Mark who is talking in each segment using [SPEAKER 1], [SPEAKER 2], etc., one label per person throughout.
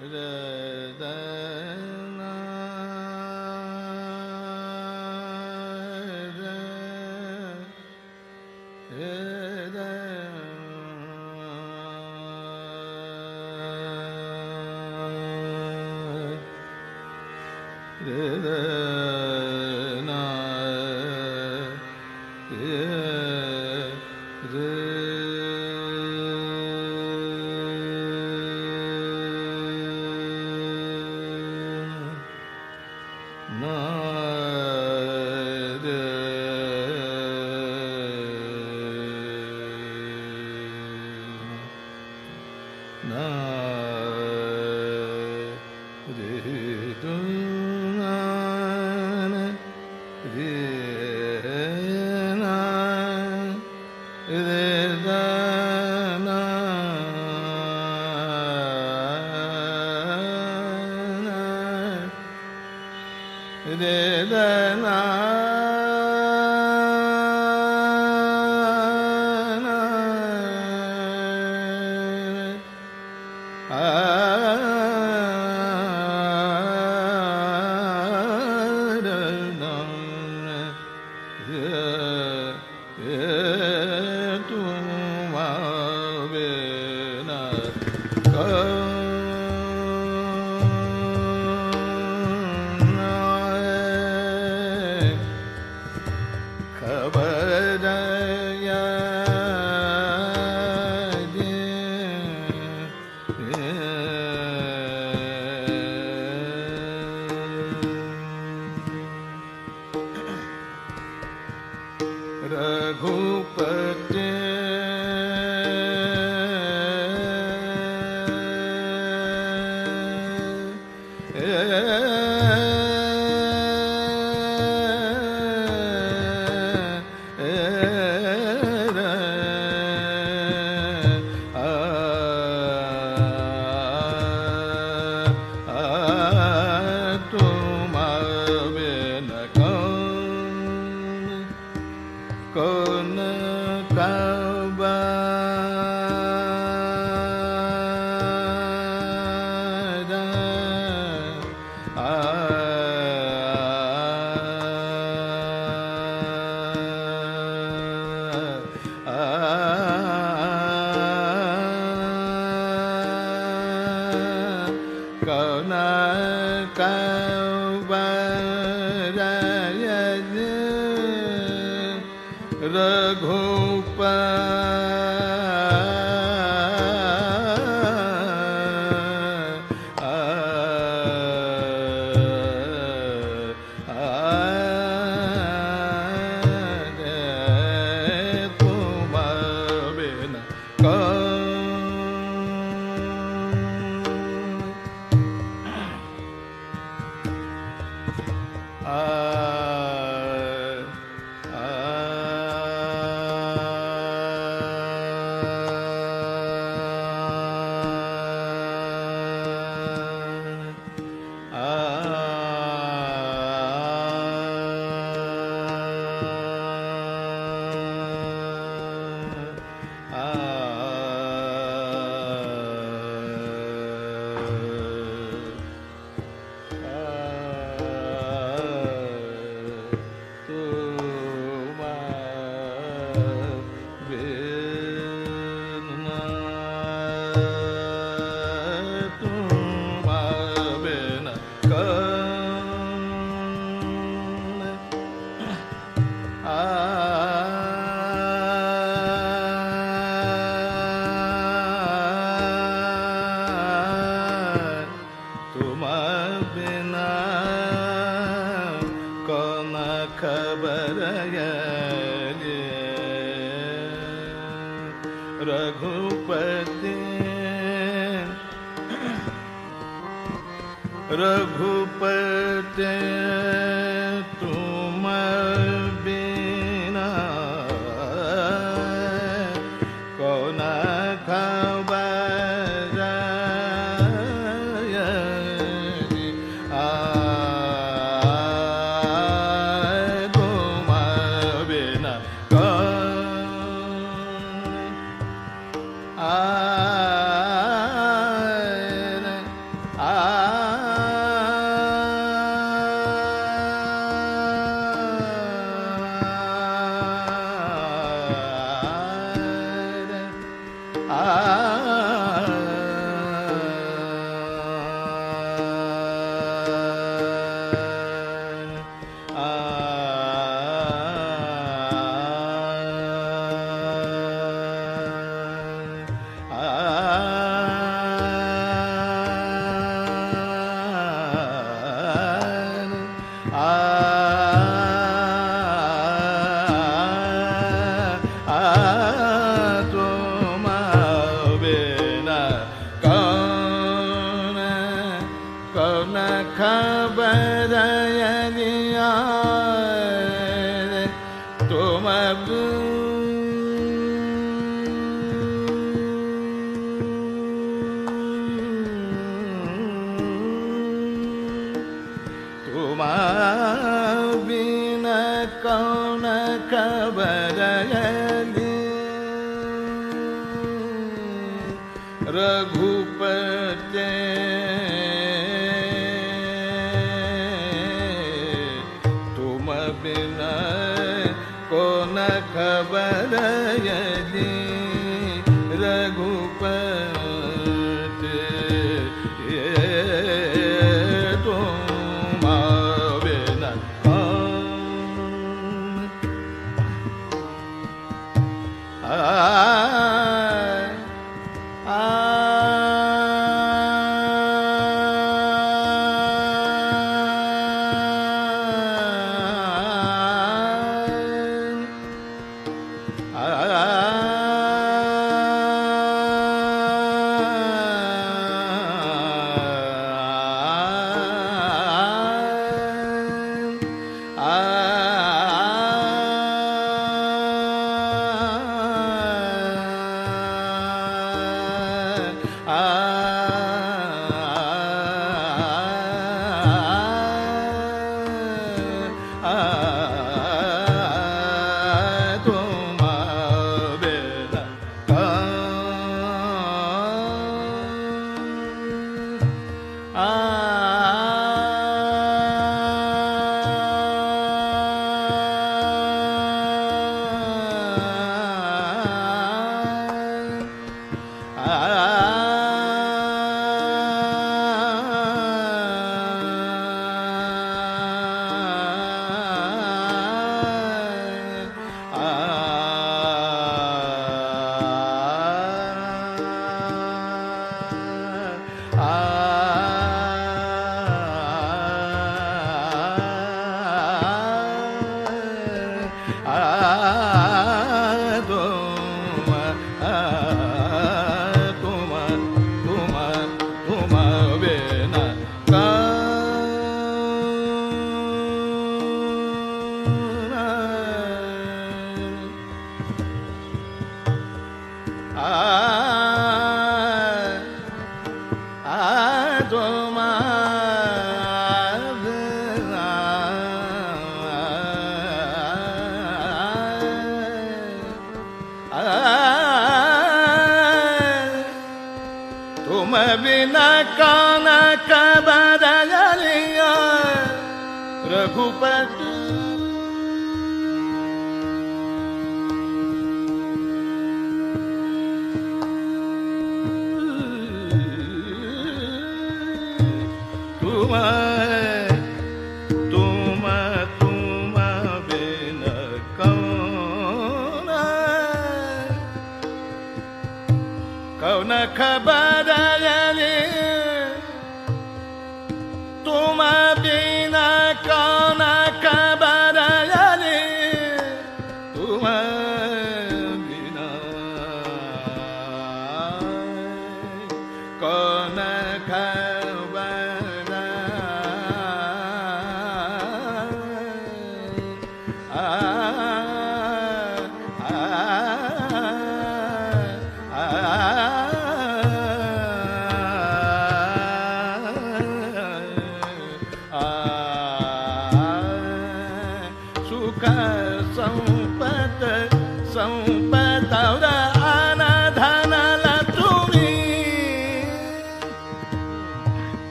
[SPEAKER 1] 这个在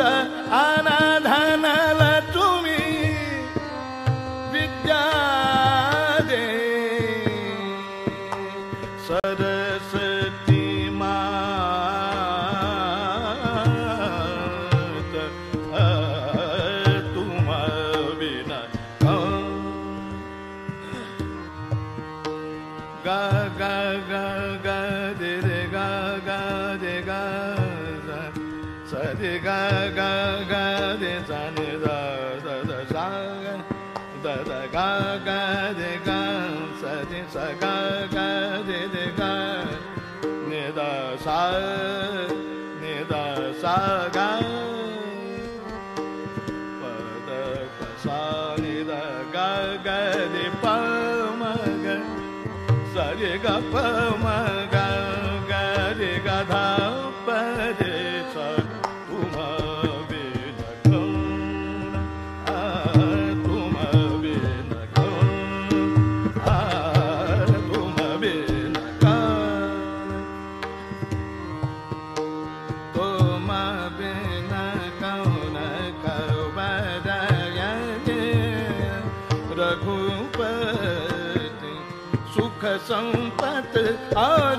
[SPEAKER 1] أنا sa ni da sa ga pa da pa sa ni da ga ga ni pa ma ga sa ni ga pa ma Oh,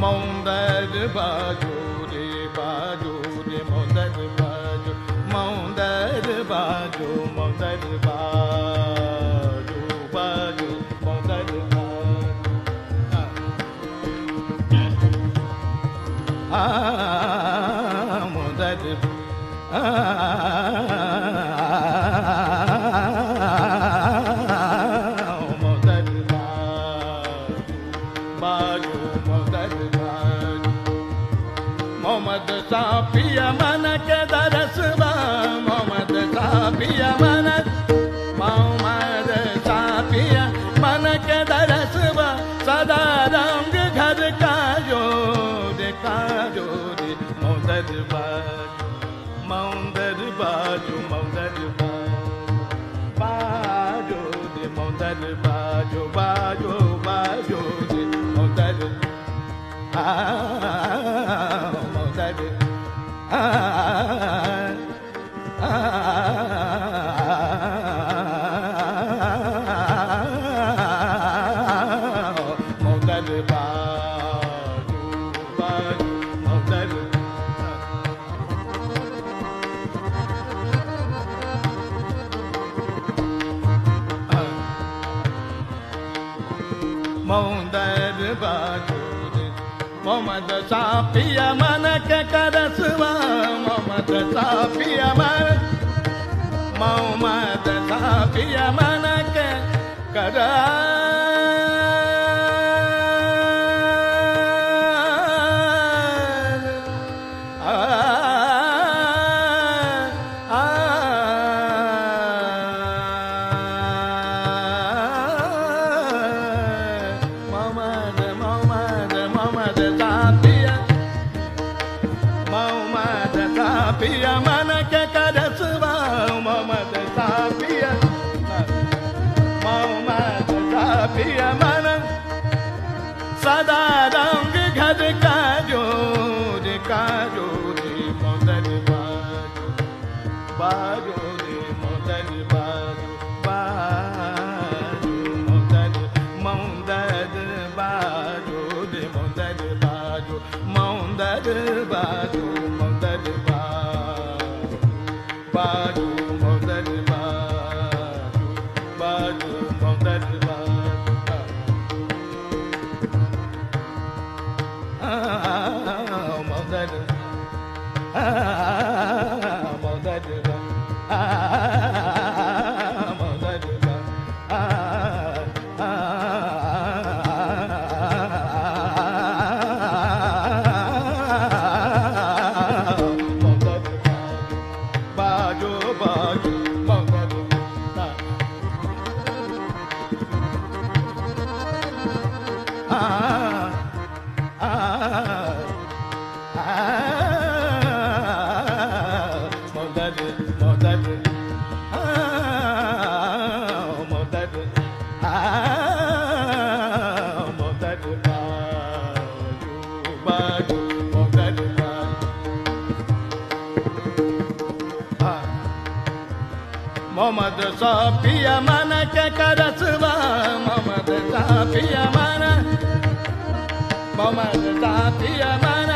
[SPEAKER 1] ਮੌਂਦਰ ਬਾਜੋ ਰੇ ਬਾਜੋ ਰੇ ਮੌਂਦਰ ਬਾਜੋ ਮੌਂਦਰ ਬਾਜੋ ਮੌਂਦਰ ਬਾਜੋ पि अौमा सा पि अन ಮೊಹಮ್ಮದ್ ಸಾಫಿಯ ಮನಕ್ಕೆ ಕರೆಸುವ ಮೊಹಮ್ಮದ್ ಸಾಫಿಯ ಮನ ಮೊಹಮ್ಮದ್ ಸಾಫಿಯ ಮನ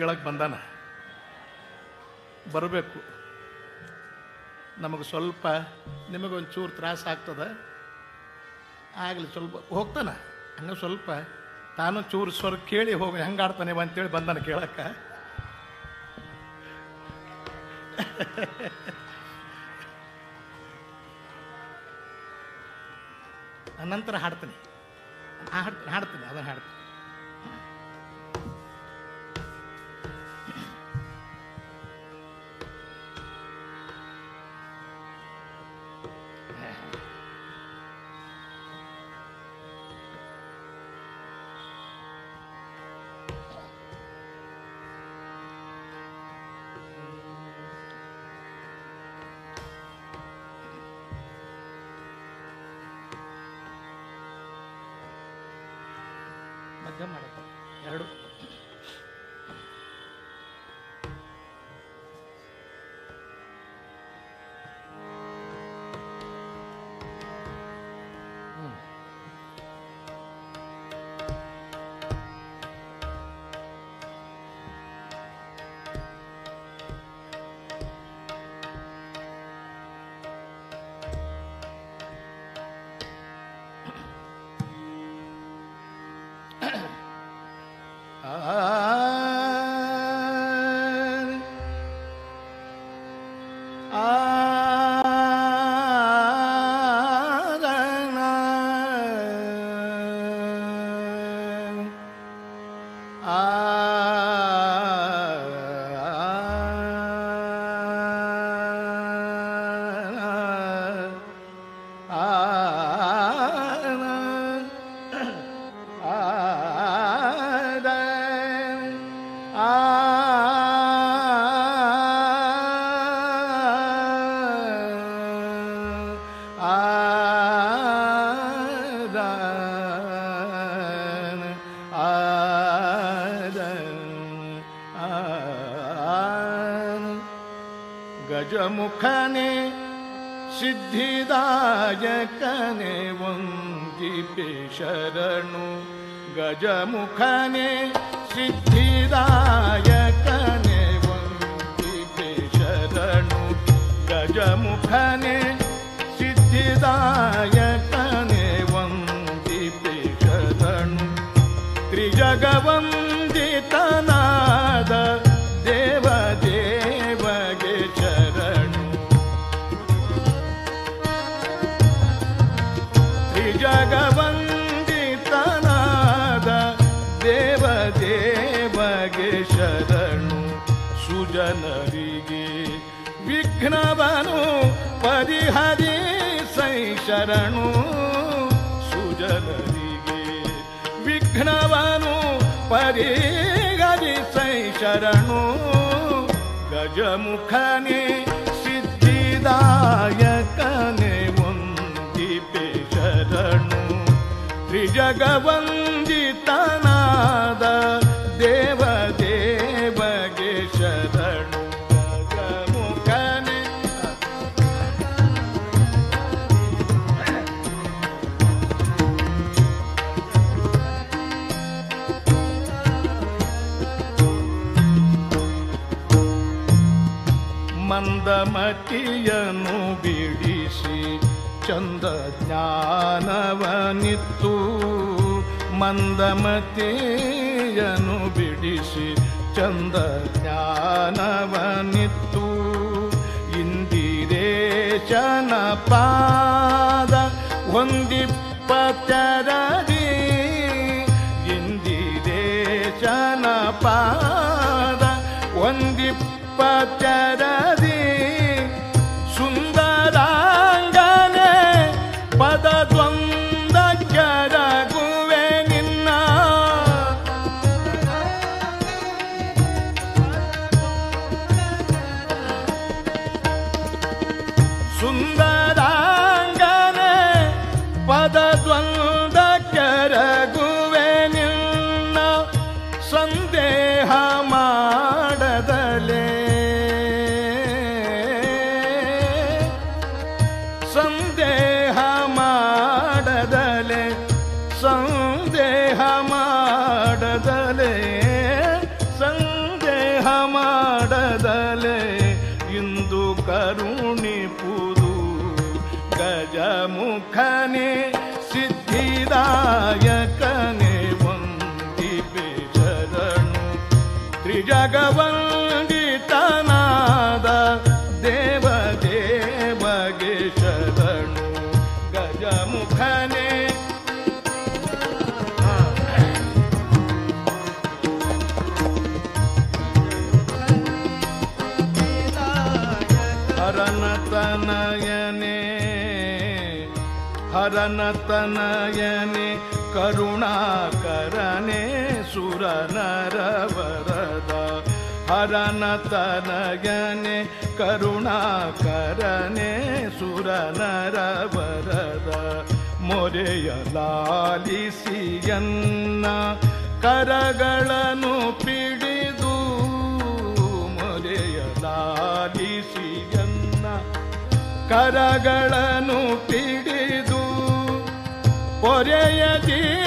[SPEAKER 1] ಕೇಳಕ್ಕೆ ಬಂದಾನ? ಬರಬೇಕು. ನಮಗೆ ಸ್ವಲ್ಪ ನಿಮಗೊಂಚೂರು ತ್ರಾಸ ಆಗ್ತದೆ? ಆಗಲಿ, ಸ್ವಲ್ಪ, ಹೋಗ್ತಾನೆ? ಹಂಗೆ ಸ್ವಲ್ಪ, ತಾನು ಚೂರು ಸ್ವರ ಕೇಳಿ ಹೋಗಿ ಹೆಂಗಾಡ್ತಾನೆ ಅಂತೇಳಿ ಬಂದಾನೆ ಕೇಳಕ್ಕ? ಮಧ್ಯಮ ಮಾಡಕ್ಕೆ ಎರಡು. أحجام ಶರಣು ಸುಜನರಿಗೆ ವಿಘ್ನವನು ಪರಿಗರಿಸೈ विघ्नवानु परिगरि शरणु गजमुखनि ಶರಣು मन्दिरणजगवन् ಮಂದ ಜ್ಞಾನವನಿತ್ತು. ಮಂದಮತೆಯನು ಬಿಡಿಸಿ ಚಂದ ಜ್ಞಾನವನಿತ್ತು. ಇಂದಿರೇಶನ ಪಾದ ಹೊಂದಿಪ್ಪ ಚರದ ಪರನ ತನಯನೆ ಕರುಣಾಕರಣೆ ಸುರನರವರದ. ಹರನ ತನಯನೆ ಕರುಣಾಕರಣೆ ಸುರನರವರದ. ಮೊರೆಯ ಲಾಲಿಸಿಯನ್ನ ಕರಗಳನ್ನು ಪಿಡಿದು ಮೊರೆಯ ಲಾಲಿಸಿಯನ್ನ ಕರಗಳನ್ನು ಪಿಡಿದು
[SPEAKER 2] porém é
[SPEAKER 1] de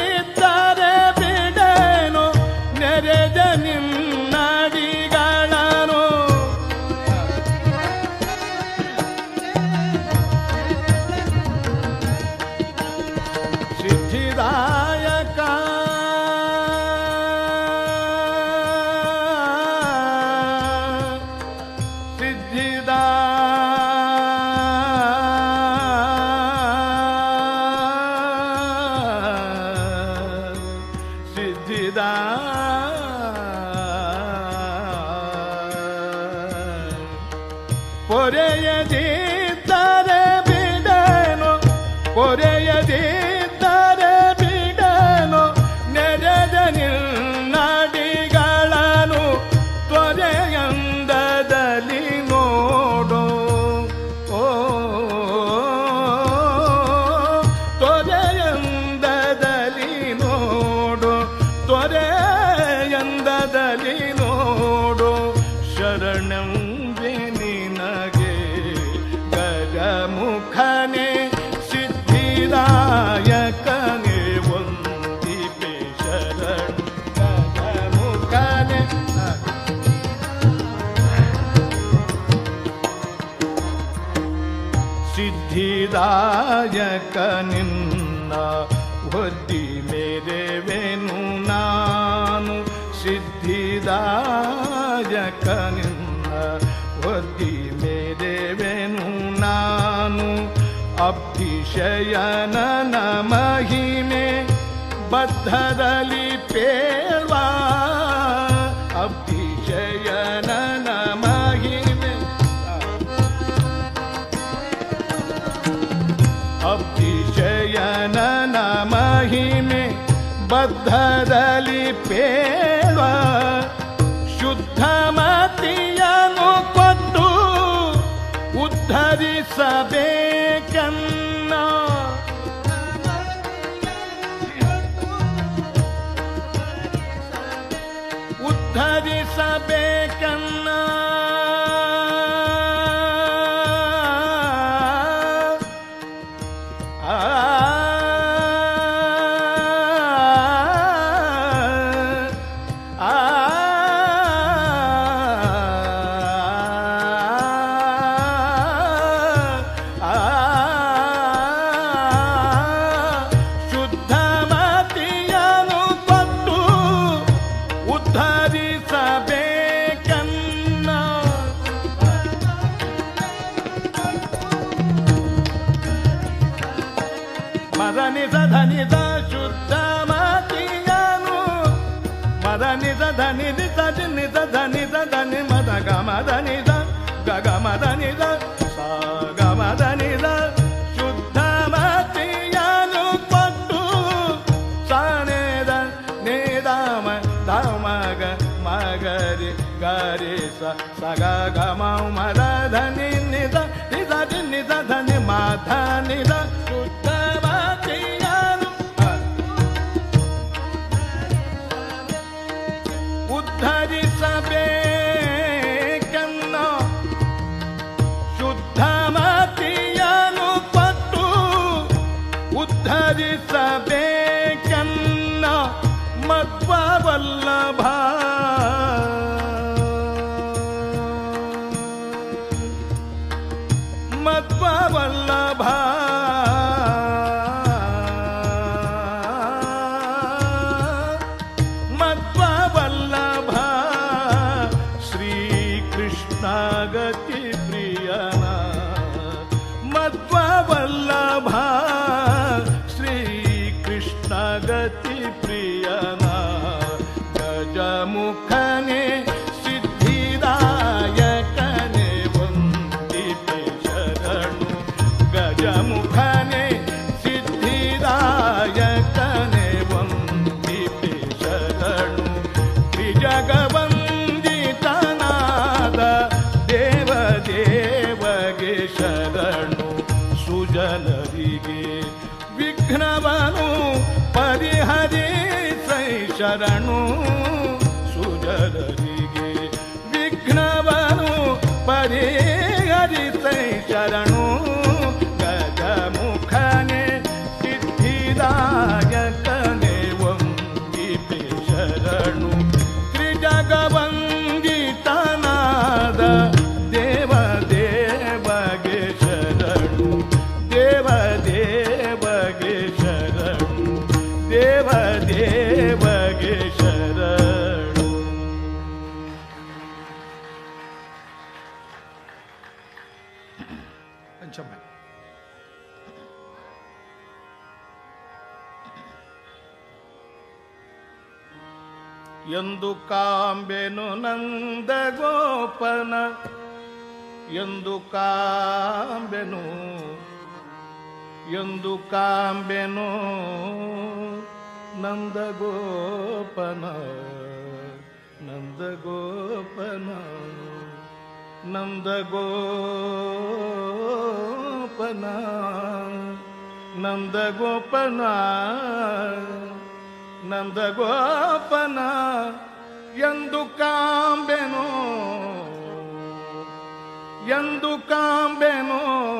[SPEAKER 2] ಎಂದು ಕಾಂಬೆನು.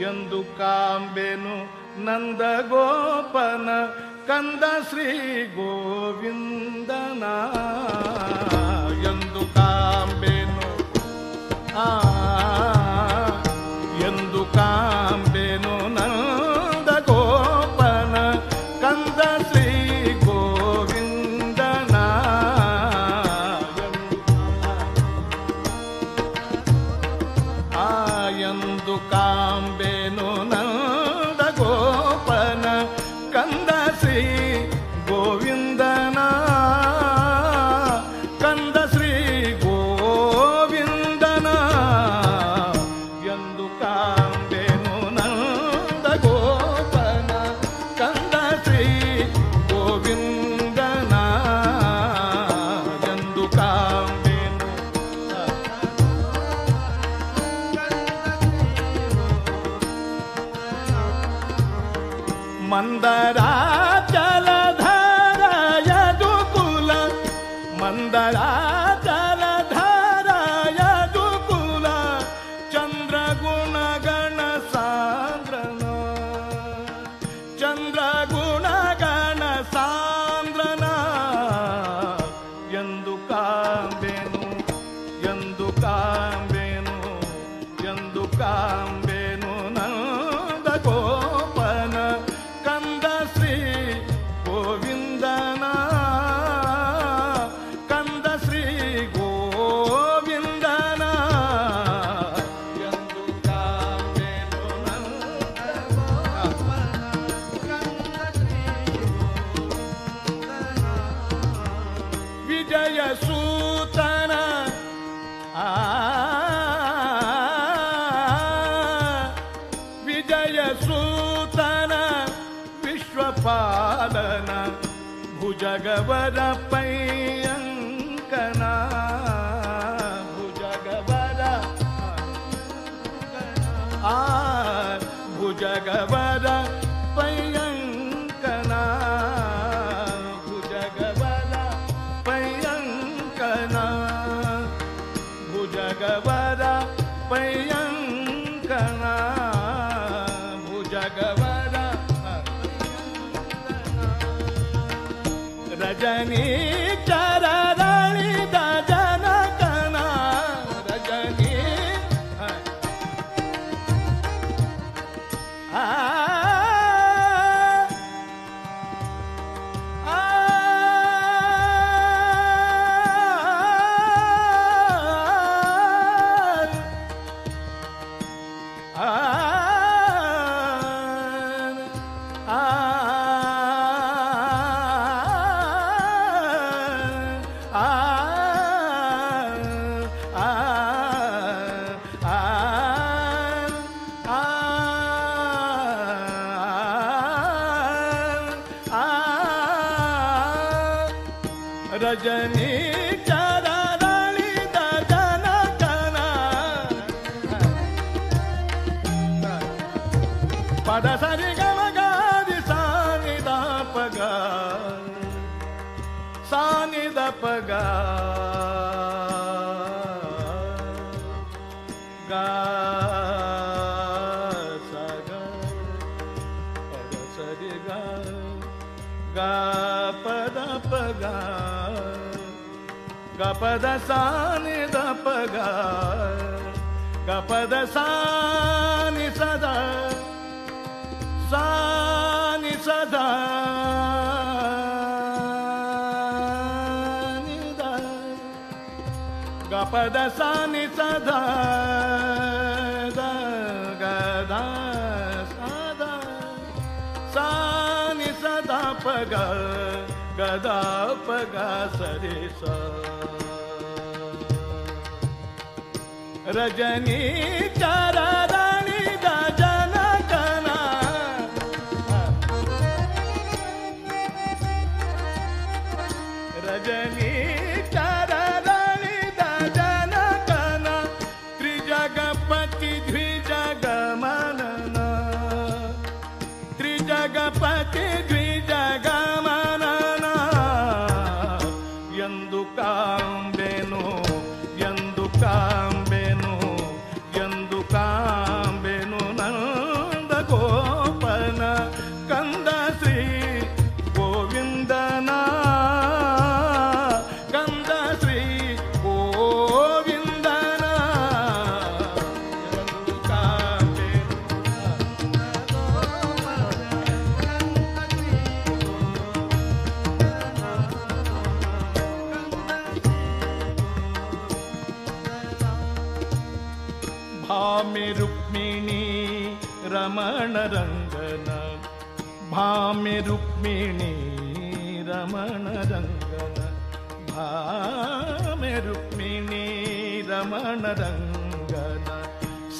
[SPEAKER 2] ಎಂದು ಕಾಂಬೆನು ನಂದ ಗೋಪನ ಕಂದ ಶ್ರೀ ಗೋವಿಂದನ. ಎಂದು ಕಾಂಬೆನು. ಆ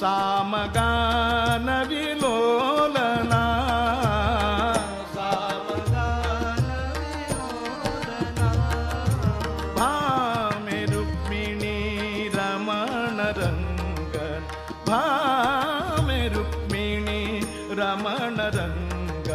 [SPEAKER 1] सा मि सामगान सा ग रुक्मिणी रमण रङ्ग भा रुक्मिणी रमण रङ्ग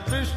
[SPEAKER 1] Krishna.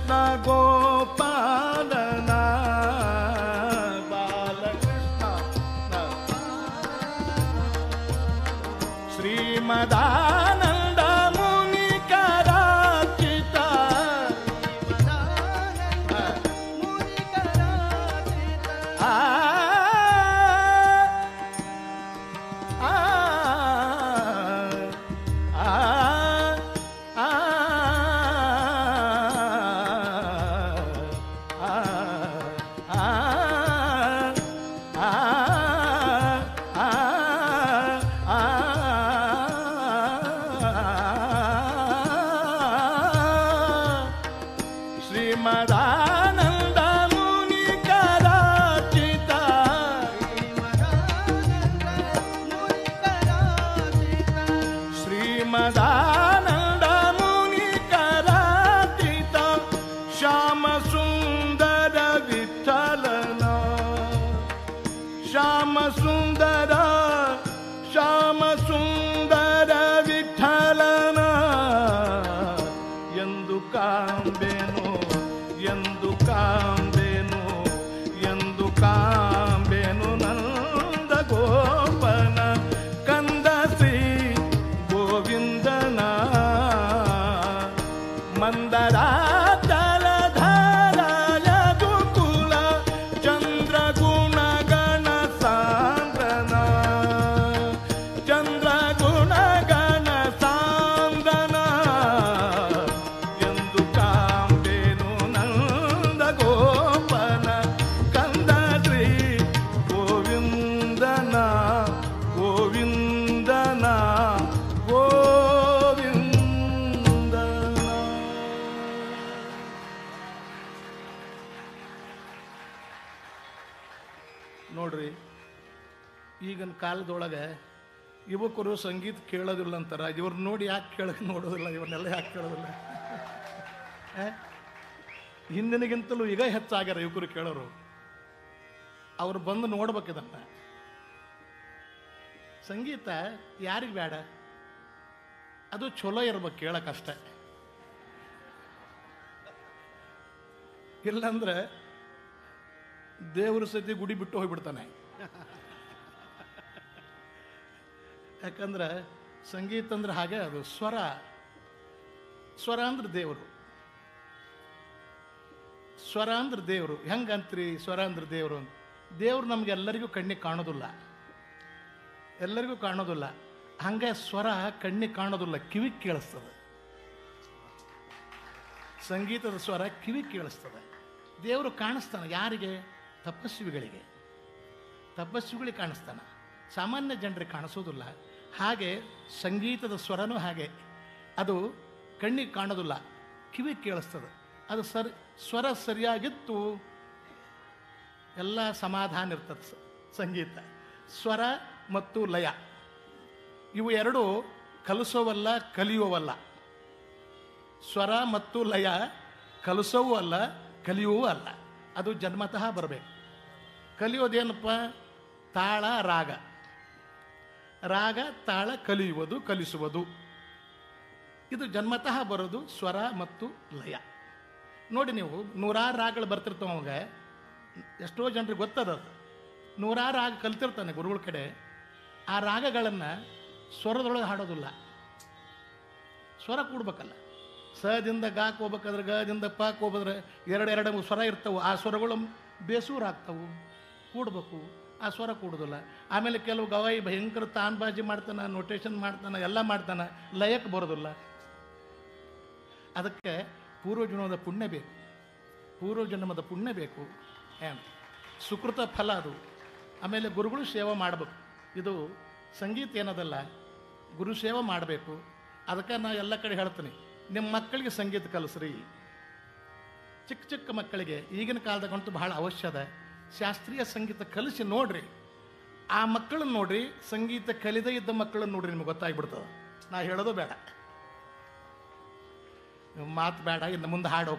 [SPEAKER 1] ಯುವಕರು ಸಂಗೀತ ಕೇಳೋದಿಲ್ಲ ಅಂತಾರ? ಇವ್ರನ್ನ ನೋಡಿ ಯಾಕೆ ಕೇಳಕ್ಕೆ ನೋಡೋದಿಲ್ಲ ಇವ್ರನ್ನೆಲ್ಲ ಯಾಕೆ ಕೇಳೋದಿಲ್ಲ? ಹಿಂದಿನಗಿಂತಲೂ ಈಗ ಹೆಚ್ಚಾಗ್ಯಾರ ಯುವಕರು ಕೇಳೋರು. ಅವ್ರು ಬಂದು ನೋಡ್ಬೇಕಿದನ್ನ ಸಂಗೀತ ಯಾರಿಗೆ ಬೇಡ ಅದು ಚಲೋ ಇರ್ಬೇಕು ಕೇಳಕ್ಕಷ್ಟೇ. ಇಲ್ಲಂದ್ರೆ ದೇವ್ರ ಸತಿ ಗುಡಿ ಬಿಟ್ಟು ಹೋಗ್ಬಿಡ್ತಾನೆ. ಯಾಕಂದ್ರೆ ಸಂಗೀತ ಅಂದ್ರೆ ಹಾಗೆ ಅದು ಸ್ವರ. ಸ್ವರ ಅಂದ್ರೆ ದೇವರು. ಸ್ವರ ಅಂದ್ರೆ ದೇವರು. ಹೆಂಗಂತ್ರಿ ಸ್ವರ ಅಂದ್ರೆ ದೇವರು ಅಂತ? ದೇವ್ರು ನಮ್ಗೆಲ್ಲರಿಗೂ ಕಣ್ಣಿಗೆ ಕಾಣೋದಿಲ್ಲ. ಎಲ್ಲರಿಗೂ ಕಾಣೋದಿಲ್ಲ. ಹಂಗೆ ಸ್ವರ ಕಣ್ಣಿಗೆ ಕಾಣೋದಿಲ್ಲ, ಕಿವಿ ಕೇಳಿಸ್ತದೆ. ಸಂಗೀತದ ಸ್ವರ ಕಿವಿ ಕೇಳಿಸ್ತದೆ. ದೇವರು ಕಾಣಿಸ್ತಾನೆ ಯಾರಿಗೆ? ತಪಸ್ವಿಗಳಿಗೆ. ತಪಸ್ವಿಗಳಿಗೆ ಕಾಣಿಸ್ತಾನೆ. ಸಾಮಾನ್ಯ ಜನರಿಗೆ ಕಾಣಿಸೋದಿಲ್ಲ. ಹಾಗೆ ಸಂಗೀತದ ಸ್ವರನೂ ಹಾಗೆ. ಅದು ಕಣ್ಣಿಗೆ ಕಾಣೋದಿಲ್ಲ, ಕಿವಿ ಕೇಳಿಸ್ತದೆ. ಅದು ಸರಿ, ಸ್ವರ ಸರಿಯಾಗಿತ್ತು. ಎಲ್ಲ ಸಮಾಧಾನ ಇರ್ತದೆ ಸಂಗೀತ. ಸ್ವರ ಮತ್ತು ಲಯ. ಇವು ಎರಡು ಕಲಿಸೋವಲ್ಲ, ಕಲಿಯುವವಲ್ಲ. ಸ್ವರ ಮತ್ತು ಲಯ ಕಲಿಸೋವೂ ಅಲ್ಲ, ಕಲಿಯುವೂ ಅಲ್ಲ. ಅದು ಜನ್ಮತಃ ಬರಬೇಕು. ಕಲಿಯೋದೇನಪ್ಪ? ತಾಳ, ರಾಗ. ರಾಗ, ತಾಳ ಕಲಿಯುವುದು, ಕಲಿಸುವುದು. ಇದು ಜನ್ಮತಃ ಬರೋದು ಸ್ವರ ಮತ್ತು ಲಯ. ನೋಡಿ ನೀವು, ನೂರಾರು ರಾಗಗಳು ಬರ್ತಿರ್ತಾವ ಅವಾಗ. ಎಷ್ಟೋ ಜನರಿಗೆ ಗೊತ್ತದ ನೂರಾರು ರಾಗ ಕಲ್ತಿರ್ತಾನೆ ಗುರುಗಳ ಕಡೆ. ಆ ರಾಗಗಳನ್ನು ಸ್ವರದೊಳಗೆ ಹಾಡೋದಿಲ್ಲ. ಸ್ವರ ಕೂಡ್ಬೇಕಲ್ಲ. ಸದಿಂದ ಗಾಕ್ ಹೋಗ್ಬೇಕಾದ್ರೆ ಗದಿಂದ ಪಾಕ್ ಹೋಗ್ಬೋದ್ರೆ ಎರಡು ಎರಡು ಸ್ವರ ಇರ್ತವೆ. ಆ ಸ್ವರಗಳು ಬೇಸೂರಾಗ್ತವೆ. ಕೂಡ್ಬೇಕು. ಆ ಸ್ವರ ಕೂಡುದಿಲ್ಲ. ಆಮೇಲೆ ಕೆಲವು ಗವಾಯಿ ಭಯಂಕರ ತಾನ್ಬಾಜಿ ಮಾಡ್ತಾನೆ ನೊಟೇಷನ್ ಮಾಡ್ತಾನೆ, ಎಲ್ಲ ಮಾಡ್ತಾನೆ, ಲಯಕ್ಕೆ ಬರೋದಿಲ್ಲ. ಅದಕ್ಕೆ ಪೂರ್ವಜನ್ಮದ ಪುಣ್ಯ ಬೇಕು. ಪೂರ್ವಜನ್ಮದ ಪುಣ್ಯ ಬೇಕು ಏನು ಸುಕೃತ ಫಲ ಅದು. ಆಮೇಲೆ ಗುರುಗಳು ಸೇವೆ ಮಾಡಬೇಕು. ಇದು ಸಂಗೀತ ಏನದಲ್ಲ, ಗುರು ಸೇವೆ ಮಾಡಬೇಕು. ಅದಕ್ಕೆ ನಾನು ಎಲ್ಲ ಕಡೆ ಹೇಳ್ತೀನಿ, ನಿಮ್ಮ ಮಕ್ಕಳಿಗೆ ಸಂಗೀತ ಕಲಿಸ್ರಿ. ಚಿಕ್ಕ ಚಿಕ್ಕ ಮಕ್ಕಳಿಗೆ ಈಗಿನ ಕಾಲದಾಗಂತೂ ಬಹಳ ಅವಶ್ಯದ ಶಾಸ್ತ್ರೀಯ ಸಂಗೀತ ಕಲಿಸಿ ನೋಡ್ರಿ. ಆ ಮಕ್ಕಳನ್ನ ನೋಡ್ರಿ, ಸಂಗೀತ ಕಲಿದೇ ಇದ್ದ ಮಕ್ಕಳನ್ನ ನೋಡ್ರಿ ನಿಮ್ಗೆ ಗೊತ್ತಾಗ್ಬಿಡ್ತದೆ. ನಾ ಹೇಳೋದು ಬೇಡ. ಮಾತು ಬೇಡ, ಇನ್ನು ಮುಂದೆ ಹಾಡು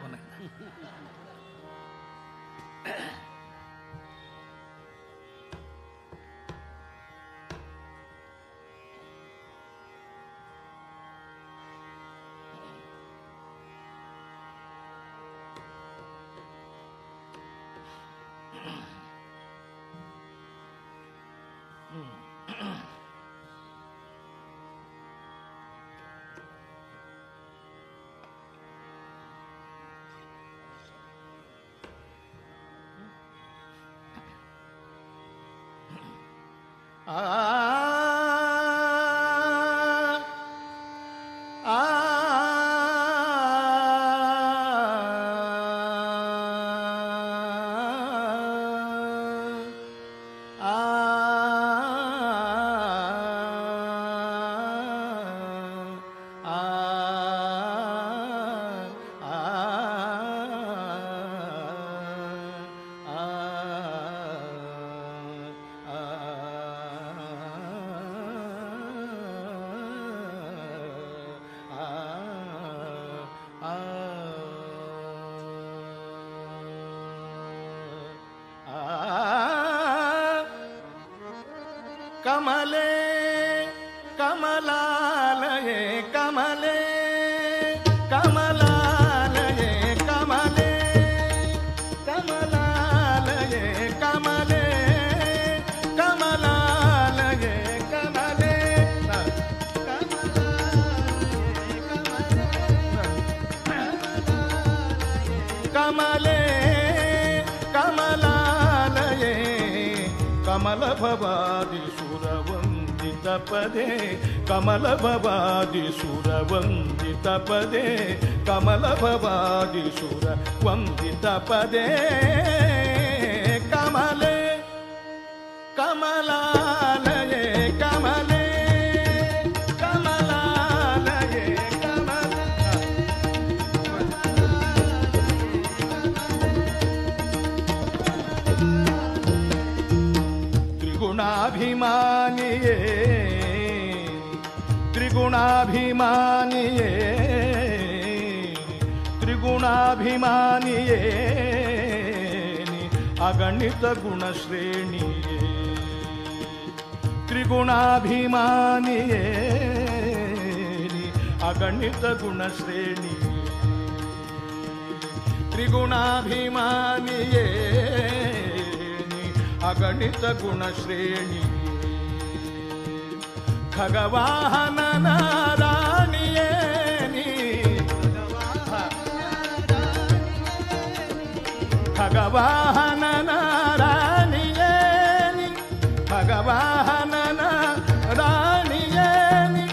[SPEAKER 1] ಪದೇ ಕಮಲ ಭವಾದಿ ಸುರವಂದಿತ ಪದೇ ಕಮಲ ಭವಾದಿ ಸುರ ವಂದಿತ ಪದೇ ಕಮಲೆ त्रिगुणाभिमानिये त्रिगुणाभिमानिये अगणित गुणश्रेणिये। त्रिगुणाभिमानिये अगणित गुणश्रेणी त्रिगुणाभिमानिये अगणित गुणश्रेणी ನೀ ಅಗಣಿತ ಗುಣಶ್ರೇಣಿ ಖಗವಾಹನ ನಾರಾಣಿಯೇ ನೀ ಖಗವಾಹನ ನಾರಾಣಿಯೇ ನೀ ಭಗವಾಹನ ರಾಣಿಯೇ ನೀ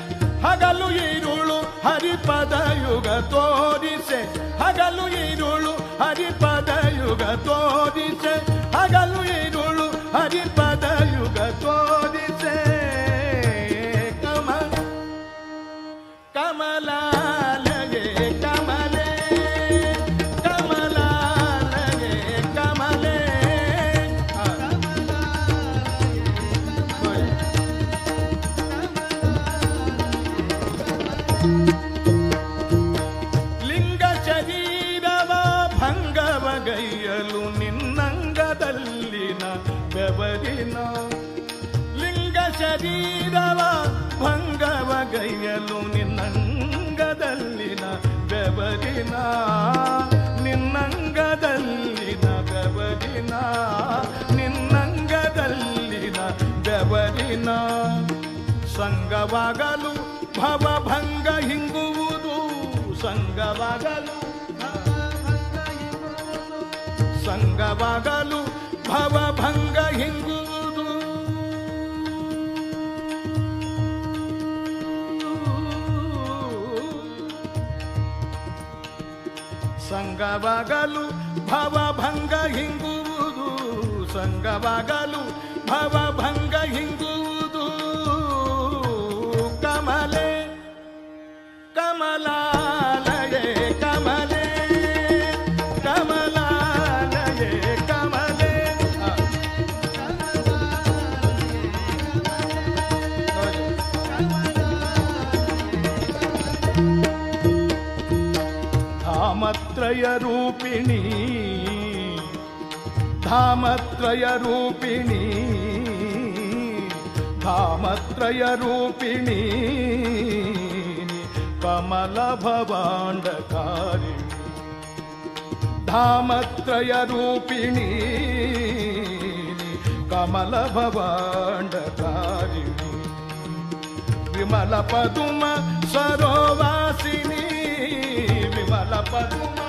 [SPEAKER 1] ಹಗಲು ಇರುಳು ಹರಿಪದ ಯುಗ ತೋರಿಸೆ ಹಗಲು ಇರುಳು ಹರಿಪದ ಯುಗ ತೋರಿಸೆ ಬೆವರಿನ ನಿನ್ನಂಗದಲ್ಲಿನ ಬೆವರಿನ ನಿನ್ನಂಗದಲ್ಲಿನ ಬೆವರಿನ. ಸಂಗವಾಗಲು ಭವಭಂಗ ಹಿಂಗುವುದು ಸಂಗವಾಗಲು ಸಂಗವಾಗಲು ಭವಭಂಗ ಹಿಂಗುವುದು. ಸಂಗವಾಗಲು ಭವಭಂಗ ಹಿಂಗುವುದು ಸಂಗವಾಗಲು ಭವಭಂಗ ಹಿಂಗುವುದು धामत्रय रूपिणी धामत्रय रूपिणी धामत्रय रूपिणी कमल भवाण्डकारिणी धामत्रय रूपिणी कमल भवाण्डकारिणी विमल पदुम सरोवासिनी विमल पदुम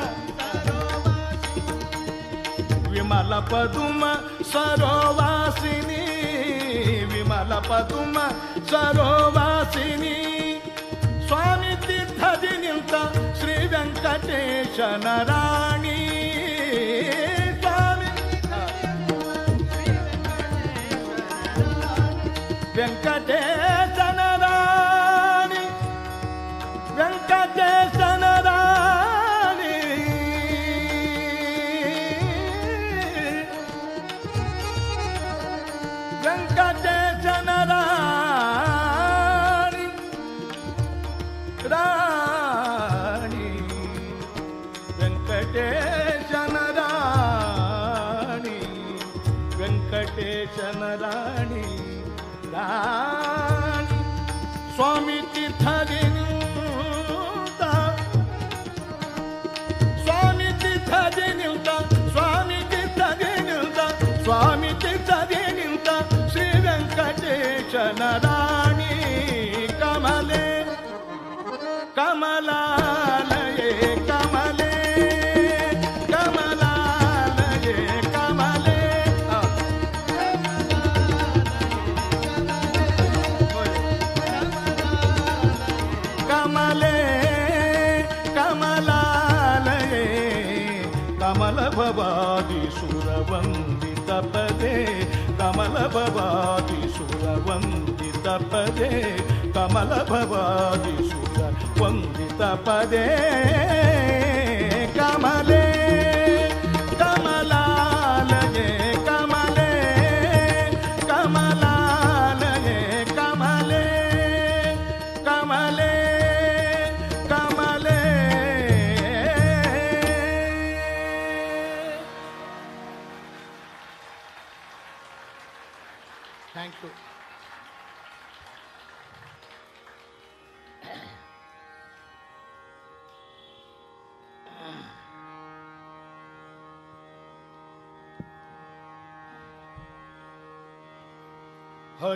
[SPEAKER 1] विमलपदुम सरोवासिनी विमलपदुम सरोवासिनी। स्वामितीर्थदि नि श्रीवेङ्कटेशनराणि ಪದೇ ಕಮಲ ಭವಾದಿ ಸುರ ವಂದಿತ ಪದೇ ಕಮಲೆ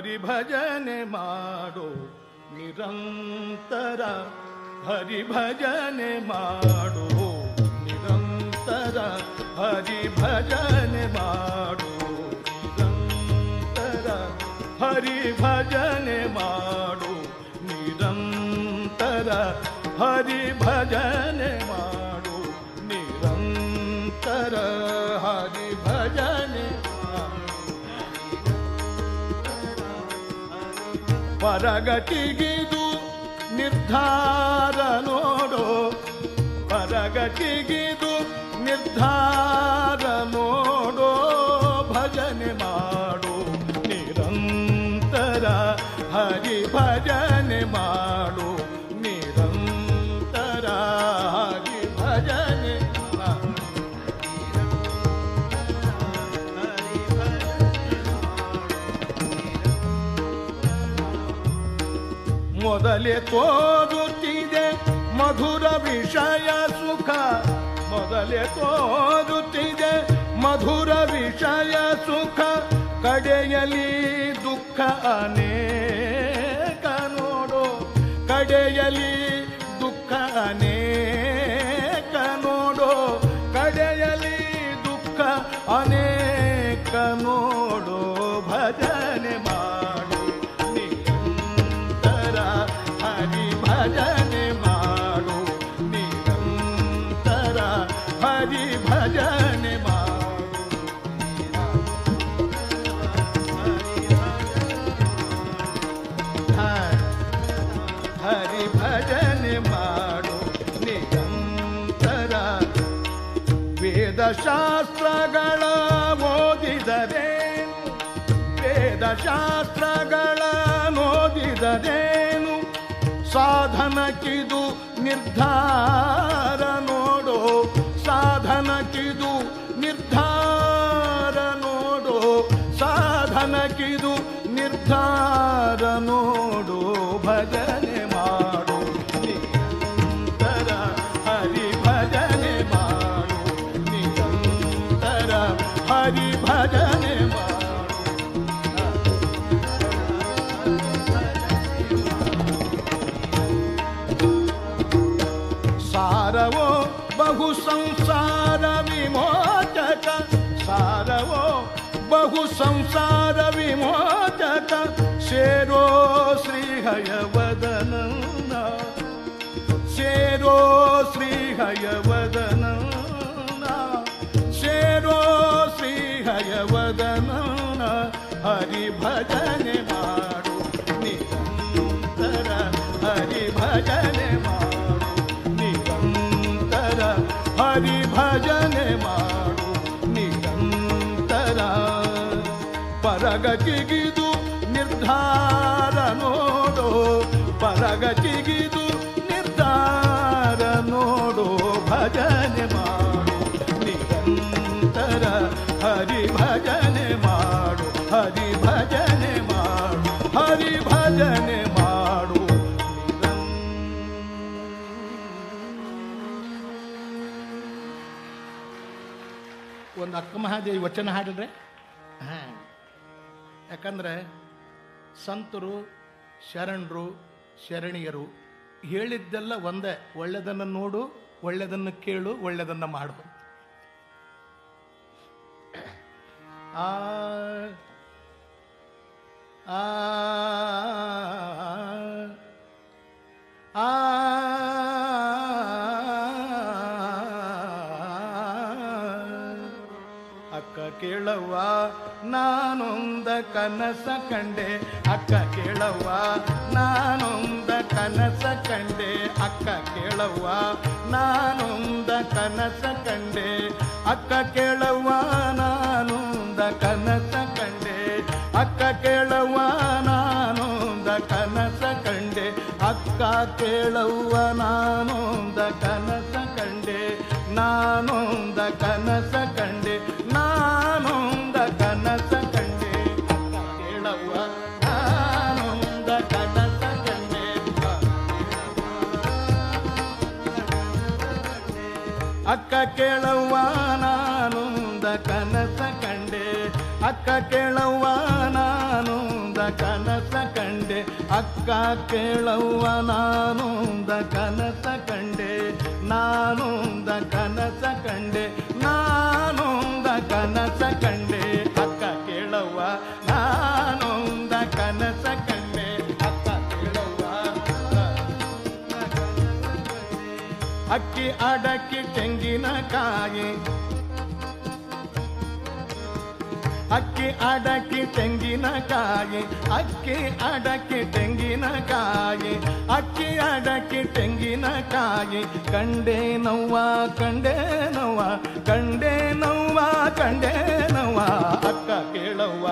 [SPEAKER 1] ಹರಿಭಜನೆ ಮಾಡೋ ನಿರಂತರ ಹರಿಭಜನೆ ಮಾಡೋ ನಿರಂತರ ಹರಿಭಜನೆ ಮಾಡೋ ನಿರಂತರ ಹರಿಭಜನೆ ಮಾಡೋ ನಿರಂತರ ಹರಿಭಜನೆ ಮಾಡೋ ನಿರಂತರ ಹರಿಭಜನೆ ಪರಗತಿಗಿದು ನಿರ್ಧಾರ ನೋಡೋ. ಪರಗತಿಗಿದು ನಿರ್ಧಾರ ನೋಡೋ. ಮೊದಲೇ ತೋರುತ್ತಿದೆ ಮಧುರ ವಿಷಯ ಸುಖ. ಮೊದಲೇ ತೋರುತ್ತಿದೆ ಮಧುರ ವಿಷಯ ಸುಖ. ಕಡೆಯಲಿ ದುಃಖ ಅನೇಕ ನೋಡು. ಕಡೆಯಲಿ ದುಃಖ ಅನೇಕ ನೋಡು. ಕಡೆಯಲಿ ದುಃಖ ಅನೇಕ ನೋಡು. ವೇದಶಾಸ್ತ್ರಗಳ ವೇದ ವೇದಶಾಸ್ತ್ರಗಳ ಓದಿದರೇನು ಸಾಧನಕ್ಕಿದು ನಿರ್ಧಾರ ನೋಡು ಸಾಧನಕ್ಕಿದು ನಿರ್ಧಾರ ನೋಡು ಸಾಧನಕ್ಕಿದು ನಿರ್ಧಾರ ನೋಡು ಭಜನೆ संसारविमोचत शेरो श्रीहयवदन शेरो श्रीहयवदन शेरो श्रीहयवदन हरिभजन ಮಹಾದೇವಿ ವಚನ ಹಾಡಿದ್ರೆ ಹಾ ಯಾಕಂದ್ರೆ ಸಂತರು ಶರಣರು ಶರಣಿಯರು ಹೇಳಿದ್ದೆಲ್ಲ ಒಂದೇ ಒಳ್ಳೆಯದನ್ನು ನೋಡು ಒಳ್ಳೆಯದನ್ನು ಕೇಳು ಒಳ್ಳೆಯದನ್ನು ಮಾಡು ಆ ಆ ಆ ಕೇಳವ್ವ, ನಾನೊಂದ ಕನಸ ಕಂಡೆ. ಅಕ್ಕ ಕೇಳವ್ವ, ನಾನೊಂದ ಕನಸ ಕಂಡೆ. ಅಕ್ಕ ಕೇಳವ್ವ, ನಾನೊಂದ ಕನಸ ಕಂಡೆ. ಅಕ್ಕ ಕೇಳವ್ವ, ನಾನೊಂದ ಕನಸ ಕಂಡೆ. ಅಕ್ಕ ಕೇಳವ್ವ, ನಾನೊಂದ ಕನಸ ಕಂಡೆ. ಅಕ್ಕ ಕೇಳವ್ವ, ನಾನೊಂದ ಕನಸ ಕಂಡೆ. ನಾನೊಂದ ಕನಸ ಕಂಡೆ. ಕೇಳವ್ವ ನಾನುಂದ ಕನಸ ಕಂಡೆ. ಅಕ್ಕ ಕೇಳವ್ವ ನಾನುಂದ ಕನಸ ಕಂಡೆ. ನಾನುಂದ ಕನಸ ಕಂಡೆ. ನಾನುಂದ ಕನಸ ಕಂಡೆ. ಅಕ್ಕ ಕೇಳವ್ವ ನಾನುಂದ ಕನಸ ಕಂಡೆ. ಅಕ್ಕ ಕೇಳವ್ವ ಅಕ್ಕಿ ಅಡಕ್ಕಿ ತೆಂಗಿನಕಾಯಿ ಅಕ್ಕಿ, ಅಡಕ್ಕಿ ತೆಂಗಿನಕಾಯಿ ಅಕ್ಕಿ, ಅಡಕ್ಕಿ ತೆಂಗಿನಕಾಯಿ ಅಕ್ಕಿ, ಅಡಕ್ಕಿ ತೆಂಗಿನಕಾಯಿ ಕಂಡೆ ನವ್ವ ಕಂಡೆ ನವ್ವ ಕಂಡೆ ನವ್ವ ಕಂಡೆ ನವ್ವ ಅಕ್ಕ ಕೇಳವ್ವ,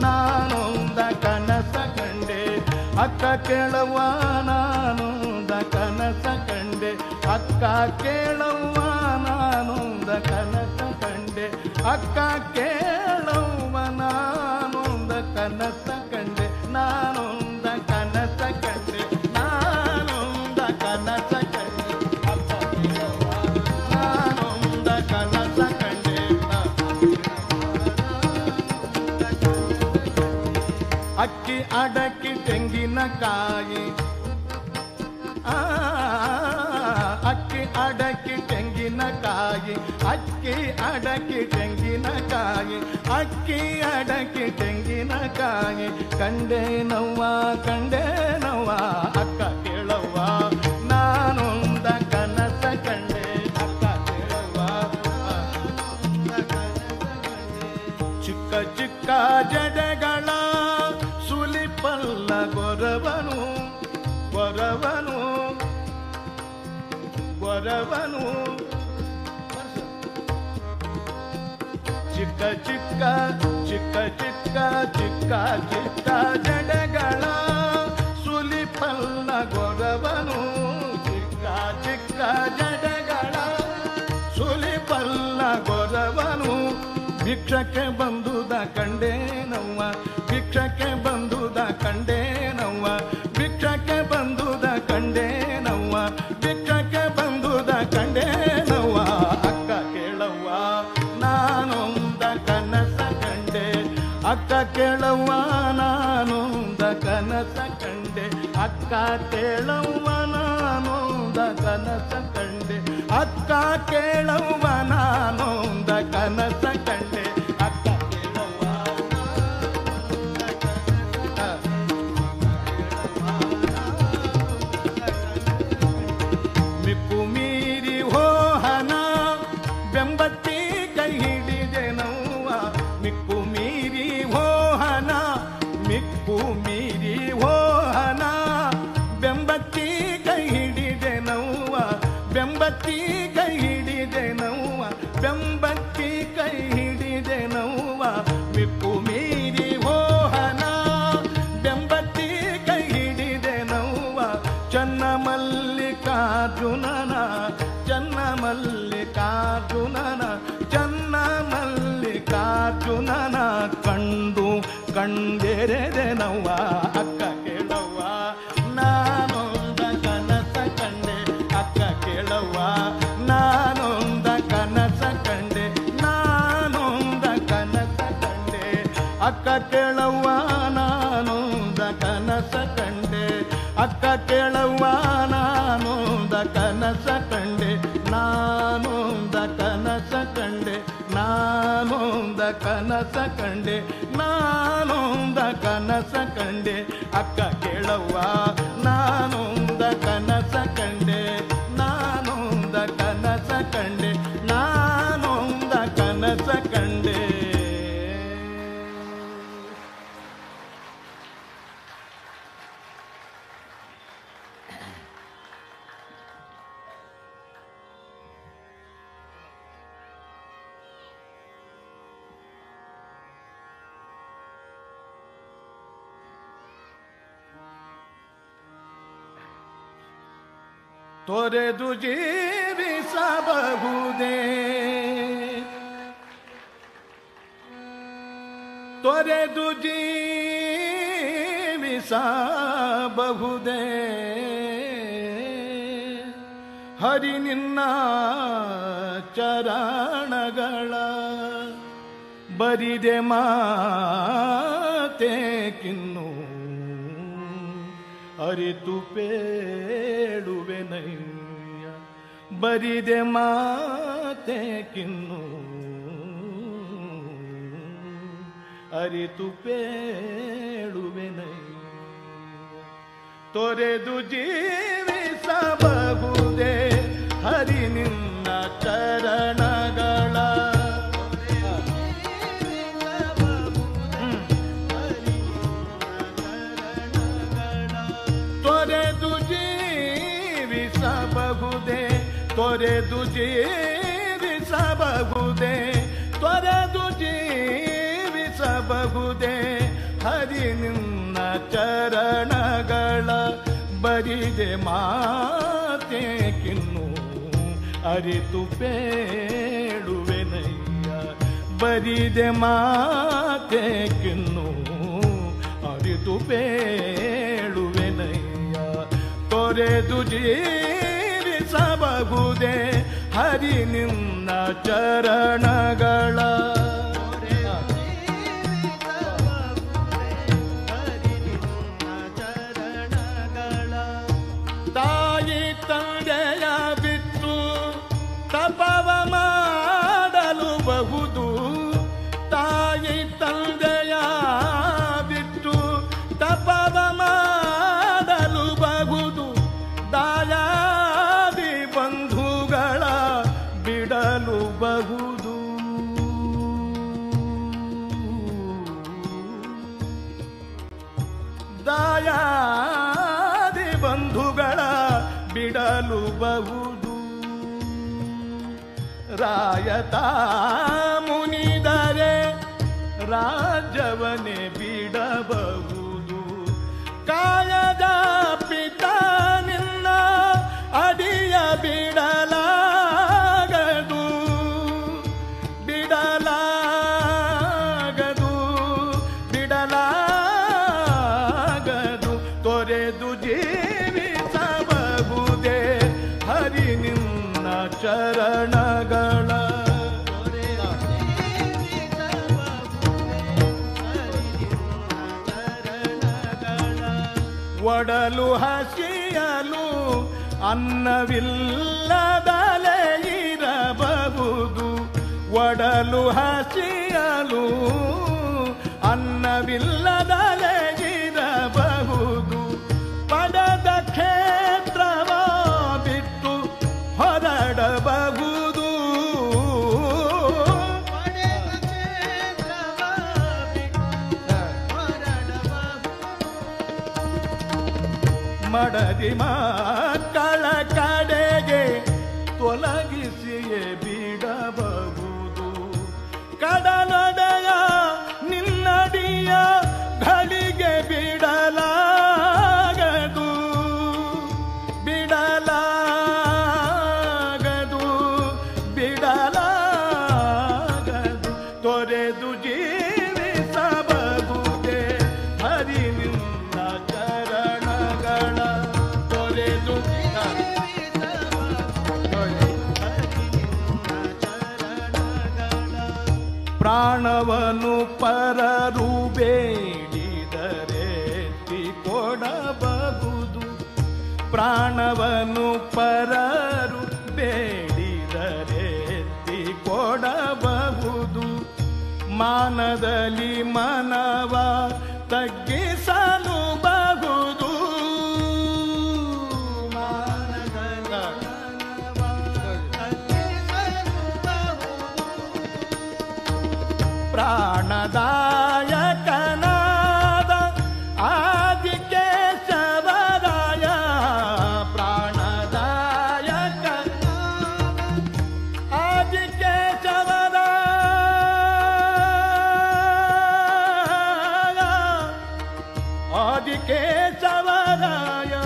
[SPEAKER 1] ನಾನೊಂದ ಕನಸ ಕಂಡೆ. ಅಕ್ಕ ಕೇಳವ್ವ, ನಾನೊಂದ ಕನಸ ಕಂಡೆ. ಅಕ್ಕ ಕೇಳವ್ವ, ನಾನೊಂದ ಕನಸ ಕಂಡೆ. ಅಕ್ಕ ಕೇಳವ್ವ ಅಕ್ಕಿ ಅಡಕ್ಕಿ ತೆಂಗಿನಕಾಯಿ. ಅಕ್ಕಿ, ಅಡಕಿ ತೆಂಗಿನಕಾಯಿ, ಅಕ್ಕಿ ಅಡಕ್ಕಿ ತೆಂಗಿನಕಾಯಿ, ಅಕ್ಕಿ ಅಡಕ್ಕಿ ತೆಂಗಿನಕಾಯಿ. ಕಂಡೆ ನವ್ವ ಕಂಡೆ ನವ್ವ, ಅಕ್ಕ ಗೊರವನು ಚಿಕ್ಕ ಚಿಕ್ಕ ಚಿಕ್ಕ ಚಿಕ್ಕ ಚಿಕ್ಕ ಚಿಕ್ಕ ಜಡಗಳ ಸುಲಿಪಲ್ಲ ಗೊರವನು ಚಿಕ್ಕ ಚಿಕ್ಕ ಜಡಗಳ ಸುಲಿಪಲ್ಲ ಗೊರವನು ಭಿಕ್ಷಕ್ಕೆ ಬಂದುದ ಕಂಡೇ ಅಕ್ಕ ಕೇಳವ್ವ ನಾನೊಂದ ಕನಸ ಕಂಡೆ. ಅಕ್ಕ ಕೇಳವ್ವ ಕಂಡೆ ಅಕ್ಕ ಕೇಳವ್ವ. ತೊರೆದು ಜೀವಿಸಬಹುದೇ? ತೊರೆದು ಜೀವಿಸಬಹುದೇ? ಹರಿ ನಿನ್ನ ಚರಣಗಳ ಬರಿದೆ ಮಾತೆ ಕಿನ್ನು ಅರಿತುಪೇ ಬರಿದೆ ಮಾತೆ ಕಿನ್ನು. ಅರಿತು ಪೇಳುವೆನೈ. ತೊರೆದು ಜೀವಿಸಬಹುದೇ ಹರಿ ನಿನ್ನ ಚರಣಗಳ ಬರಿದೆ ಮಾತೆ ಕಿನ್ನು ಅರಿತು ಬೇಡುವೆನಯ್ಯ. ಬರಿದೆ ಮಾತೆ ಕಿನ್ನು ಅರಿತು ಪೇಳುವೆನಯ್ಯ ತೊರೆದು ಜೀರಿಸಬಹುದೇ ಹರಿ ನಿನ್ನ ಚರಣಗಳ ಜಗತಾ ಮುನಿದರೆ ರಾಜವನೆ ಬಿಡಬಹುದು. ಕಾಯ ಅನ್ನವಿಲ್ಲದಲೆಯಿರಬಹುದು ಒಡಲು ಹಸಿಯಲು ಅನ್ನವಿಲ್ಲದಲೆಯಿರಬಹುದು ಪಡದ ಕ್ಷೇತ್ರವ ಬಿಟ್ಟು ಹೊರಡಬಹುದು. ಮಡದಿ ಮಾ di che sabara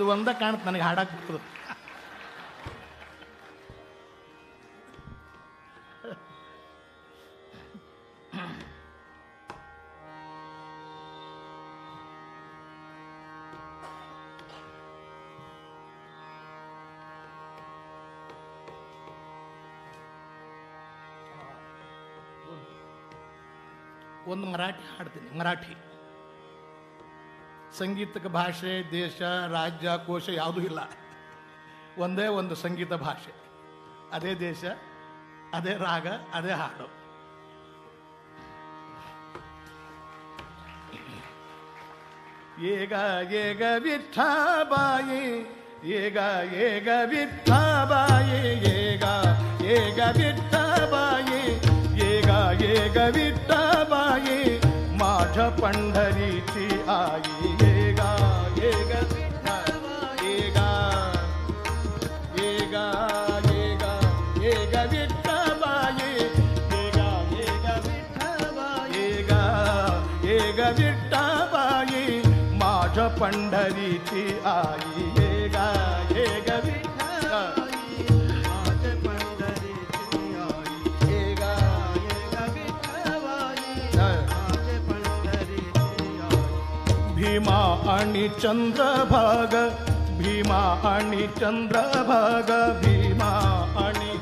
[SPEAKER 1] ಇದು ಒಂದೇ ಕಾಣುತ್ತೆ ನನಗೆ ಹಾಡಕ್ಕೆ ಬಿಟ್ಟರು ಒಂದು ಮರಾಠಿ ಹಾಡ್ತೀನಿ ಮರಾಠಿ. ಸಂಗೀತಕ ಭಾಷೆ, ದೇಶ, ರಾಜ್ಯ, ಕೋಶ ಯಾವುದೂ ಇಲ್ಲ. ಒಂದೇ ಒಂದು ಸಂಗೀತ ಭಾಷೆ. ಅದೇ ದೇಶ, ಅದೇ ರಾಗ, ಅದೇ ಹಾಡು. ಏಗ ಏಗ ವಿಠಾಬಾಯಿ ಏಗ ಏಗ ವಿಠಾಬಾಯಿ ಏಗ ಏಗ ವಿಠಾಬಾಯಿ ಏಗ ಏಗ ವಿಠಾಬಾಯಿ ಮಾಧ ಪಂಡರಿ ಆಯಿ. येगा येगा विठ्ठलबाई माझ्या पंढरीची आई भीमा आणि चंद्रभाग, भीमा आणि चंद्रभाग, भीमा आणि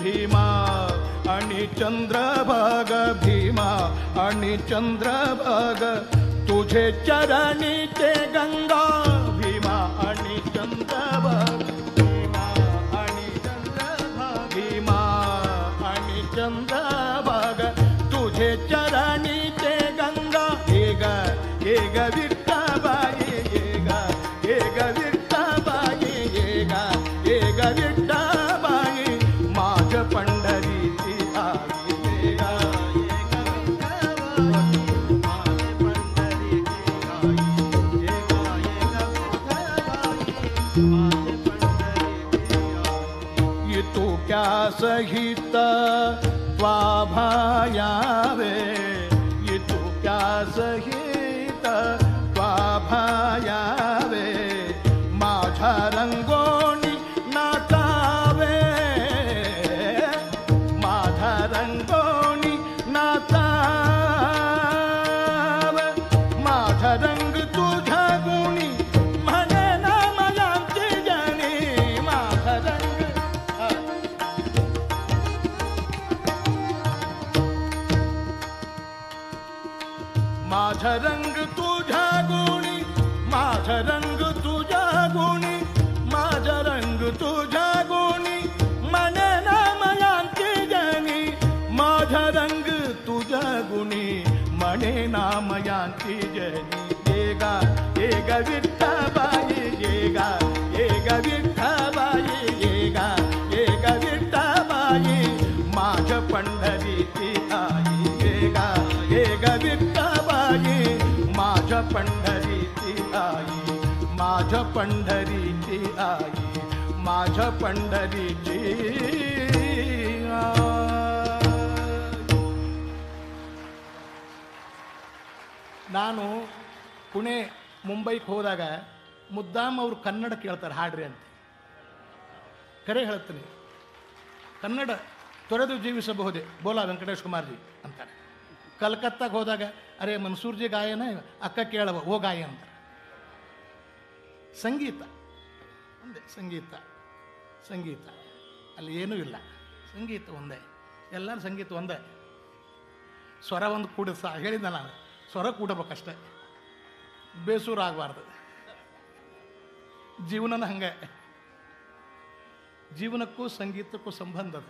[SPEAKER 1] भीमा आणि चंद्रभाग, भीमा आणि चंद्रभाग. ते चरी चे गङ्गा विवानि माझ पंढरीची आई माझ पंढरीची आई ನಾನು ಪುಣೆ ಮುಂಬೈಗೆ ಹೋದಾಗ ಮುದ್ದಾಮ್ ಅವರು ಕನ್ನಡ ಕೇಳ್ತಾರೆ ಹಾಡ್ರಿ ಅಂತ ಕರೆ ಹೇಳ್ತೀನಿ ಕನ್ನಡ ತೊರೆದು ಜೀವಿಸಬಹುದೇ ಬೋಲಾ ವೆಂಕಟೇಶ್ ಕುಮಾರ್ಜಿ ಅಂತಾರೆ ಕಲ್ಕತ್ತಾಗ ಹೋದಾಗ ಅರೆ ಮನ್ಸೂರ್ಜಿ ಗಾಯನ ಅಕ್ಕ ಕೇಳವ ಓ ಗಾಯ ಅಂತಾರೆ ಸಂಗೀತ. ಒಂದೇ ಸಂಗೀತ. ಸಂಗೀತ. ಅಲ್ಲಿ ಏನೂ ಇಲ್ಲ. ಸಂಗೀತ ಒಂದೇ. ಎಲ್ಲರೂ ಸಂಗೀತ ಒಂದೇ. ಸ್ವರ ಒಂದು ಕೂಡಿಸ ಹೇಳಿದ್ದೆ ನಾನು. ಸ್ವರ ಕೂಡಬೇಕಷ್ಟೆ. ಬೇಸೂರ ಆಗಬಾರ್ದು. ಜೀವನನ ಹಂಗೆ. ಜೀವನಕ್ಕೂ ಸಂಗೀತಕ್ಕೂ ಸಂಬಂಧ ಅದ.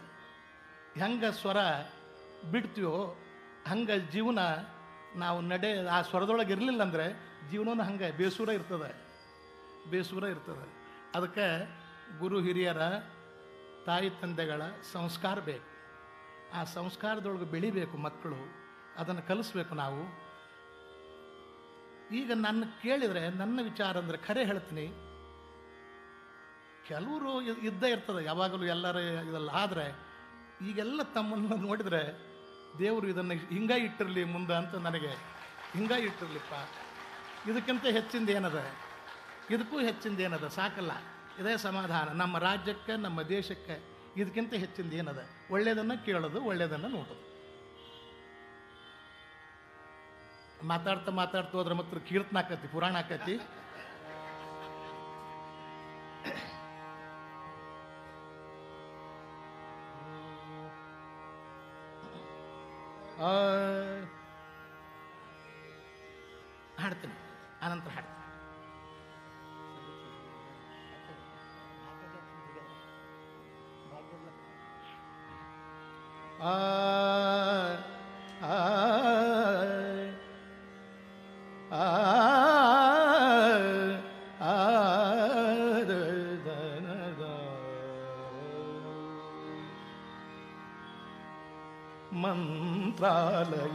[SPEAKER 1] ಹೆಂಗೆ ಸ್ವರ ಬಿಡ್ತೀವೋ ಹಂಗೆ ಜೀವನ ನಾವು ನಡೆ ಆ ಸ್ವರದೊಳಗೆ ಇರಲಿಲ್ಲ ಅಂದರೆ ಜೀವನನ ಹಂಗೆ ಬೇಸೂರ ಇರ್ತದೆ. ಬೇಸೂರ ಇರ್ತದೆ. ಅದಕ್ಕೆ ಗುರು ಹಿರಿಯರ ತಾಯಿ ತಂದೆಗಳ ಸಂಸ್ಕಾರ ಬೇಕು. ಆ ಸಂಸ್ಕಾರದೊಳಗೆ ಬೆಳಿಬೇಕು ಮಕ್ಕಳು. ಅದನ್ನು ಕಲಿಸ್ಬೇಕು ನಾವು. ಈಗ ನನ್ನ ಕೇಳಿದರೆ, ನನ್ನ ವಿಚಾರ ಅಂದರೆ ಖರೆ ಹೇಳ್ತೀನಿ. ಕೆಲವರು ಇದ್ದೇ ಇರ್ತದೆ. ಯಾವಾಗಲೂ ಎಲ್ಲರ ಇದೆಲ್ಲ. ಆದರೆ ಈಗೆಲ್ಲ ತಮ್ಮನ್ನು ನೋಡಿದರೆ ದೇವರು ಇದನ್ನು ಹಿಂಗ ಇಟ್ಟಿರಲಿ ಮುಂದೆ ಅಂತ ನನಗೆ ಹಿಂಗ ಇಟ್ಟಿರಲಿಪ್ಪ. ಇದಕ್ಕಿಂತ ಹೆಚ್ಚಿಂದ ಏನದ? ಇದಕ್ಕೂ ಹೆಚ್ಚಿಂದ ಏನದ? ಸಾಕಲ್ಲ. ಇದೇ ಸಮಾಧಾನ. ನಮ್ಮ ರಾಜ್ಯಕ್ಕೆ, ನಮ್ಮ ದೇಶಕ್ಕೆ ಇದಕ್ಕಿಂತ ಹೆಚ್ಚಿಂದ ಏನದ? ಒಳ್ಳೆಯದನ್ನು ಕೇಳೋದು ಒಳ್ಳೆಯದನ್ನು ನೋಡೋದು. ಮಾತಾಡ್ತಾ ಮಾತಾಡ್ತಾ ಹೋದ್ರೆ ಮಾತ್ರ ಕೀರ್ತನ ಆಕತಿ, ಪುರಾಣ ಆಕತಿ. ಹಾಡ್ತೀನಿ. ಆನಂತರ ಹಾಡ್ತೀನಿ.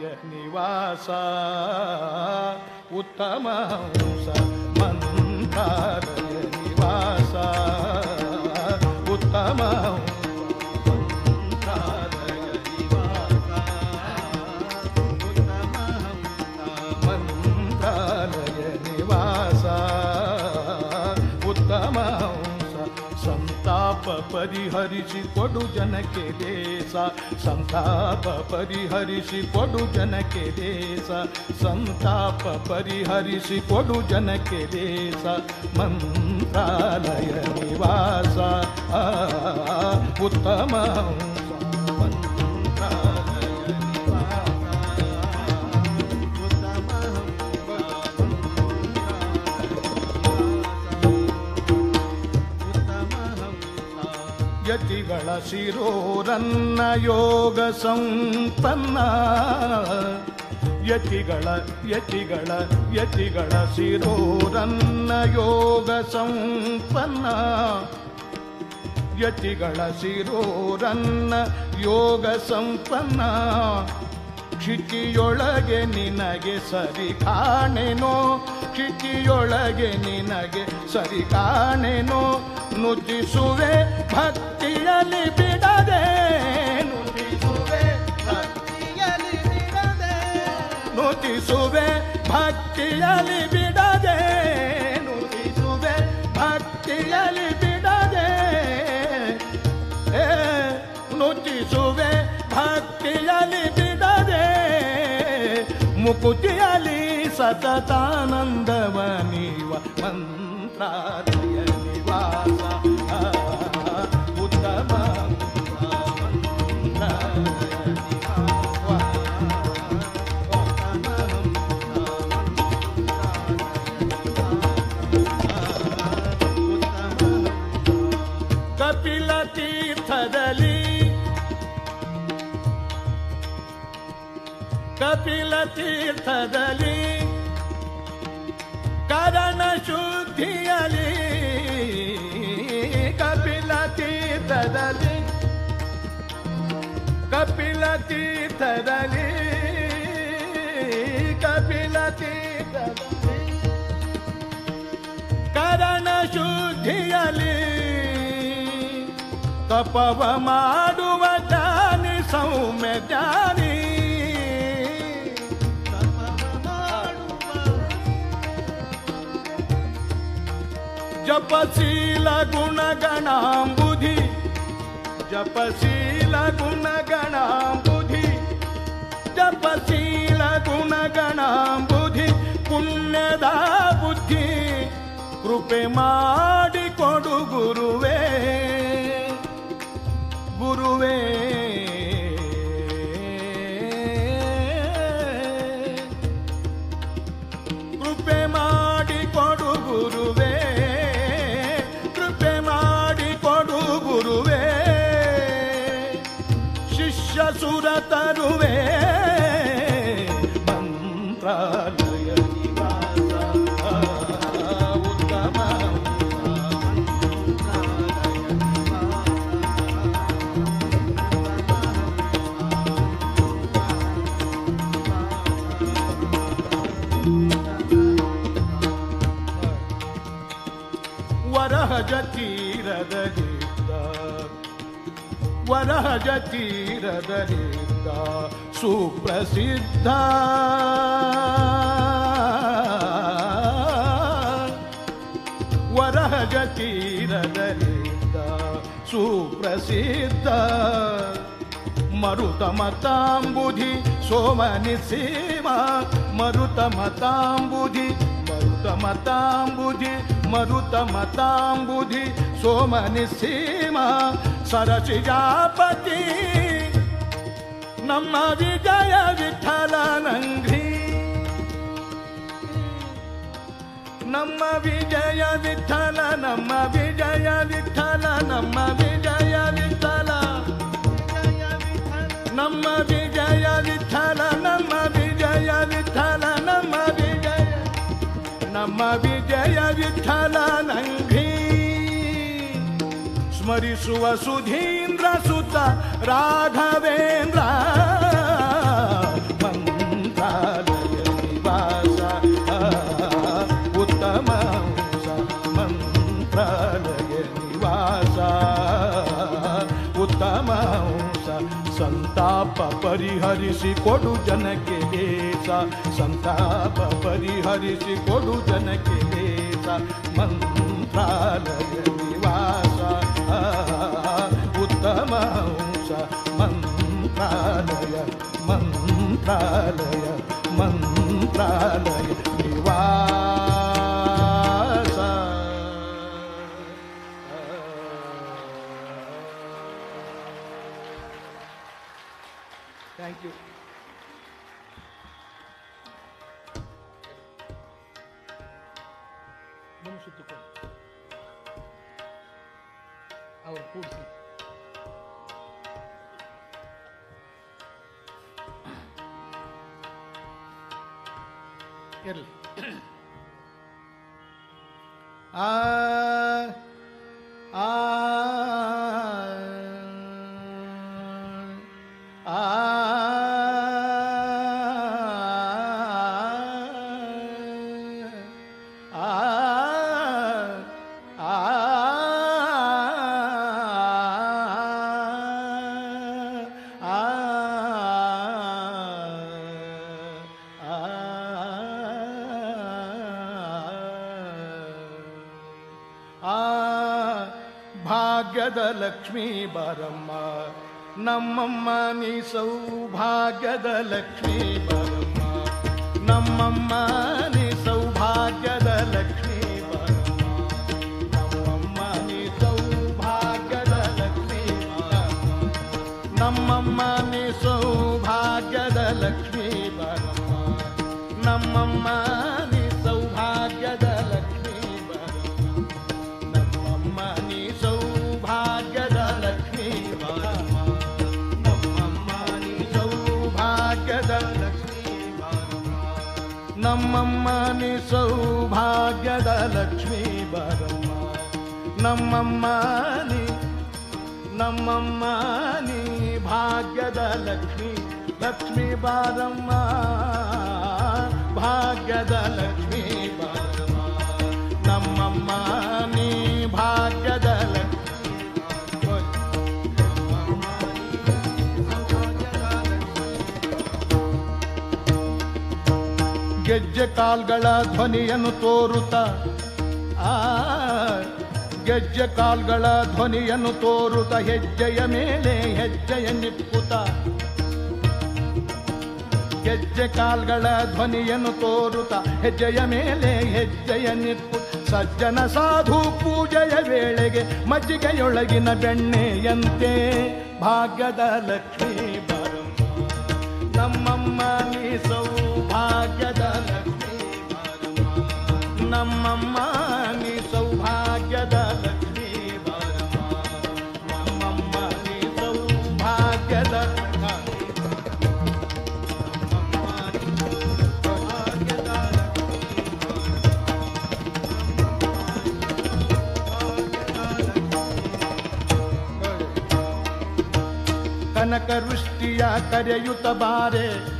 [SPEAKER 1] निवासा उत्तमंस मन्थारय निवासा उत्तमं ಪರಿಹರಿಸಿ ಕೊಡು ಜನಕ್ಕೆ ದೇಶ ಸಂತಾಪ ಪರಿಹರಿಸಿ ಕೊಡು ಜನಕ್ಕೆ ದೇಶ ಸಂತಾಪ ಪರಿಹರಿಸಿ ಕೊಡು ಜನಕ್ಕೆ ದೇಶ ಮಂತ್ರಾಲಯ ನಿವಾಸ ಆ, ಉತ್ತಮ ಶಿರೋರನ್ನ ಯೋಗ ಸಂಪನ್ನ. ಯತಿಗಳ ಯತಿಗಳ ಯತಿಗಳ ಶಿರೋರನ್ನ ಯೋಗ ಸಂಪನ್ನ. ಯತಿಗಳ ಶಿರೋರನ್ನ ಯೋಗ ಸಂಪನ್ನ. ಕ್ಷಿತಿಯೊಳಗೆ ನಿನಗೆ ಸರಿ ಕಾಣೆನೋ? ಕ್ಷಿತಿಯೊಳಗೆ ನಿನಗೆ ಸರಿ ಕಾಣೆನೋ? ನುತಿಸುವೆ ಭಕ್ತಿಯಲ್ಲಿ ಬಿಡದೆ ನುತಿಸುವೆ ಭಕ್ತಿಯಲ್ಲಿ ಬಿಡದೆ. ನುತಿಸುವೆ ಭಕ್ತಿಯಲ್ಲಿ ಬಿಡದೆ ನುತಿಸುವೆ ಭಕ್ತಿಯಲ್ಲಿ ಬಿಡದೆ. ನುತಿಸುವೆ ಭಕ್ತಿಯಲ್ಲಿ ಬಿಡದೆ. ಮುಕುತಿಯಲ್ಲಿ ಸತತಾನಂದವ ನೀವ ಮಂತ್ರಾಲಯ ಕಪಿಲ ತೀರ್ಥದಲ್ಲಿ ಕರಣ ಶುದ್ಧಿಯಲಿ ಕಪಿಲ ತೀರ್ಥದಲ್ಲಿ ಕಪಿಲ ತೀರ್ಥದಲ್ಲಿ ಕಪಿಲ ತೀರ್ಥದಲ್ಲಿ ಕರಣ ಶುದ್ಧಿಯಲಿ ತಪವ ಮಾಡುವ ಜ್ಞಾನಿ ಸೌಮ್ಯ ಜ್ಞಾನಿ ಜಪಶೀಲ ಗುಣಗಣಾಂಬುಧಿ ಜಪಶೀಲ ಗುಣಗಣಾಂಬುಧಿ ಜಪಶೀಲ ಗುಣಗಣಾಂಬುಧಿ ಪುಣ್ಯದ ಬುದ್ಧಿ ಕೃಪೆ ಮಾಡಿಕೊಡು ಗುರುವೇ ಗುರುವೇ राजतीर दलिता सुप्रसिद्ध वराजतीर सुप्रसिद्ध मरुतमताम्बुधि सोमनि सेवा मरुतमताम्बुधि सोमताम्बुधि मरुतमताम्बुधि सोमनिसीमा सरसिजापति ನಮ್ಮ ವಿಜಯ ವಿಠಲನಂಗ್ರಿ ನಮ್ಮ ವಿಜಯ ವಿಠಲ ನಮ್ಮ ವಿಜಯ ವಿಠಲ ನಮ್ಮ ವಿಜಯ ವಿಠಲ ನಮ್ಮ ವಿಜಯ ವಿಠಲ ನಮ್ಮ ವಿಜಯ ವಿಠಲ ನಮ್ಮ ನಮ್ಮ ವಿಜಯ विजयविठलनङ्घ्री ಸ್ಮರಿಸುವ ಸುಧೀಂದ್ರ ಸುತ ರಾಘವೇಂದ್ರ. संताप परिहरिषि कोडु जन के देसा। संताप परिहरिषि कोडु जन के देसा। मंत्रालय निवासा। उत्तम हंस, मंत्रालय मंत्रालय मंत्रालय निवास। आ ನಮ್ಮಮ್ಮ ನೀ ಸೌಭಾಗ್ಯದ ಲಕ್ಷ್ಮೀ ಬರಮ್ಮ ನಮ್ಮಮ್ಮ ಸೌಭಾಗ್ಯದ ಲಕ್ಷ್ಮೀ ಬರಮ್ಮ ನಮ್ಮಮ್ಮ ನೀ ನಮ್ಮಮ್ಮ ನೀ ಭಾಗ್ಯದ ಲಕ್ಷ್ಮಿ ಲಕ್ಷ್ಮೀ ಬಾರಮ್ಮ ಭಾಗ್ಯದ ಲಕ್ಷ್ಮೀ ಬಾರಮ್ಮ ನಮ್ಮಮ್ಮ ನೀ ಭಾಗ್ಯದ ಗೆಜ್ಜೆ ಕಾಲ್ಗಳ ಧ್ವನಿಯನ್ನು ತೋರುತ್ತ. ಆ, ಗೆಜ್ಜೆ ಕಾಲ್ಗಳ ಧ್ವನಿಯನ್ನು ತೋರುತ್ತ ಹೆಜ್ಜೆಯ ಮೇಲೆ ಹೆಜ್ಜೆಯ ನಿಪ್ಪುತ ಗೆಜ್ಜೆ ಕಾಲ್ಗಳ ಧ್ವನಿಯನ್ನು ತೋರುತ್ತ ಹೆಜ್ಜೆಯ ಮೇಲೆ ಹೆಜ್ಜೆಯ ನಿಪ್ಪು. ಸಜ್ಜನ ಸಾಧು ಪೂಜೆಯ ವೇಳೆಗೆ ಮಜ್ಜಿಗೆಯೊಳಗಿನ ಬೆಣ್ಣೆಯಂತೆ ಭಾಗ್ಯದ ಲಕ್ಷ್ಮೀ. ನಮ್ಮಮ್ಮ ನೀ ಸೌಭಾಗ್ಯದ ಲಕ್ಷ್ಮೀ ಬರಮ್ಮ ನಮ್ಮಮ್ಮ ನೀ ಸೌಭಾಗ್ಯದ ಲಕ್ಷ್ಮೀ ನಮ್ಮಮ್ಮ ನೀ ಸೌಭಾಗ್ಯದ ಕನಕ ವೃಷ್ಟಿಯ ಕರೆಯುತ್ತ ಬಾರೆ ಆ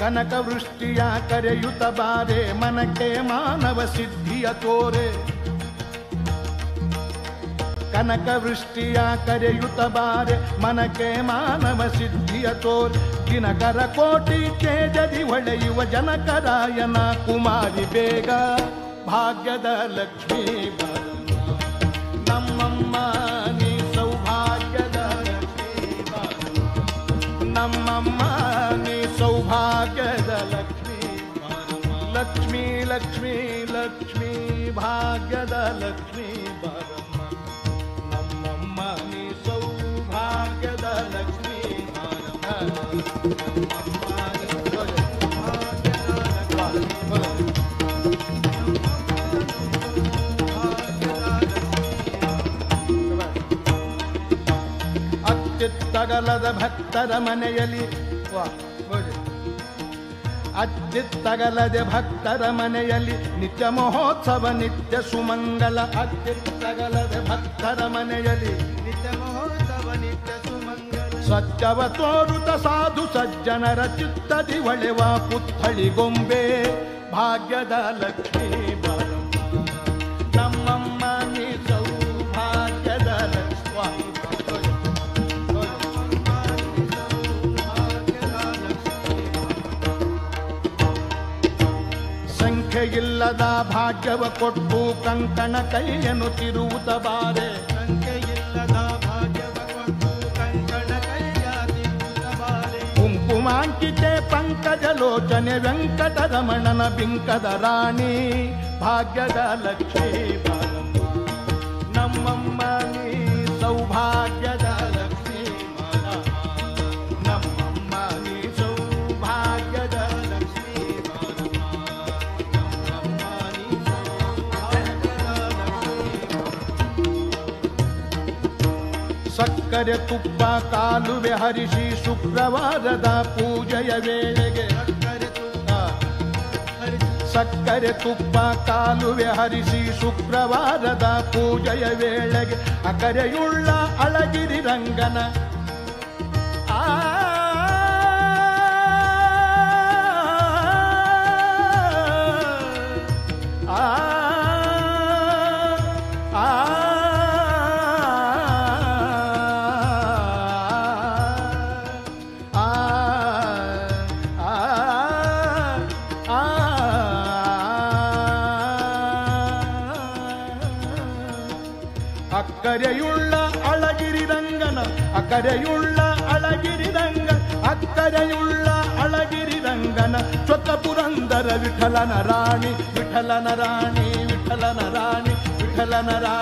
[SPEAKER 1] ಕನಕ ವೃಷ್ಟಿಯ ಕರೆಯುತ ಬಾರೆ, ಮನಕ್ಕೆ ಮಾನವ ಸಿದ್ಧಿಯ ಕೋರೆ. ಕನಕ ವೃಷ್ಟಿಯ ಕರೆಯುತ ಬಾರೆ, ಮನಕ್ಕೆ ಮಾನವ ಸಿದ್ಧಿಯ ತೋರ್ ದಿನಕರ ಕೋಟಿ ತೇಜದಿ ಹೊಳೆಯುವ ಜನಕರಾಯನ ಕುಮಾರಿ ಬೇಗ, ಭಾಗ್ಯದ ಲಕ್ಷ್ಮೀ ನಮ್ಮಮ್ಮ लक्ष्मी लक्ष्मी भाग्यद लक्ष्मी बरम नम्मम्म नी सौभाग्यद लक्ष्मी भारत ಅತ್ಯುತ್ತಗಲದ ಭಕ್ತರ ಮನೆಯಲ್ಲಿ ವಾ ಅಚ್ಚಿತ್ತಗಲದೆ ಭಕ್ತರ ಮನೆಯಲ್ಲಿ ನಿತ್ಯ ಮಹೋತ್ಸವ, ನಿತ್ಯ ಸುಮಂಗಲ. ಅಚ್ಚಿತ್ತಗಲದೆ ಭಕ್ತರ ಮನೆಯಲ್ಲಿ
[SPEAKER 3] ನಿತ್ಯ ಮಹೋತ್ಸವ, ನಿತ್ಯ ಸುಮಂಗಲ.
[SPEAKER 1] ಸತ್ಯವ ತೋರುತ ಸಾಧು ಸಜ್ಜನರ ಚಿತ್ತದಿ ಒಳೆವ ಪುತ್ಥಳಿ ಗೊಂಬೆ. ಭಾಗ್ಯದ ಲಕ್ಷ್ಮೀ ಸಂಖ್ಯೆಯಿಲ್ಲದ ಭಾಗ್ಯವ ಕೊಟ್ಟು ಕಂಕಣ ಕೈಯನ್ನು ತಿರುವುತ ಬಾರೆ
[SPEAKER 3] ಸಂಖ್ಯೆಯಿಲ್ಲದ ಭಾಗ್ಯವ ಕೊಟ್ಟು ಕಂಕಣ ಕೈಯ ತಿರುಗುತ್ತಬಾರೆ.
[SPEAKER 1] ಕುಂಕುಮಾಂಕಿತೆ ಪಂಕಜ ಲೋಚನೆ ವೆಂಕಟರಮಣನ ಬಿಂಕದ ರಾಣಿ ಭಾಗ್ಯದ ಲಕ್ಷ್ಮೀ ಸಕ್ಕರೆ ತುಪ್ಪ ಕಾಲುವೆ ಹರಿಸಿ ಶುಕ್ರವಾರದ ಪೂಜೆಯ ವೇಳೆಗೆ
[SPEAKER 3] ಸಕ್ಕರೆ ತುಪ್ಪ
[SPEAKER 1] ಕಾಲುವೆ ಹರಿಸಿ ಶುಕ್ರವಾರದ ಪೂಜೆಯ ವೇಳೆಗೆ ಅಕರೆಯುಳ್ಳ ಅಳಗಿರಿ ರಂಗನ ಅಕ್ಕರೆಯುಳ್ಳ ಅಳಗಿರಿ ರಂಗನ ಅಕರೆಯುಳ್ಳ ಅಳಗಿರಿ ರಂಗ ಅಕ್ಕರೆಯುಳ್ಳ ಅಳಗಿರಿ ರಂಗನ ಚೊತ್ತ ಪುರಂದರ ವಿಠಲನ ರಾಣಿ ವಿಠಲನ ರಾಣಿ ವಿಠಲನ ರಾಣಿ ವಿಠಲನ ರಾಣಿ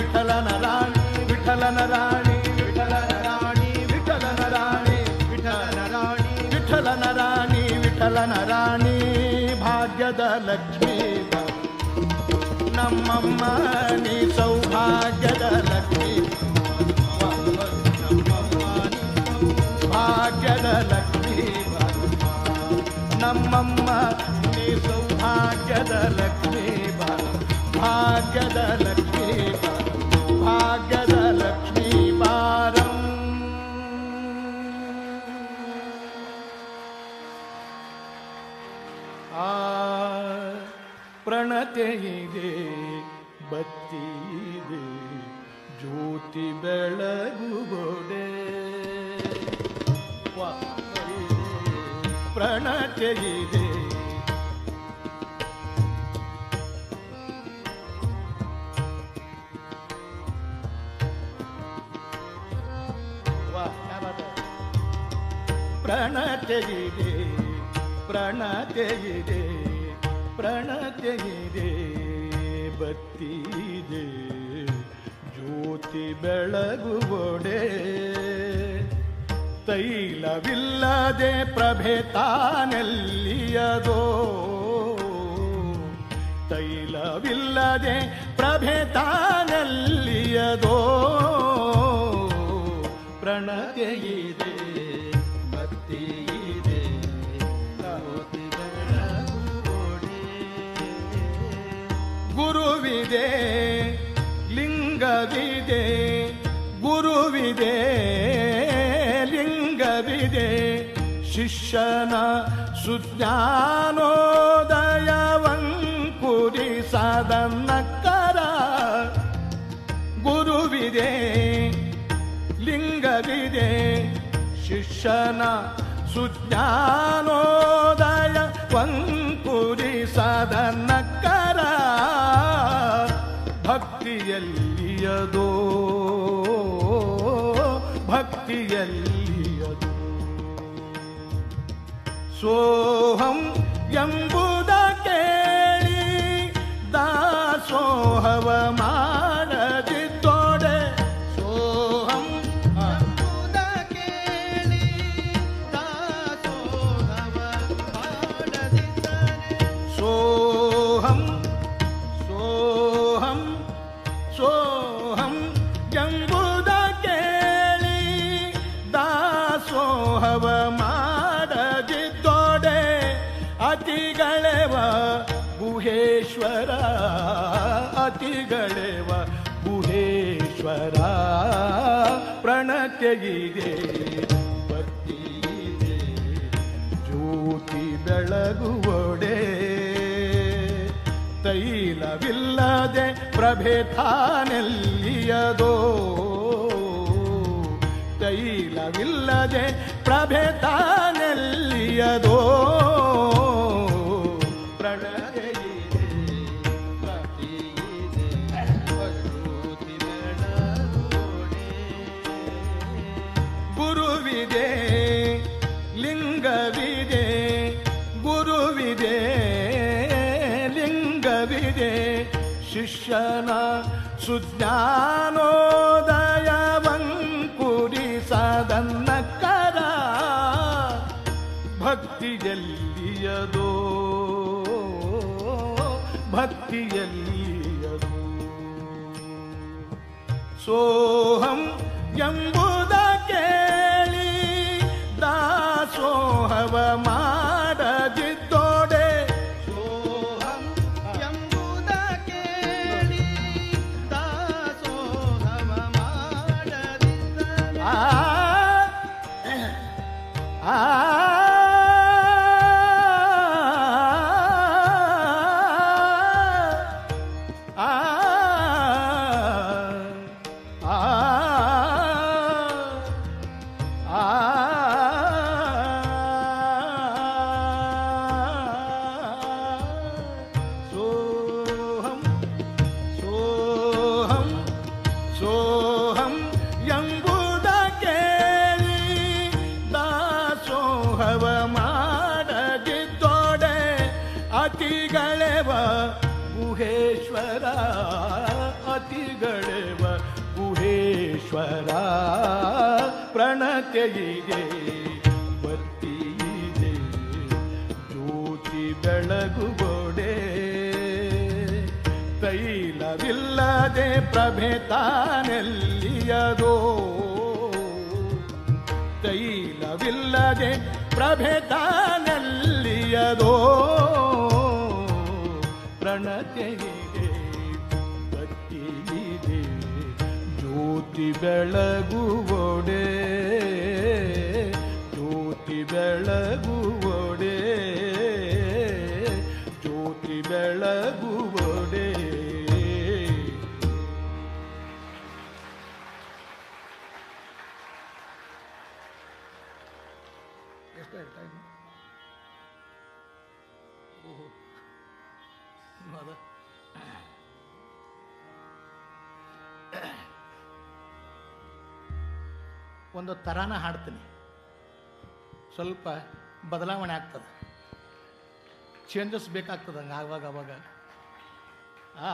[SPEAKER 1] ವಿಠಲನ ರಾಣಿ ವಿಠಲನ ರಾಣಿ ವಿಠಲನ ರಾಣಿ ವಿಠಲನ ರಾಣಿ
[SPEAKER 3] ವಿಠಲನ ರಾಣಿ
[SPEAKER 1] ವಿಠಲನ ರಾಣಿ ವಿಠಲನ ರಾಣಿ ಭಾಗ್ಯದ ಲಕ್ಷ್ಮೀ ನಮ್ಮಮ್ಮ ನೀ ಸೌಭಾಗ್ಯದ ಲಕ್ಷ್ಮೀ ಭಾಗ್ಯದ ಲಕ್ಷ್ಮೀ ನಮ್ಮಮ್ಮ ನೀ ಸೌಭಾಗ್ಯದ ಲಕ್ಷ್ಮೀ ಭಾಗ್ಯದ ಲಕ್ಷ್ಮೀ ಭಾಗ್ಯದ ಬೆಳಗುಗೊಡೆ ಪ್ರಣತೆ ಇದೆ ಪ್ರಣತೆ ಇದೆ ಪ್ರಣತೆ ಇದೆ ಪ್ರಣತೆ ಇದೆ ಬತ್ತಿದೆ ಜ್ಯೋತಿ ಬೆಳಗುವೊಡೆ ತೈಲವಿಲ್ಲದೆ ಪ್ರಭೆ ತಾನೆಲ್ಲಿಯದೋ? ತೈಲವಿಲ್ಲದೆ ಪ್ರಭೆ ತಾನೆಲ್ಲಿಯದೋ? ಪ್ರಣತೆಯಿದೆ ಭಕ್ತಿಯಿದೆ. ಗುರುವಿದೆ ಲಿಂಗವಿದೆ ಗುರುವಿದೆ ಲಿಂಗವಿದೆ. ಶಿಷ್ಯನ ಸುಜ್ಞಾನೋದಯವಂಕುರಿಸದನ್ನಕ್ಕರ ಗುರುವಿದೆ ಲಿಂಗವಿದೆ ಶಿಷ್ಯನ ಸುಜ್ಞಾನೋದಯ ವಂಕುರಿಸದನ್ನಕ್ಕರ ಎಲ್ಲಿಯದೋ ಭಕ್ತಿ ಎಲ್ಲಿಯದು ಸೋಹಂ
[SPEAKER 3] ಎಂಬುದ ಕೇಳಿ ದಾಸೋಹವ
[SPEAKER 1] ಮಾರದೆ ಅತಿಗಳೆವ ಗುಹೇಶ್ವರ ಪ್ರಣತ್ಯಗಿದೆ ಭಕ್ತಿಯಿದೆ ಜ್ಯೋತಿ ಬೆಳಗುವೊಡೆ. ತೈಲವಿಲ್ಲದೆ ಪ್ರಭೆ ತಾನೆಲ್ಲಿಯದೋ ತೈಲವಿಲ್ಲದೆ ಪ್ರಭೆ ಶಿಷ್ಯನ ಸುಜ್ಞಾನೋದಯವಂಕುರಿಸದನ್ನ ಕರ ಭಕ್ತಿಯಲ್ಲಿಯದೋ ಭಕ್ತಿಯಲ್ಲಿಯದೋ. ಸೋಹಂ ಎಂಬುದ ಕೇಳಿ ದಾಸೋಹವ ಮಾಡದಿದ್ದೋಡೆ ಪ್ರಣತ್ಯಯಿಗೆ ಬತ್ತಿಯಿದೆ ಜ್ಯೋತಿ ಬೆಳಗುಗೊಡೆ ತೈಲವಿಲ್ಲದೆ ಪ್ರಭೆ ತಾನೆಲ್ಲಿಯದೋ? ತೈಲವಿಲ್ಲದೆ ಪ್ರಭೆ ತಾನೆಲ್ಲಿಯದೋ? ಪ್ರಣತೆಯಿದೆ ಬತ್ತಿದೆ ಜ್ಯೋತಿ ಬೆಳಗುವೊಡೆ
[SPEAKER 3] ಸ್ವಲ್ಪ ಬದಲಾವಣೆ ಆಗ್ತದೆ ಚೇಂಜಸ್ ಬೇಕಾಗ್ತದೆ ಹಂಗೆ ಆವಾಗ ಅವಾಗ
[SPEAKER 1] ಆ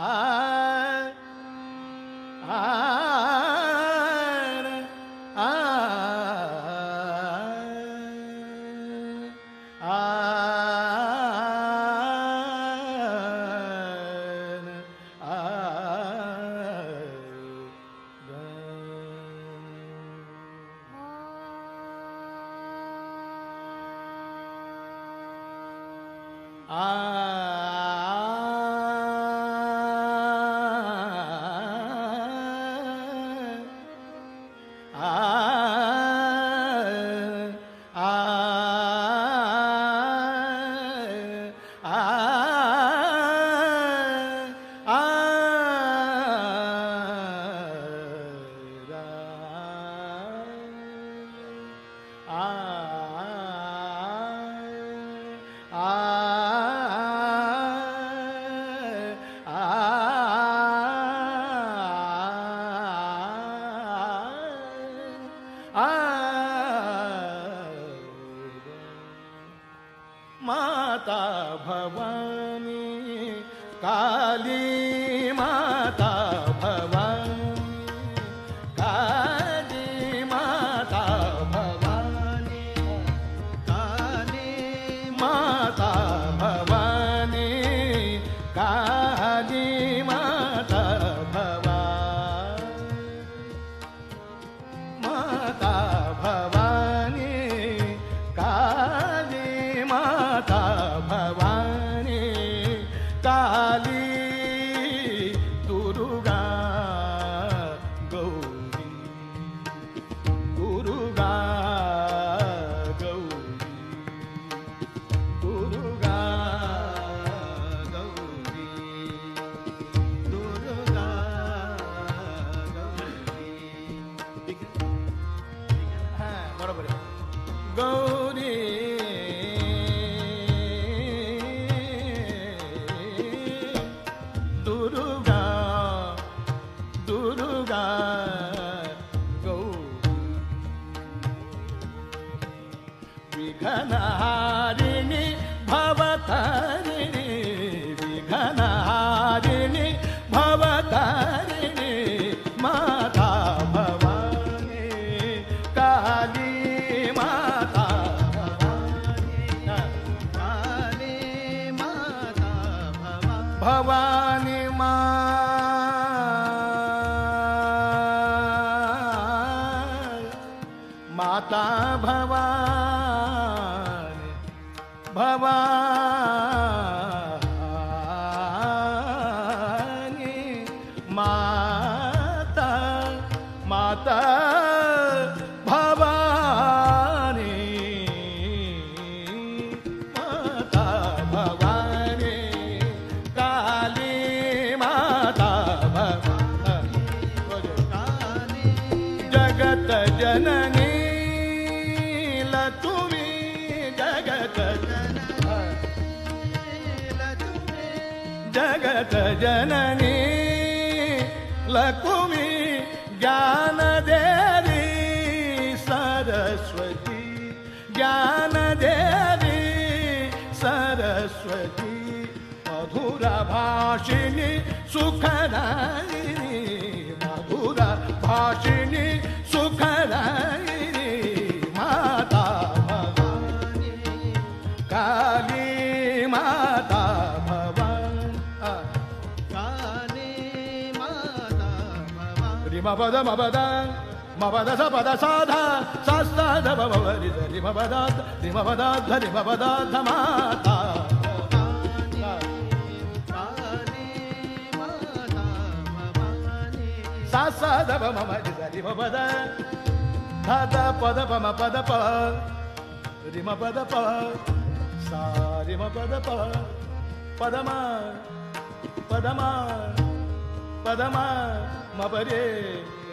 [SPEAKER 1] సుఖరాయిని మధుర భాషిణి సుఖరాయిని
[SPEAKER 4] మాతా
[SPEAKER 1] భవాని కాళీ మాతా భవాని కాళీ మాతా భవాని మబద మబద మబద సపద సాధ సాస్తాధ భవరి రిమబదాధ రిమబదాధ రిమబదాధ మాతా sa sa da ba ma ma
[SPEAKER 4] di sa di
[SPEAKER 1] ma ba da ta da pa da pa ma pa da
[SPEAKER 4] pa di ma
[SPEAKER 1] pa da pa sa di ma pa da pa pa da ma pa da ma pa da ma ma pa re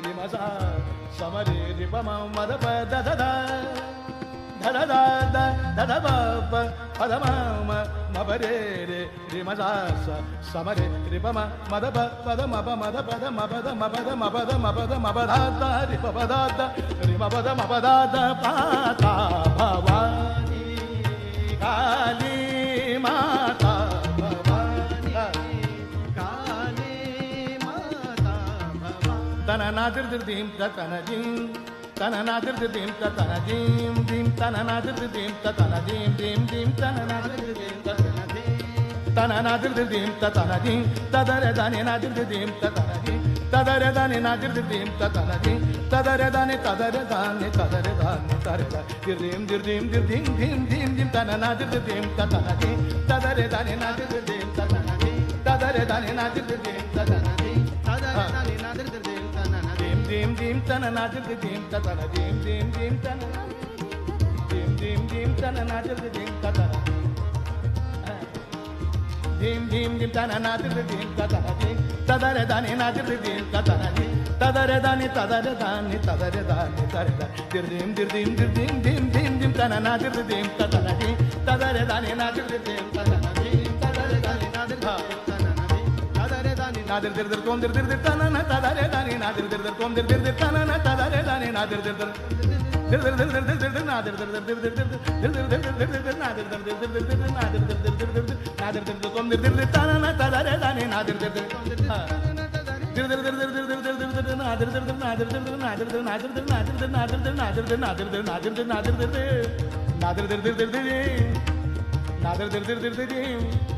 [SPEAKER 1] di ma sa sa ma re di pa ma ma da pa da da da ధనదాద ధనమాప పదమామ మపరే రే రిమదాస సమరే రిపమ మదప పద మప మద పద మపద మపద మపద మపద మపదాత రిపపదాత రిమపద మపదాత పాత భవాని కాళీ
[SPEAKER 4] మాత తన నాదిర్దిం
[SPEAKER 1] తన gym तननादृत दीम तन दीम दीम तननादृत दीम तन दीम दीम दीम तननादृत दीम तन दीम तननादृत दीम तन दीम तदर दाने नादृत दीम तन दीम तदर दाने नादृत दीम तन दीम तदर दाने तदर दाने तदर दाने तर दीम दीम दीम दीम दीम दीम दीम तननादृत दीम तन दीम तदर दाने नादृत दीम तन दीम तदर दाने नादृत
[SPEAKER 4] दीम तन दीम तदर दाने
[SPEAKER 1] dim dim tana nadir di dim tatana dim dim dim tana dim dim dim tana nadir di dim tatana dim dim dim tana nadir di dim tatana dim tadare dani nadir di dim tatana dim tadare dani tadare dani tadare dani tadare dani dir dim dir dim dir dim dim dim dim tana nadir di dim tatana dim tadare dani nadir di dim tatana dim tadare dani nadir ha
[SPEAKER 4] Nadir
[SPEAKER 1] திர் திர் தோம் திர் திர் திர் தனன ததரே தானே நாதிர் திர் திர் தோம் திர் திர் திர் தனன ததரே தானே நாதிர் திர் திர் திர் திர் திர் திர் திர் திர் நாதிர் திர் திர் திர் திர் திர் திர் திர் திர் திர் திர் திர் நாதிர் திர் திர் திர் திர் திர் நாதிர் திர் திர் திர் திர் திர் நாதிர் திர் திர் தோம் திர் திர் திர் தனன ததரே தானே நாதிர் திர் திர் திர் திர் திர் திர் திர் திர் திர் திர் திர் நாதிர் திர் திர் நாதிர் திர் திர் நாதிர் திர் நாதிர் திர் நாதிர் திர் நாதிர் திர் நாதிர் திர் நாதிர் திர் நாதிர் திர் நாதிர் திர் திர் நாதிர் திர் திர் திர் திர் நாதிர் திர் திர் திர் திர் நாதிர் திர் திர் திர் திர்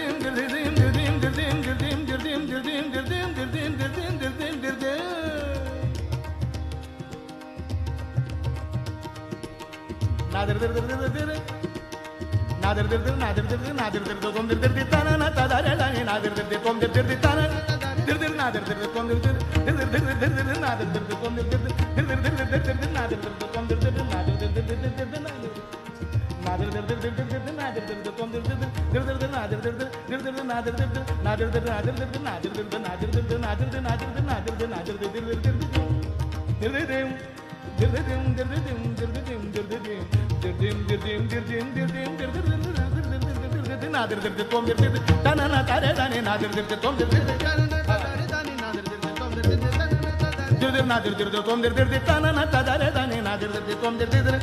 [SPEAKER 1] நாதர் திரு திரு திரு திரு நாதர் திரு திரு நாதர் திரு திரு நாதர் திரு திரு திரு திரு தான தாதாரே தானே நாதர் திரு திரு திரு திரு தான திரு திரு நாதர் திரு திரு திரு திரு திரு திரு திரு திரு நாதர் திரு திரு திரு திரு திரு திரு திரு திரு नादिर दिर दिर तोम दिर दिर ताना
[SPEAKER 4] ना तारे दाने नादिर दिर दिर
[SPEAKER 1] तोम दिर दिर दिर दिर नादिर दिर दिर तोम दिर दिर दिर ताना ना तादारे दाने नादिर दिर दिर तोम दिर दिर दिर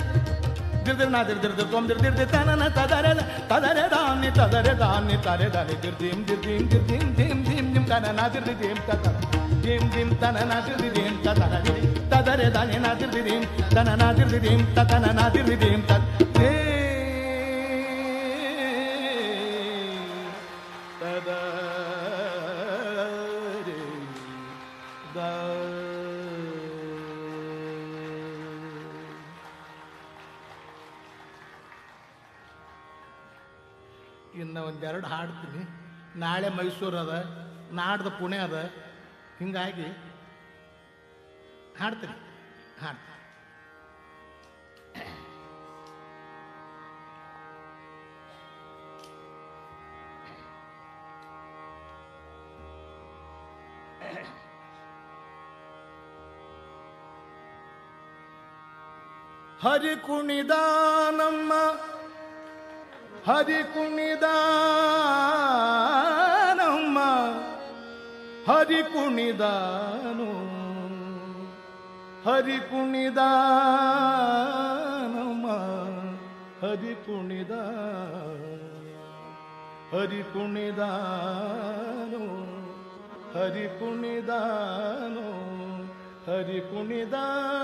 [SPEAKER 1] दिर दिर नादिर दिर दिर तोम दिर दिर दिर ताना ना तादारे तादारे दाने तादारे दाने तारे दाने दिर दिम दिर दिम दिर दिम दिम दिम ताना नादिर दिर दिम ताना dir tom dir dir dir nadir dir dir dir dir dir dir nadir nadir dir dir ಇನ್ನು ಒಂದೆರಡು ಹಾಡ್ತೀನಿ ನಾಳೆ ಮೈಸೂರು ಅದ ನಾಡ್ದು ಪುಣೆ ಅದ ಹಿಂಗಾಗಿ ಹಾಡ್ತೀನಿ ಹಾಡ್ತೀನಿ ಹರಿ ಕುಣಿದ ನಮ್ಮ ಹರಿ ಕುಣಿದ ನಮ್ಮ ಹರಿ ಕುಣಿದಾನು ಹರಿ ಕುಣಿದಾನಮ್ಮ ಹರಿ ಕುಣಿದ ಹರಿ ಕುಣಿದಾನು ಹರಿ ಕುಣಿದಾನು ಹರಿ ಕುಣಿದಾನು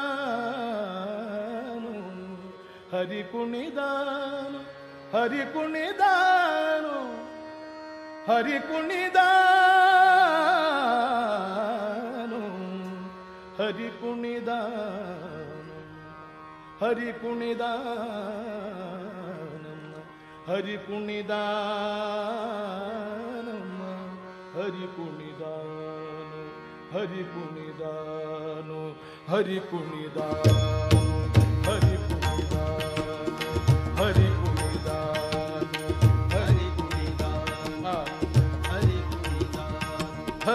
[SPEAKER 1] ಹರಿ ಕುಣಿದಾನು ಹರಿ ಕುಣಿದಾನು ಹರಿ ಕುಣಿದಾನು ಹರಿ ಕುಣಿದಾನು ಹರಿ ಕುಣಿದಾನಮ್ಮ ಹರಿ ಕುಣಿದಾನಮ್ಮ ಹರಿ ಕುಣಿದಾನು ಹರಿ ಕುಣಿದಾನು ಹರಿ ಕುಣಿದಾನು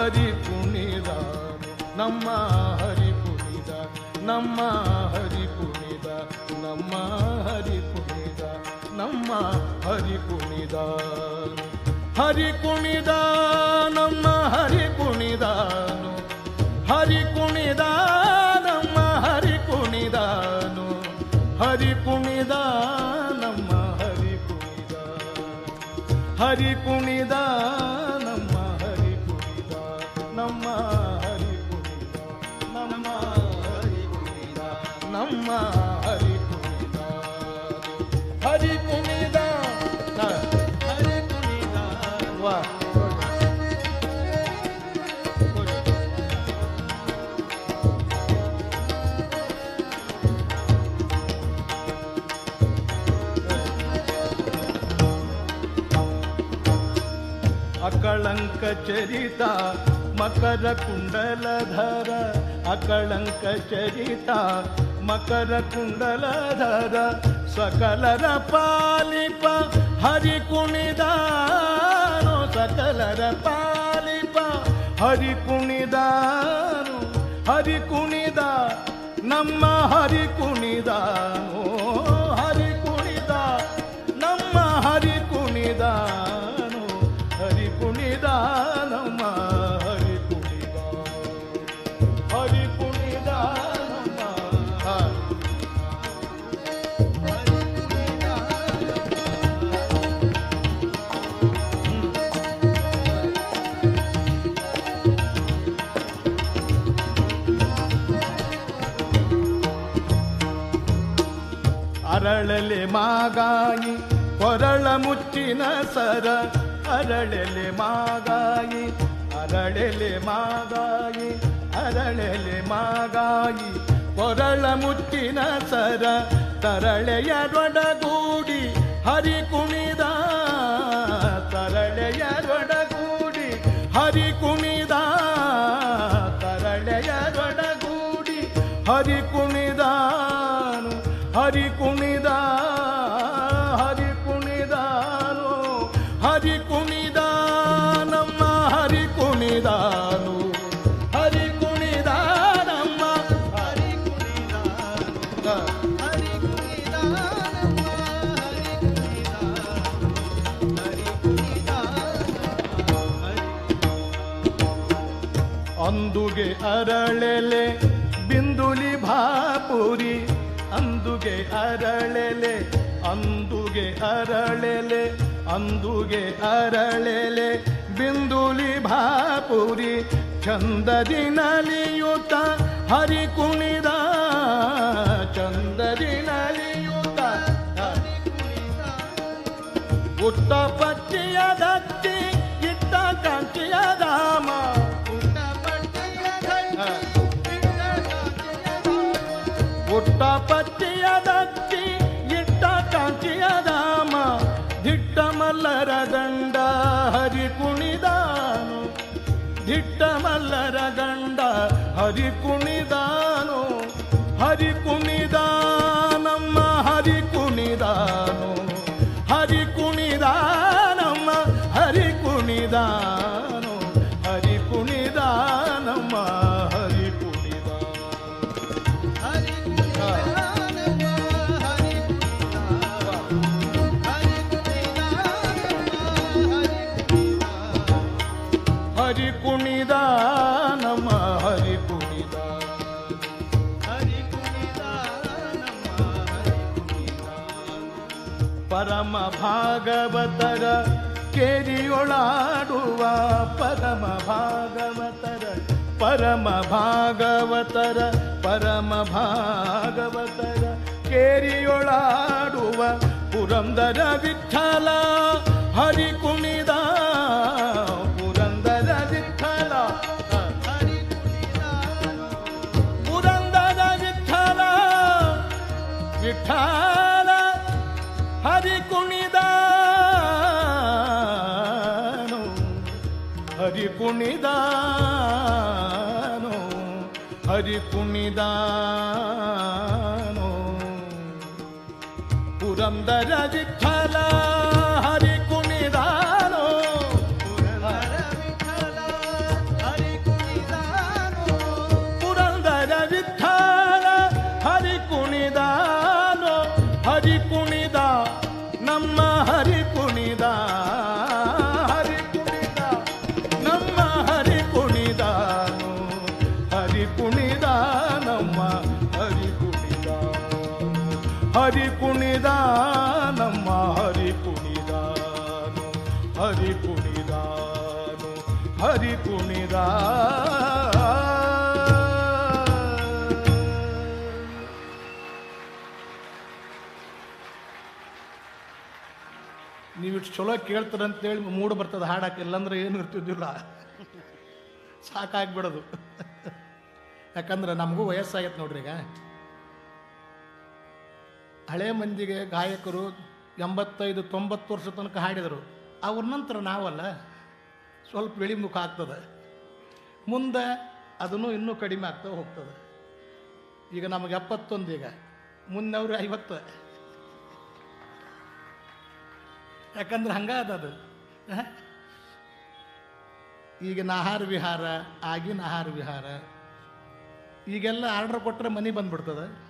[SPEAKER 1] ಹರಿ ಕುಣಿದ ನಮ್ಮ ಹರಿ ಕುಣಿದ ನಮ್ಮ ಹರಿ ಕುಣಿದ ನಮ್ಮ ಹರಿ ಕುಣಿದ ನಮ್ಮ ಹರಿ ಕುಣಿದ ಹರಿ ಕುಣಿದ, ನಮ್ಮ ಹರಿ ಕುಣಿದಾನು. ಹರಿ ಕುಣಿದ, ನಮ್ಮ ಹರಿ ಕುಣಿದಾನು. ಹರಿ ಕುಣಿದ, ನಮ್ಮ ಹರಿ ಕುಣಿದ. ಹರಿ ಕುಣಿದ ಚರಿತ ಮಕರ ಕುಂಡಲಧರ, ಅಕಳಂಕ ಚರಿತ, ಮಕರ ಕುಂಡಲಧರ, ಸಕಲರ ಪಾಲಿಪ ಹರಿ ಕುಣಿದಾನು, ಸಕಲರ ಪಾಲಿಪ ಹರಿ ಕುಣಿದಾನು, ಹರಿ ಕುಣಿದ, ನಮ್ಮ ಹರಿ ಕುಣಿದಾನು. ಮಾಗಾಯಿ, ಕೊರಳ ಮುಚ್ಚಿನ ಸರ, ಅರಳೆಲೆ ಮಾಗಾಯಿ ಅರಳೆಲೆ ಮಾಗಾಯಿ ಅರಳೆಲೆ ಮಾಗಾಯಿ, ಕೊರಳ ಮುಚ್ಚಿನ ಸರ ತರಳೆಯರೊಡಗೂಡಿ ಹರಿ ಕುಣಿದ ತರಳೆಯರೊಡಗೂಡಿ ಹರಿ ಕುಣಿದ ತರಳೆಯರೊಡಗೂಡಿ ಹರಿ ಕುಣಿದಾನು, ಹರಿ ಕುಣಿದ ಅರಳೆಲೆ ಅಂದುಗೆ ಅರಳೆಲೆ ಅಂದುಗೆ ಅರಳೆಲೆ ಬಿಂದುಲಿ ಭಾಪುರಿ ಚಂದದಿ ನಲಿಯುತ ಹರಿ ಕುಣಿದ ಚಂದದಿ ಕುಣಿದ. ಉಟ್ಟ हरि कुनिदानो हरि कुनिदान ಭಾಗವತರ ಕೇರಿಯೊಳಾಡುವ ಪರಮ ಭಾಗವತರ ಪರಮ ಭಾಗವತರ ಪರಮ ಭಾಗವತರ ಕೇರಿಯೊಳಾಡುವ ಪುರಂದರ ವಿಠಲ ಹರಿ ಕುಣಿದ पुरम् राजि ನೀವಿಷ್ಟು ಚಲೋ ಕೇಳ್ತಾರಂತೇಳಿ ಮೂಡ್ ಬರ್ತದೆ ಹಾಡಕ್ಕೆ ಇಲ್ಲಾಂದ್ರೆ ಏನು ಇರ್ತಿದ್ದಿಲ್ಲ. ಸಾಕಾಗ್ಬಿಡೋದು. ಯಾಕಂದ್ರೆ ನಮಗೂ ವಯಸ್ಸಾಗೈತೆ ನೋಡ್ರಿ ಈಗ. ಹಳೆ ಮಂದಿಗೆ ಗಾಯಕರು ಎಂಬತ್ತೈದು, ತೊಂಬತ್ತು ವರ್ಷ ತನಕ ಹಾಡಿದರು. ಅವ್ರ ನಂತರ ನಾವಲ್ಲ, ಸ್ವಲ್ಪ ಬೆಳಿ ಮುಖ ಆಗ್ತದೆ. ಮುಂದೆ ಅದನ್ನು ಇನ್ನೂ ಕಡಿಮೆ ಆಗ್ತಾ ಹೋಗ್ತದೆ. ಈಗ ನಮಗೆ ಎಪ್ಪತ್ತೊಂದು ಈಗ. ಮುನ್ನವ್ರು ಐವತ್ತು. ಯಾಕಂದ್ರೆ ಹಂಗ ಅದ ಅದು. ಹ? ಈಗಿನ ಆಹಾರ ವಿಹಾರ ಆಗಿನ ಆಹಾರ ವಿಹಾರ. ಈಗೆಲ್ಲ ಆರ್ಡರ್ ಕೊಟ್ಟರೆ ಮನೆ ಬಂದ್ಬಿಡ್ತದೆ.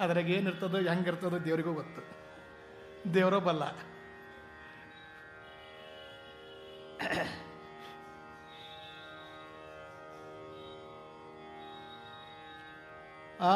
[SPEAKER 1] ಅದ್ರಾಗ ಏನಿರ್ತದೋ ಹೆಂಗಿರ್ತದೋ ದೇವ್ರಿಗೂ ಗೊತ್ತು. ದೇವರೋ ಬಲ್ಲ ಆ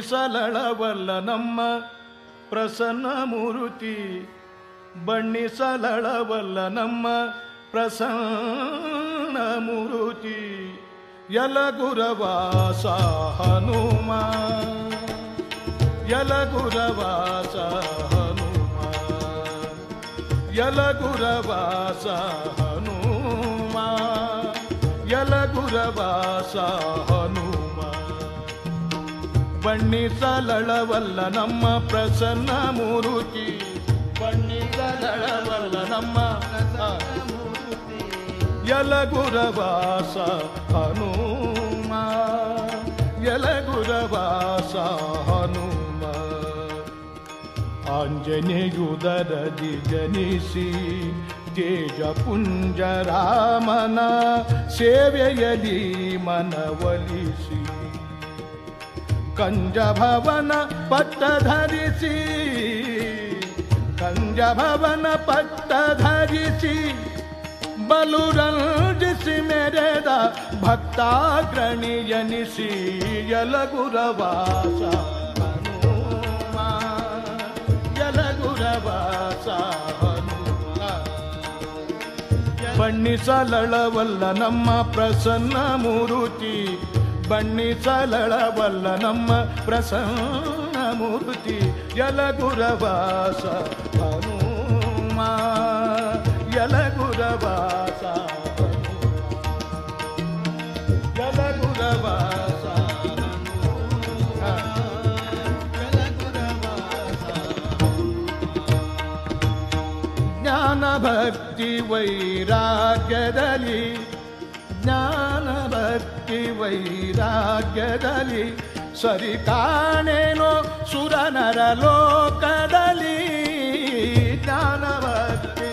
[SPEAKER 1] ಬಣ್ಣಿಸಲಳವಲ್ಲ ನಮ್ಮ ಪ್ರಸನ್ನ ಮೂರುತಿ. ಬಣ್ಣಿಸಲಳವಲ್ಲ ನಮ್ಮ ಪ್ರಸನ್ನ ಮೂರುತಿ. ಯಲಗುರವಾಸ ಹನುಮ. ಯಲಗುರವಾಸ ಹನುಮ. ಯಲಗುರವಾಸ ಹನುಮ. ಯಲಗುರವಾಸ ಹನುಮ. ಬಣ್ಣಿಸಲಳವಲ್ಲ ನಮ್ಮ ಪ್ರಸನ್ನ ಮೂರುತಿ. ಬಣ್ಣಿಸಲಳವಲ್ಲ ನಮ್ಮ ಯಲಗುರವಾಸ ಹನುಮ. ಯಲಗುರವಾಸ ಹನುಮ. ಆಂಜನೇಯುದರದಿ ಜನಿಸಿ ತೇಜ ಪುಂಜರಾಮನ ಸೇವೆಯಲಿ ಮನವಲಿಸಿ ಕಂಜಭವನ ಪಟ್ಟ ಧರಿಸಿ ಕಂಜಭವನ ಪಟ್ಟ ಧರಿಸಿ ಬಲು ರಂಜಿಸಿ ಮೆರೆದ ಭಕ್ತಾಗ್ರಣಿಯನಿಸಿ ಯಲಗುರವಾಸ ಯಲಗುರವಾಸ ಬಣ್ಣಿಸಲಳವಲ್ಲ ನಮ್ಮ ಪ್ರಸನ್ನ ಮೂರುತಿ. ಬಣ್ಣಿಸಲಳವಲ್ಲ ನಮ್ಮ ಪ್ರಸನ್ನ ಮೂರುತಿ ಯಲಗುರವಾಸ ಹನುಮ ಯಲಗುರವಾಸ ಯಲಗುರವಾಸ ಜ್ಞಾನ ಭಕ್ತಿ ವೈರಾಗ್ಯದಲ್ಲಿ ಜ್ಞಾನ ಭಕ್ತಿ ವೈರಾಗ್ಯದಲ್ಲಿ ಸರಿ ಕಾಣೇನೋ ಸುರನರ ಲೋಕದಲ್ಲಿ ಜ್ಞಾನಭಕ್ತಿ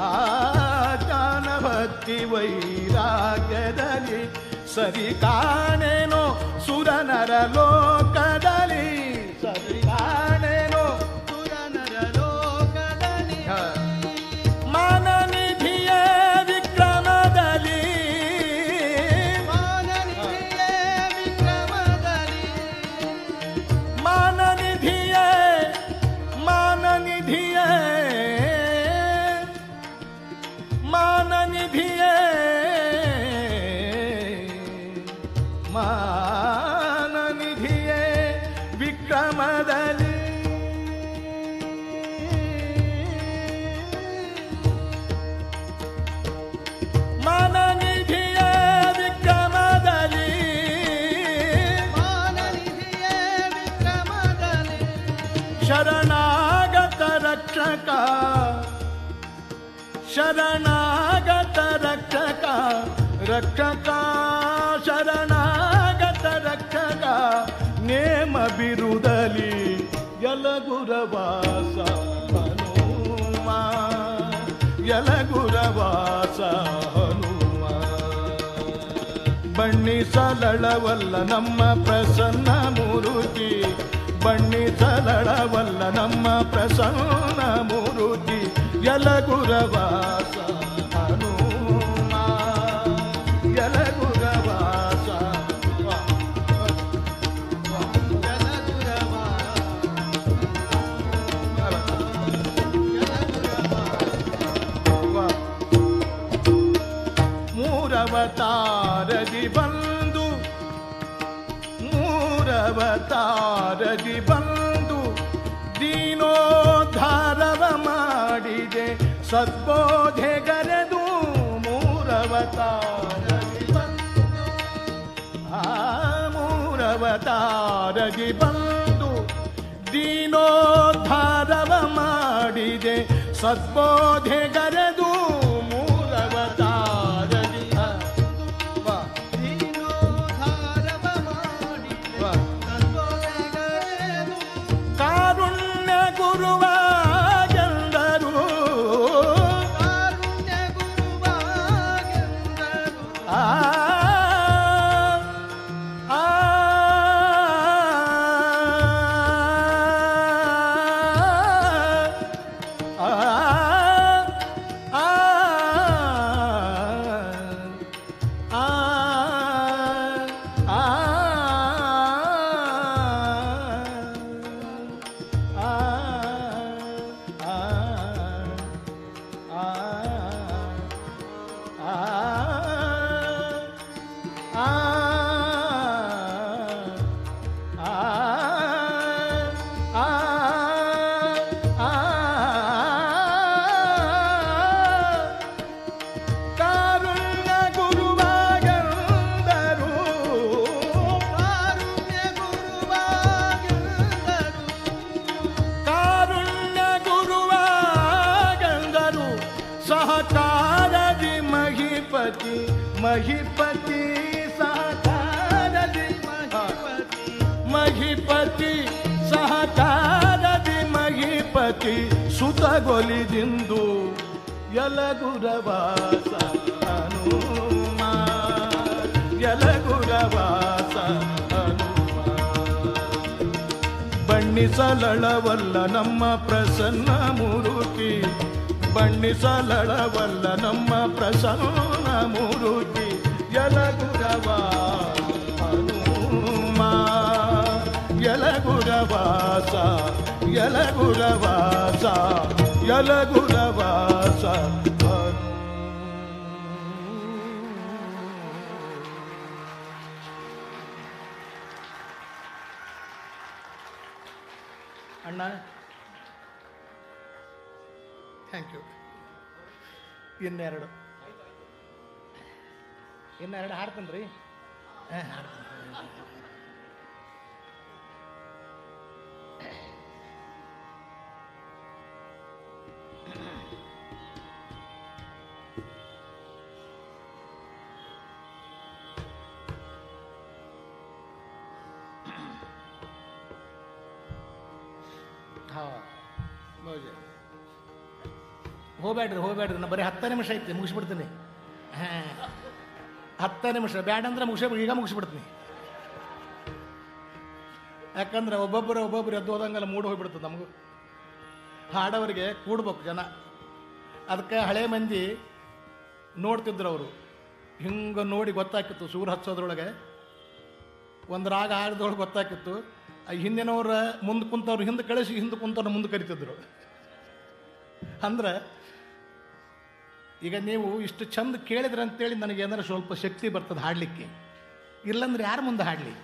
[SPEAKER 1] ಆ ಜ್ಞಾನ ಭಕ್ತಿ ವೈರಾಗ್ಯದಲ್ಲಿ ಸರಿ ಕಾಣೇನೋ ಸುರನರ ಲೋಕದಲ್ಲಿ ರಕ್ಷಕ ಶರಣಾಗತ ರಕ್ಷಕ, ನೇಮ ಬಿರುದಲಿ ಯಲಗುರವಾಸ ಹನುಮ. ಯಲಗುರವಾಸ ಹನುಮ. ಬಣ್ಣಿಸಲಳವಲ್ಲ ನಮ್ಮ ಪ್ರಸನ್ನ ಮೂರುತಿ, ಬಣ್ಣಿಸಲಳವಲ್ಲ ನಮ್ಮ ಪ್ರಸನ್ನ ಮೂರುತಿ, ಯಲಗುರವಾಸ ಮೂರವತಾರದಿ ಬಂದು ಮೂರವತಾರದಿ ಬಂದು ದೀನೋದ್ಧಾರವ ಮಾಡಿದೆ. ಸದ್ಬೋಧೆಗರೆದು ಮೂರವತಾರದಿ ಬಂದು, ಆ ಮೂರವತಾರದಿ ಬಂದು ದೀನೋದ್ಧಾರವ ಮಾಡಿದೆ. ಮೂರವತಾರದಿ ಹೋಗ್ಬೇಡ್ರಿ ಹೋಗ್ಬೇಡ್ರಿ ನಾನು ಬರೀ ಹತ್ತು ನಿಮಿಷ ಐತಿ ಮುಗಿಸ್ಬಿಡ್ತೀನಿ. ಹಾಂ. ಹತ್ತು ನಿಮಿಷ, ಬ್ಯಾಡ ಅಂದ್ರೆ ಮುಗಿಸ, ಈಗ ಮುಗಿಸ್ಬಿಡ್ತೀನಿ. ಯಾಕಂದ್ರೆ ಒಬ್ಬೊಬ್ಬರು ಒಬ್ಬೊಬ್ಬರು ಎದ್ದು ಹೋದಂಗೆಲ್ಲ ಮೂಡ್ ಹೋಗ್ಬಿಡ್ತದೆ ನಮಗೂ. ಹಾಡೋರಿಗೆ ಕೂಡ್ಬೇಕು ಜನ. ಅದಕ್ಕೆ ಹಳೆ ಮಂದಿ ನೋಡ್ತಿದ್ರು ಅವರು. ಹಿಂಗೆ ನೋಡಿ ಗೊತ್ತಾಕಿತ್ತು, ಸೂರ್ ಹಚ್ಚೋದ್ರೊಳಗೆ. ಒಂದು ರಾಗ ಹಾಡ್ದೊಳಗೆ ಗೊತ್ತಾಕಿತ್ತು. ಹಿಂದಿನವ್ರ ಮುಂದೆ ಕುಂತವ್ರು ಹಿಂದೆ ಕಳಿಸಿ, ಹಿಂದೆ ಕುಂತವ್ರು ಮುಂದೆ ಕರಿತಿದ್ರು. ಅಂದ್ರೆ ಈಗ ನೀವು ಇಷ್ಟು ಚಂದ ಕೇಳಿದ್ರೆ ಅಂತೇಳಿ ನನಗೆ ಏನಾರು ಸ್ವಲ್ಪ ಶಕ್ತಿ ಬರ್ತದೆ ಹಾಡಲಿಕ್ಕೆ. ಇಲ್ಲಂದ್ರೆ ಯಾರ ಮುಂದೆ ಹಾಡಲಿ?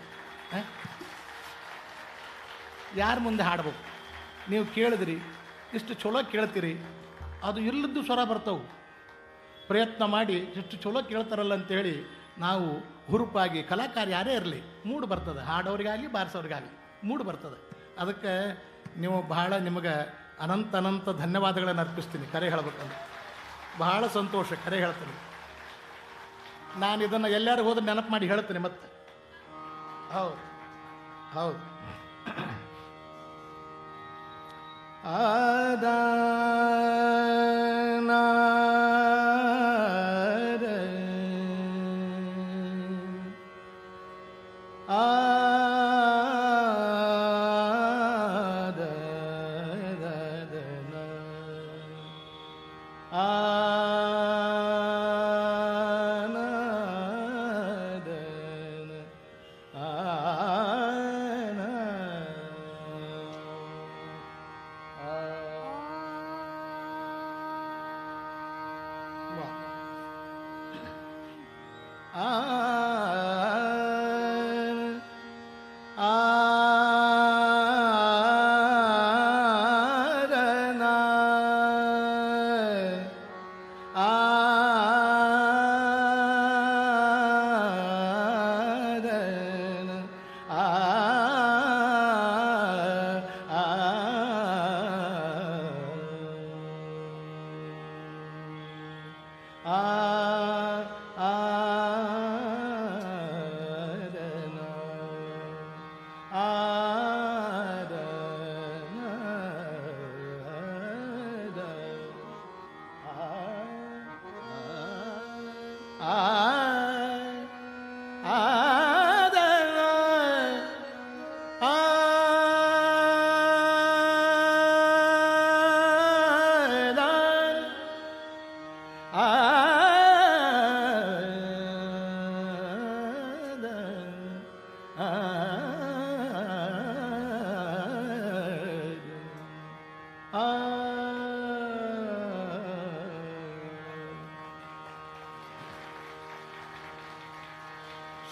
[SPEAKER 1] ಯಾರ ಮುಂದೆ ಹಾಡ್ಬೇಕು? ನೀವು ಕೇಳಿದ್ರಿ, ಇಷ್ಟು ಚಲೋ ಕೇಳ್ತೀರಿ, ಅದು ಇಲ್ಲದ್ದು ಸ್ವರ ಬರ್ತವು. ಪ್ರಯತ್ನ ಮಾಡಿ ಇಷ್ಟು ಚಲೋ ಕೇಳ್ತಾರಲ್ಲ ಅಂತೇಳಿ ನಾವು ಹುರುಪಾಗಿ ಕಲಾಕಾರ ಯಾರೇ ಇರಲಿ, ಮೂಡ್ ಬರ್ತದೆ. ಹಾಡೋರಿಗಾಗಲಿ, ಬಾರಿಸೋರಿಗಾಗಲಿ, ಮೂಡ್ ಬರ್ತದೆ. ಅದಕ್ಕೆ ನೀವು ಬಹಳ ನಿಮಗೆ ಅನಂತ ಅನಂತ ಧನ್ಯವಾದಗಳನ್ನು ಅರ್ಪಿಸ್ತೀನಿ. ಕರೆ ಹೇಳ್ಬೇಕಂದ್ರೆ. ಬಹಳ ಸಂತೋಷ ಕರೆ ಹೇಳ್ತೀನಿ. ನಾನು ಇದನ್ನು ಎಲ್ಲರೂ ಹೋದ್ರೆ ನೆನಪು ಮಾಡಿ ಹೇಳ್ತೀನಿ ಮತ್ತೆ. ಹೌದು ಹೌದು. ಶರಣು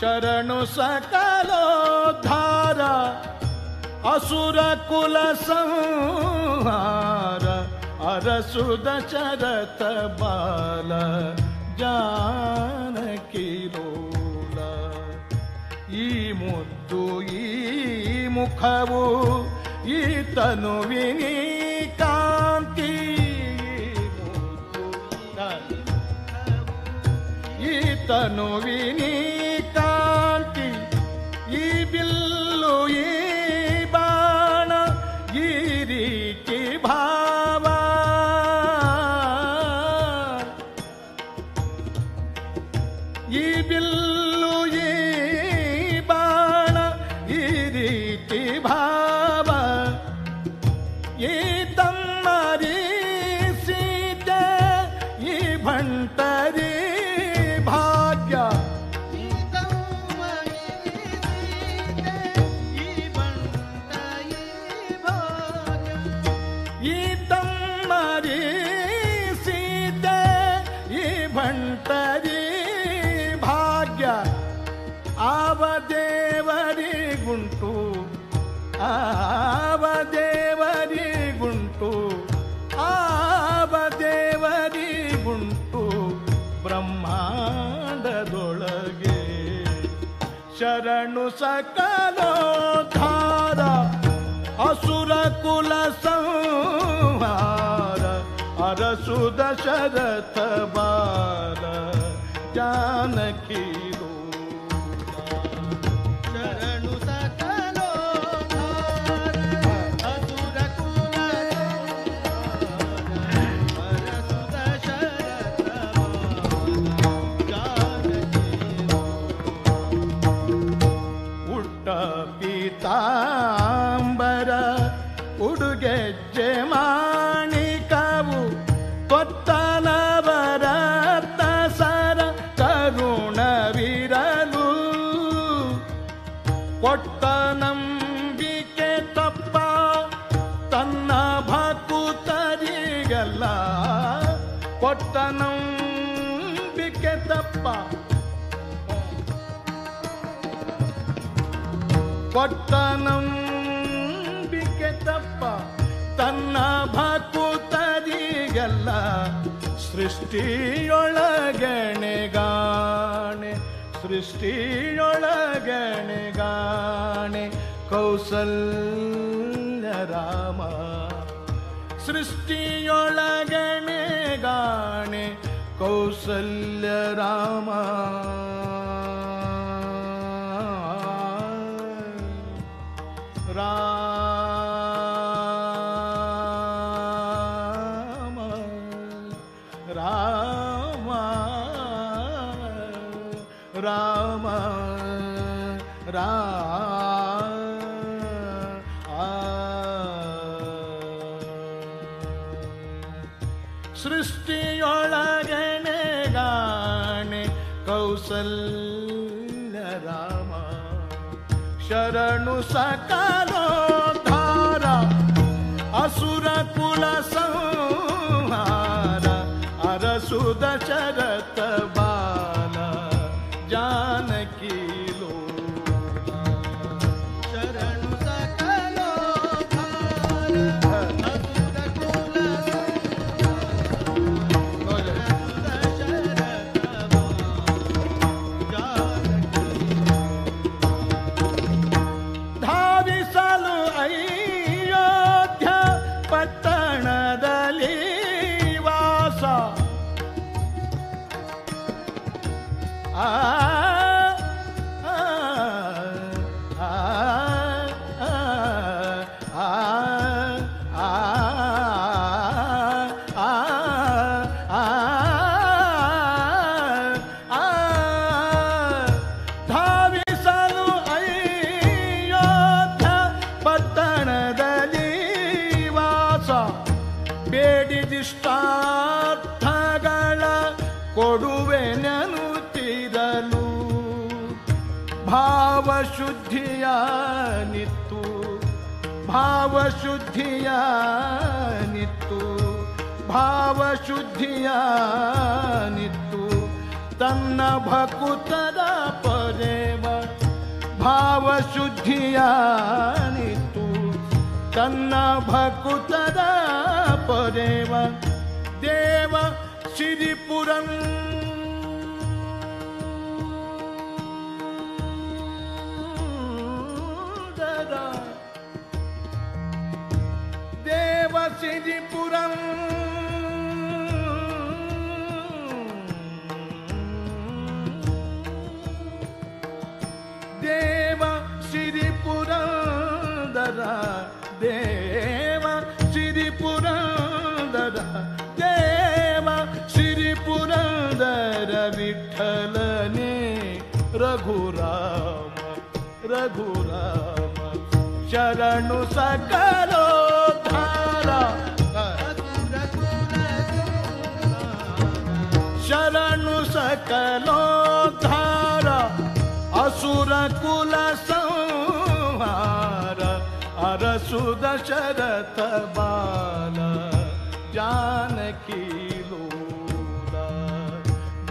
[SPEAKER 1] शरणु सकलोद्धार असुरकुलसंहार अरसुदशरत बाल ಜಾನಕಿರೋಲ ಈ ಮುದ್ದು चरण सकल धार असुर कुलुदली काति। तनुवि कुल संहार अरसु दशरथ बा। ಸೃಷ್ಟಿಯೊಳಗಣೆ ಗಾಣೆ ಸೃಷ್ಟಿಯೊಳಗಣೆ ಗಾಣೆ ಕೌಸಲ್ಯ ರಾಮ. ಸೃಷ್ಟಿಯೊಳಗಣೆ ಗಾಣೆ ಕೌಸಲ್ಯ सकलो धारा असुरकुलसंहार अरसुदशरथ ಇಷ್ಟಾರ್ಥಗಳ ಕೊಡುವೆನನು ಭಾವ ಭಾವಶುದ್ಧಿಯ ನಿತ್ತು ಭಾವಶುದ್ಧಿಯ ನಿತ್ತು ಭಾವಶುದ್ಧಿಯ ನಿತ್ತು, ತನ್ನ ಭಕುತದ ಪರೇವ ಭಾವಶುದ್ಧಿಯ ನಿತ್ತು, ತನ್ನ ಭಕುತದ Deva Deva Siddhipuran. Deva Siddhipuran. Deva Siddhipuran. Deva विठ्ठलने Raghuram Raghuram शरणु सकलो धारा। शरणु सकलो धारा असुर कुल संहार अरसु दशरथ बाल जानकी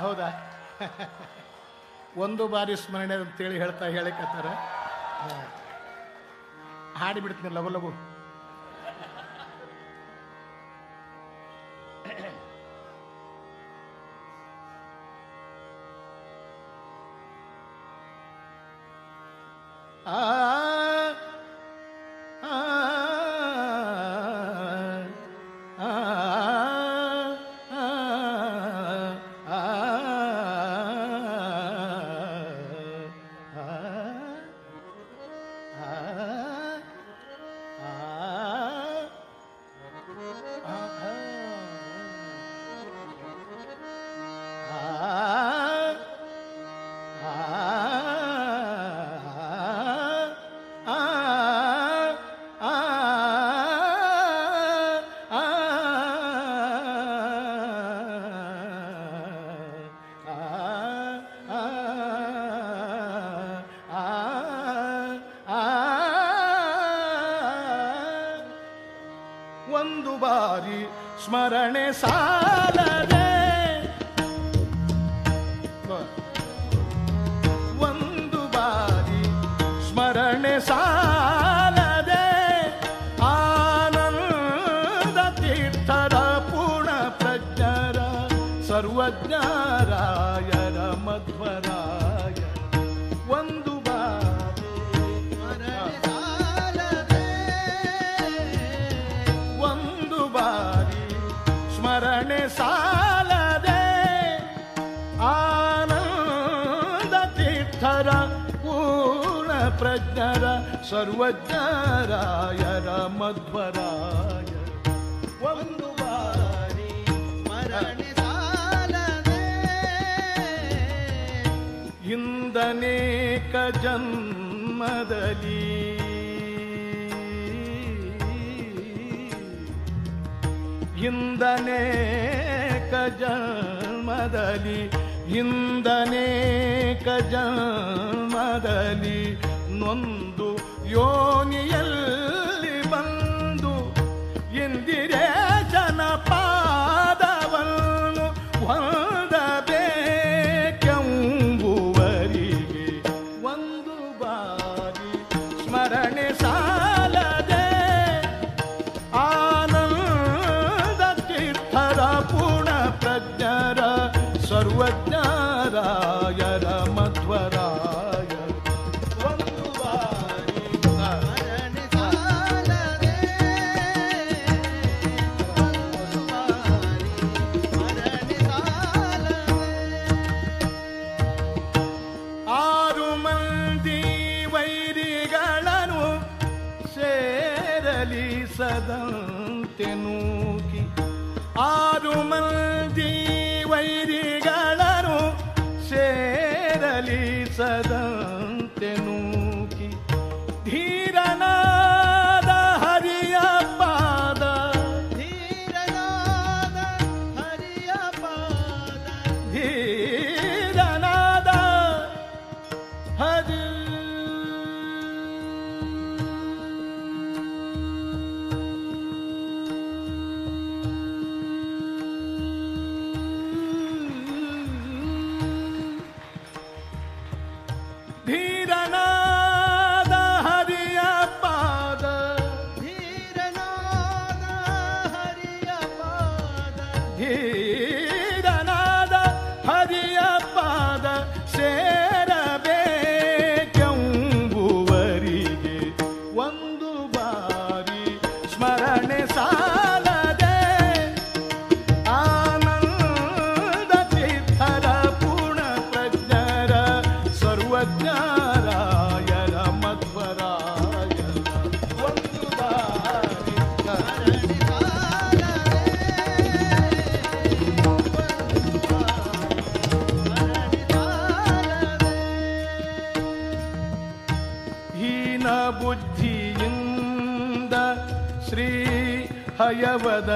[SPEAKER 1] ಹೌದಾ? ಒಂದು ಬಾರಿ ಸ್ಮರಣೆ ಅಂತೇಳಿ ಹೇಳ್ತಾ ಹೇಳಿಕತ್ತಾರ ಹಾಡಿಬಿಡ್ತೀನಿ ಲಘು ಆ ಆ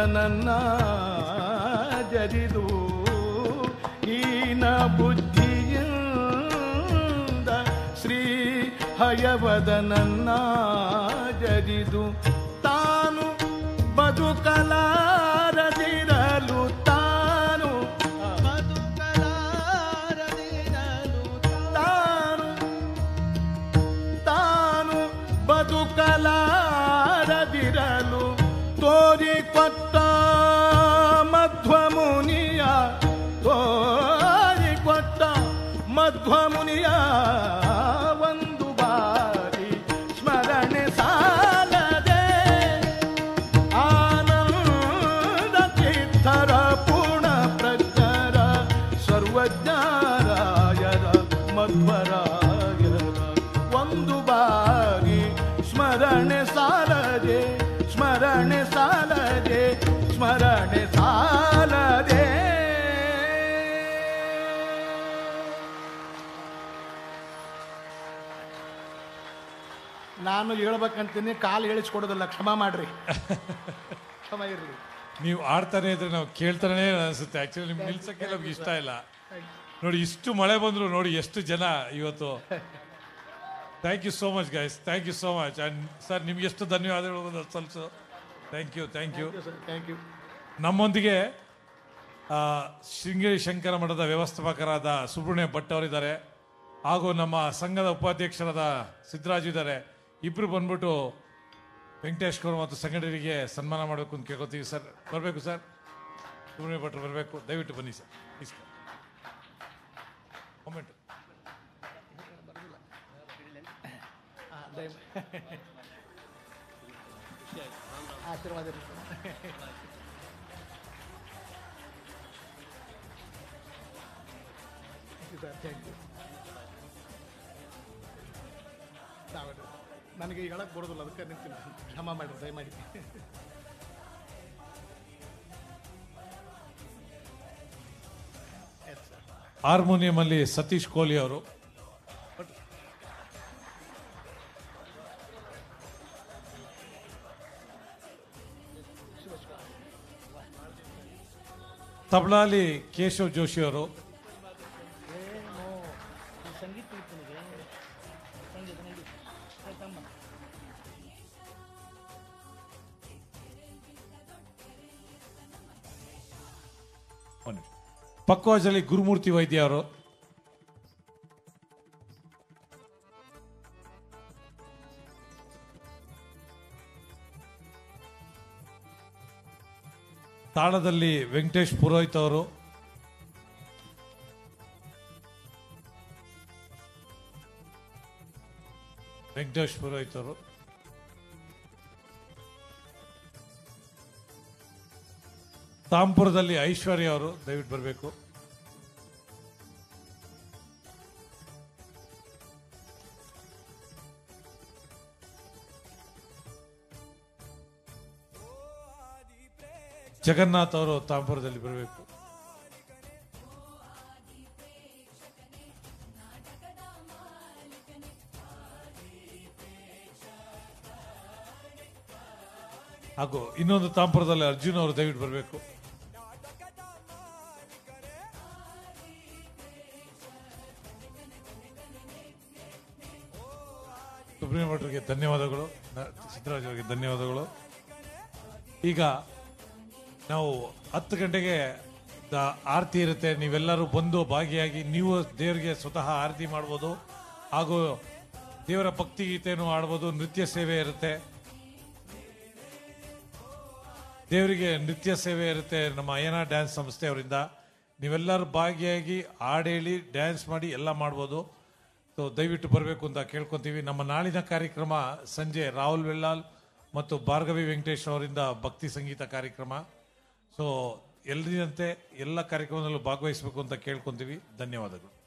[SPEAKER 1] ಹಯವದನನ್ನ ಜರಿದು ಈನ ಬುದ್ಧಿಯಿಂದ ಶ್ರೀ ಹಯವದನನ್ನ ನಾನು ಹೇಳ್ಬೇಕಂತೀನಿ ಕಾಲು ಹೇಳಿಸ್ಕೊಡೋದಿಲ್ಲ ಕ್ಷಮ ಮಾಡ್ರಿ. ಕ್ಷಮ ಇರಲಿ.
[SPEAKER 5] ನೀವು ಆಡ್ತಾನೆ ಇದ್ರೆ ನಾವು ಕೇಳ್ತಾನೆ ಅನಿಸುತ್ತೆ. ಆಕ್ಚುಲಿ ನಿಮ್ಗೆ ನಿಲ್ಸಕ್ಕೆ ನಮ್ಗೆ ಇಷ್ಟ ಇಲ್ಲ. ನೋಡಿ ಇಷ್ಟು ಮಳೆ ಬಂದ್ರು ನೋಡಿ ಎಷ್ಟು ಜನ ಇವತ್ತು. Thank you so much guys thank you so much and sir ನಿಮ್ಗೆ ಎಷ್ಟು ಧನ್ಯವಾದಗಳು ಸಲ್ಸು thank you thank you
[SPEAKER 1] thank you
[SPEAKER 5] ನಮ್ಮೊಂದಿಗೆ ಶೃಂಗೇರಿ ಶಂಕರ ಮಠದ ವ್ಯವಸ್ಥಾಪಕರಾದ ಸುಬ್ರಹ್ಮಣ್ಯ ಭಟ್ ಅವರಿದ್ದಾರೆ. ಹಾಗೂ ನಮ್ಮ ಸಂಘದ ಉಪಾಧ್ಯಕ್ಷರಾದ ಸಿದ್ದರಾಜು ಇದ್ದಾರೆ. ಇಬ್ಬರು ಬಂದ್ಬಿಟ್ಟು ವೆಂಕಟೇಶ್ ಗೌರ್ ಮತ್ತು ಸಂಘಟನೆಗೆ ಸನ್ಮಾನ ಮಾಡಬೇಕು ಅಂತ ಕೇಳ್ಕೊತೀವಿ ಸರ್. ಬರಬೇಕು ಸರ್. ಸುಬ್ರಹ್ಮಣ್ಯ ಭಟ್ರು ಬರಬೇಕು. ದಯವಿಟ್ಟು ಬನ್ನಿ ಸರ್. ಪ್ಲೀಸ್ ಮೊಮೆಂಟ್
[SPEAKER 1] ಆಶೀರ್ವಾದ ಯು ಸರ್. ನನಗೆ ಹೇಳಕ್ಕೆ ಬರೋದಿಲ್ಲ, ಅದಕ್ಕೆ ನಿಂತಿಲ್ಲ. ಕ್ಷಮ ಮಾಡಿ ದಯಮಾಡಿ.
[SPEAKER 5] ಹಾರ್ಮೋನಿಯಮಲ್ಲಿ ಸತೀಶ್ ಕೋಹ್ಲಿ ಅವರು. ತಬಲಾಲಿ ಕೇಶವ್ ಜೋಶಿ ಅವರು. ಪಕ್ವಾಜಲ್ಲಿ ಗುರುಮೂರ್ತಿ ವೈದ್ಯ ಅವರು. ತಾಳದಲ್ಲಿ ವೆಂಕಟೇಶ್ ಪುರೋಹಿತ್ ಅವರು. ವೆಂಕಟೇಶ್ ಪುರೋಹಿತ್ ಅವರು. ತಾಂಪುರದಲ್ಲಿ ಐಶ್ವರ್ಯ ಅವರು, ದಯವಿಟ್ಟು ಬರಬೇಕು. ಜಗನ್ನಾಥ್ ಅವರು ತಾಂಪುರದಲ್ಲಿ ಬರಬೇಕು. ಹಾಗೂ ಇನ್ನೊಂದು ತಾಂಪುರದಲ್ಲಿ ಅರ್ಜುನ್ ಅವರು, ದಯವಿಟ್ಟು ಬರಬೇಕು. ಸುಬ್ರಹ್ಮಣ್ಯ ಭಟ್ರಿಗೆ ಧನ್ಯವಾದಗಳು ಸಿದ್ದರಾಜ್ ಅವರಿಗೆ ಧನ್ಯವಾದಗಳು. ಈಗ ನಾವು ಹತ್ತು ಗಂಟೆಗೆ ಆರತಿ ಇರುತ್ತೆ. ನೀವೆಲ್ಲರೂ ಬಂದು ಭಾಗಿಯಾಗಿ ನೀವು ದೇವರಿಗೆ ಸ್ವತಃ ಆರತಿ ಮಾಡ್ಬೋದು. ಹಾಗೂ ದೇವರ ಭಕ್ತಿ ಗೀತೆಯನ್ನು ಆಡ್ಬೋದು ನೃತ್ಯ ಸೇವೆ ಇರುತ್ತೆ. ದೇವರಿಗೆ ನೃತ್ಯ ಸೇವೆ ಇರುತ್ತೆ ನಮ್ಮ ಅಯ್ಯನ ಡ್ಯಾನ್ಸ್ ಸಂಸ್ಥೆಯವರಿಂದ. ನೀವೆಲ್ಲರೂ ಭಾಗಿಯಾಗಿ ಹಾಡೇಳಿ, ಡ್ಯಾನ್ಸ್ ಮಾಡಿ ಎಲ್ಲ ಮಾಡ್ಬೋದು. ಸೊ ದಯವಿಟ್ಟು ಬರಬೇಕು ಅಂತ ಕೇಳ್ಕೊತೀವಿ. ನಮ್ಮ ನಾಳಿನ ಕಾರ್ಯಕ್ರಮ ಸಂಜೆ ರಾಹುಲ್ ವೆಲ್ಲಾಲ್ ಮತ್ತು ಭಾರ್ಗವಿ ವೆಂಕಟೇಶ್ ಅವರಿಂದ ಭಕ್ತಿ ಸಂಗೀತ ಕಾರ್ಯಕ್ರಮ. ಸೊ ಎಲ್ಲರಿದಂತೆ ಎಲ್ಲ ಕಾರ್ಯಕ್ರಮದಲ್ಲೂ ಭಾಗವಹಿಸಬೇಕು ಅಂತ ಕೇಳ್ಕೊತೀವಿ. ಧನ್ಯವಾದಗಳು.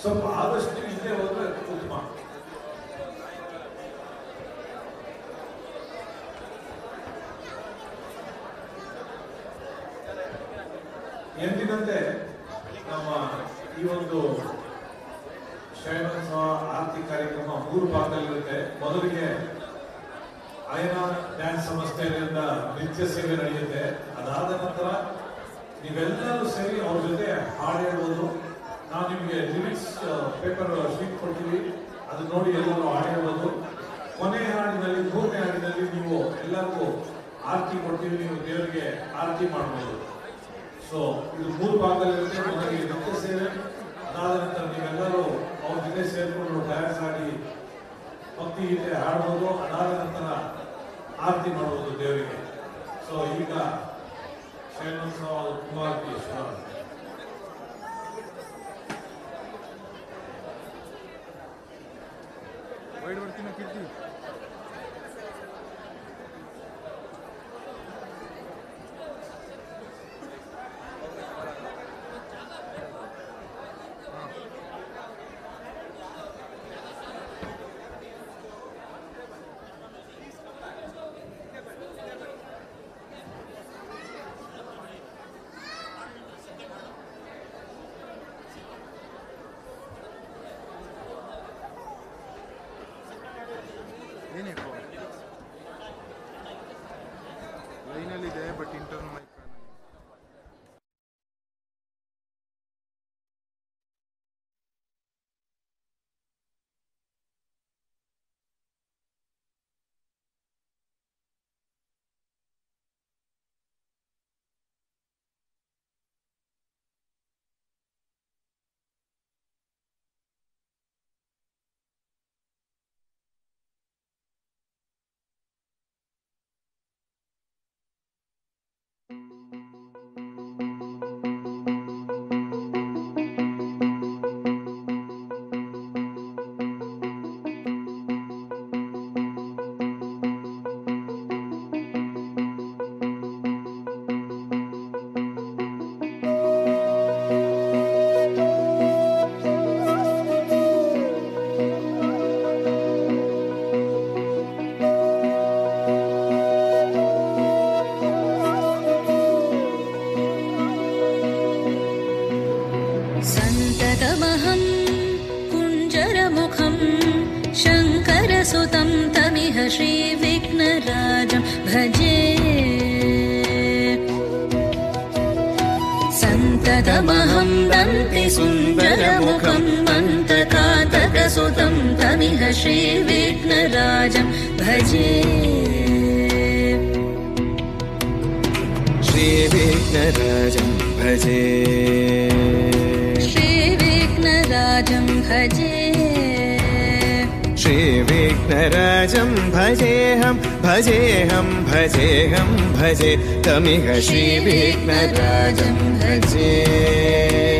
[SPEAKER 5] ಸ್ವಲ್ಪ ಆದಷ್ಟು ಇಲ್ಲದೆ ಹೋದ್ರೆ ಉತ್ತಮ ಎಂದಿನಂತೆ ನಮ್ಮ ಈ ಒಂದು ಶಯನೋತ್ಸವ ಆರತಿ ಕಾರ್ಯಕ್ರಮ ಮೂರು ಭಾಗದಲ್ಲಿರುತ್ತೆ ಮೊದಲಿಗೆ ಅಯನ ಡ್ಯಾನ್ಸ್ ಸಂಸ್ಥೆಯಿಂದ ನೃತ್ಯ ಸೇವೆ ನಡೆಯುತ್ತೆ ಅದಾದ ನಂತರ ನೀವೆಲ್ಲರೂ ಸೇರಿ ಅವ್ರ ಜೊತೆ ಹಾಡು ಹೇಳ್ಬೋದು ನಾವು ನಿಮಗೆ ಲಿರಿಕ್ಸ್ ಪೇಪರ್ ಶೀಟ್ ಕೊಡ್ತೀವಿ ಅದು ನೋಡಿ ಎಲ್ಲರೂ ಹಾಡು ಹೇಳ್ಬೋದು ಕೊನೆ ಹಾಡಿನಲ್ಲಿ ಮೂರನೇ ಹಾಡಿನಲ್ಲಿ ನೀವು ಎಲ್ಲರಿಗೂ ಆರತಿ ಕೊಡ್ತೀವಿ ನೀವು ದೇವರಿಗೆ ಆರತಿ ಮಾಡ್ಬೋದು ಸೊ ಭಾಗದಲ್ಲಿರುತ್ತೆ ಮೊದಲಿಗೆ ಅವ್ರ ಜೊತೆ ಸೇರಿಕೊಂಡು ಡ್ಯಾನ್ಸ್ ಆಡಿ ಭಕ್ತಿ ಗೀತೆ ಹಾಡ್ಬೋದು, ಅದಾದ ನಂತರ ಆರತಿ ಮಾಡ್ಬೋದು ದೇವರಿಗೆ. ಸೊ ಈಗ ಶಯನೋತ್ಸವ ಕುಮಾರತಿ ಶುರು
[SPEAKER 6] ಏನೇ
[SPEAKER 7] तमिह श्रीविघ्नराजं भजे। श्रीविघ्नराजं भजे।
[SPEAKER 8] श्रीविघ्नराजं भजे।
[SPEAKER 7] श्रीविघ्नराजं
[SPEAKER 8] भजेऽहं भजेऽहं भजेऽहं भजे तमिह श्रीविघ्नराजं भजे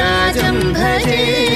[SPEAKER 7] राजं भजे।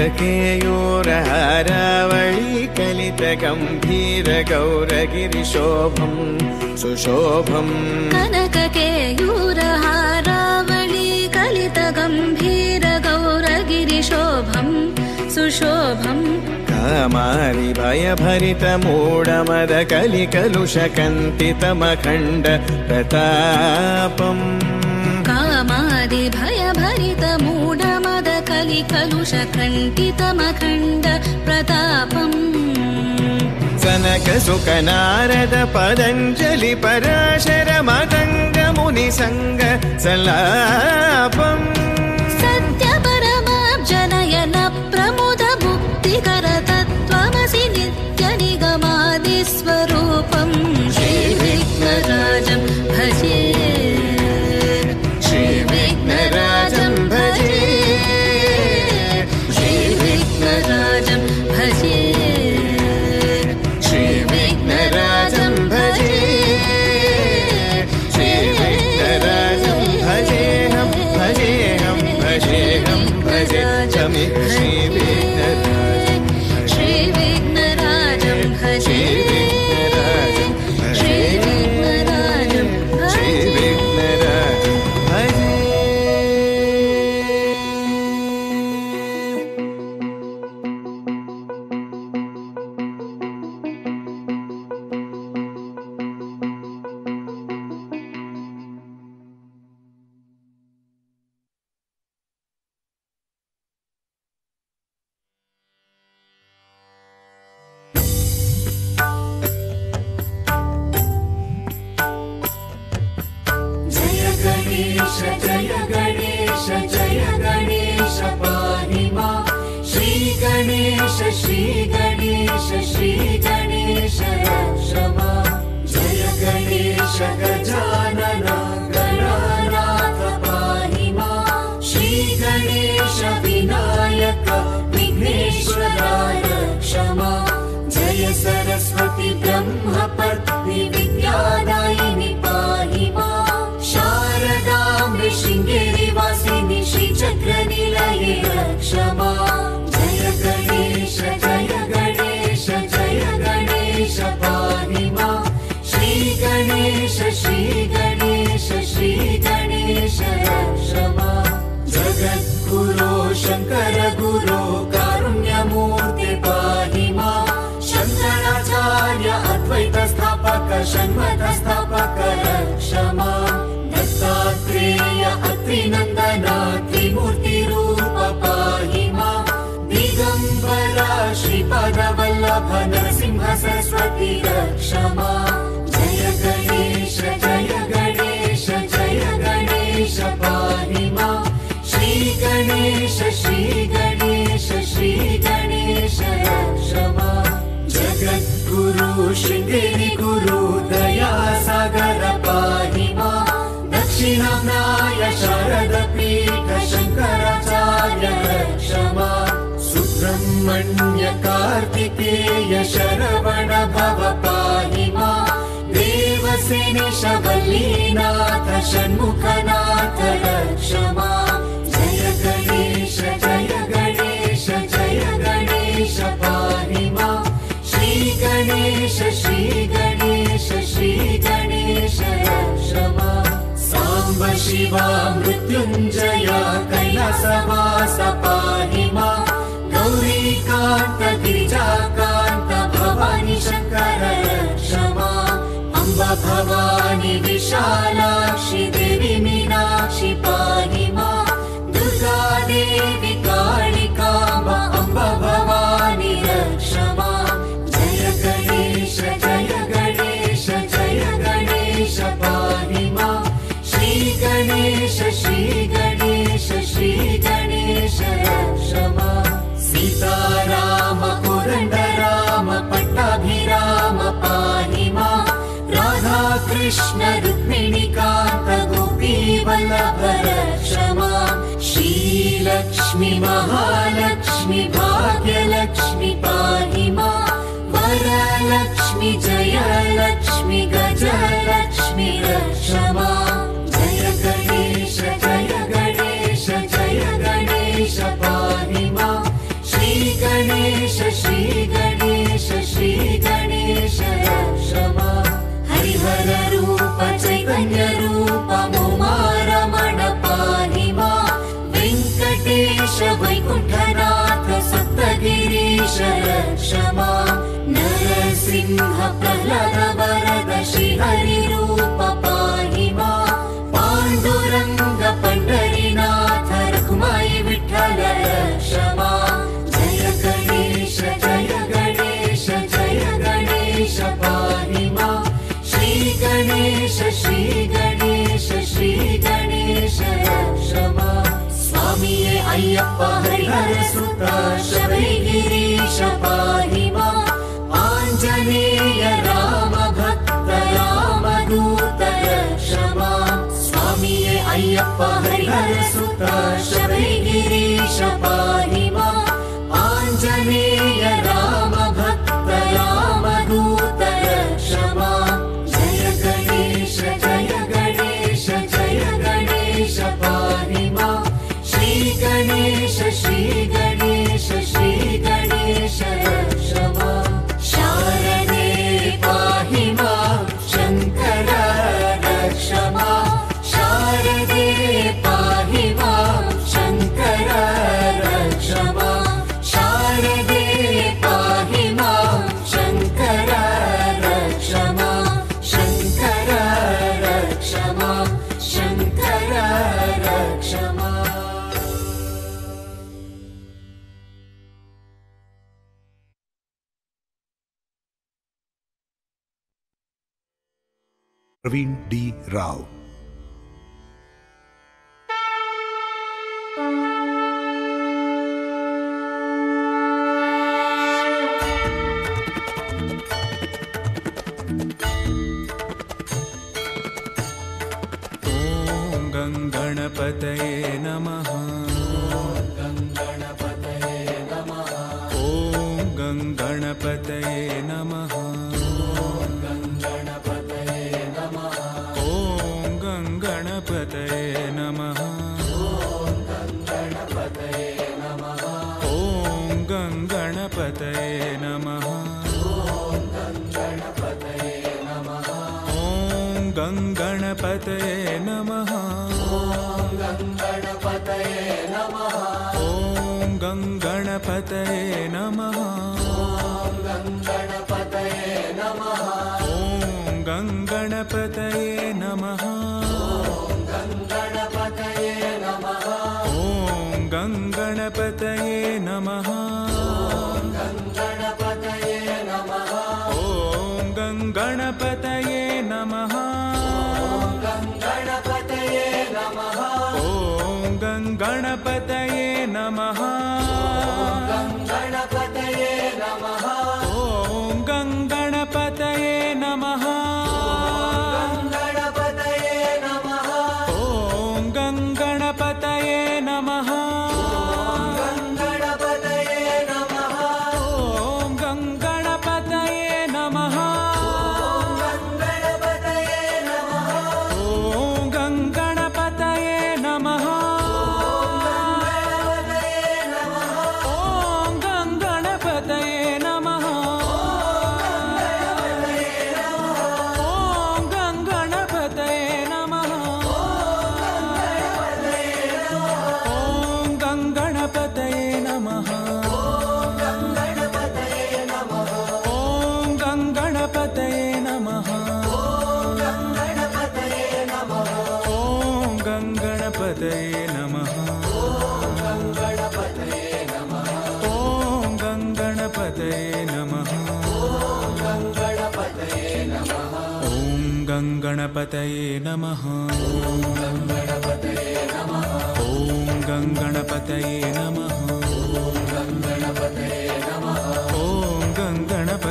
[SPEAKER 8] केयूरहारावळी कलितगम्भीरगौरगिरिशोभम् सुशोभम्।
[SPEAKER 9] कनककेयूरहारावळी कलितगम्भीरगौरगिरिशोभम् सुशोभम्।
[SPEAKER 8] कामारि भयभरितमूढमदकलिकलुषकन्तितमखण्ड प्रतापम्।
[SPEAKER 9] कामारि भयभरितमूढ कलुषकण्ठितमखण्ड प्रतापम्
[SPEAKER 8] सनकसुकनारद पदञ्जलि पराशर पराशरमतङ्गमुनि सङ्ग सलापम्।
[SPEAKER 9] सत्यपरमब्जनयन प्रमुद मुक्तिकर तत्त्वमसि नित्यनिगमादिस्वरूपं श्रीविश्वजं भजे।
[SPEAKER 10] सभास पाणिमा गौरीकान्ततिजाकान्त भवानि शङ्कर क्षमा अम्ब भवानी विशालाक्षि देवि मीनाक्षि पाणिमा दुर्गादेवी णिकान्तगोपील्लभ श्रीलक्ष्मि महालक्ष्मि भाग्यलक्ष्मि पाहि मा वरलक्ष्मि जयलक्ष्मि गजलक्ष्मि रक्षमा। जय गणेश जय गणेश जय गणेश पाहि मा श्रीगणेश श्रीगणेश गिरिश
[SPEAKER 9] क्षमा नरसिंह प्रह्लाद वरद श्रीहरिरूप पाहि मा पाण्डुरङ्ग पण्डरीनाथ हरि विठ्ठल क्षमा जय गणेश जय गणेश जय गणेश पाहि मा श्रीगणेश शबरिगिरीश पाहि मा आञ्जनेय राम भक्त रामदूत क्षमा स्वामिये अय्यप्प हरिहर सुत शबरिगिरीश पाहि मा आञ्जनेय राम भक्त रामदूत क्षमा जय गणेश जय गणेश जय गणेश पाहि मा श्रीगणेश श्रीगणेश
[SPEAKER 11] डी
[SPEAKER 4] राव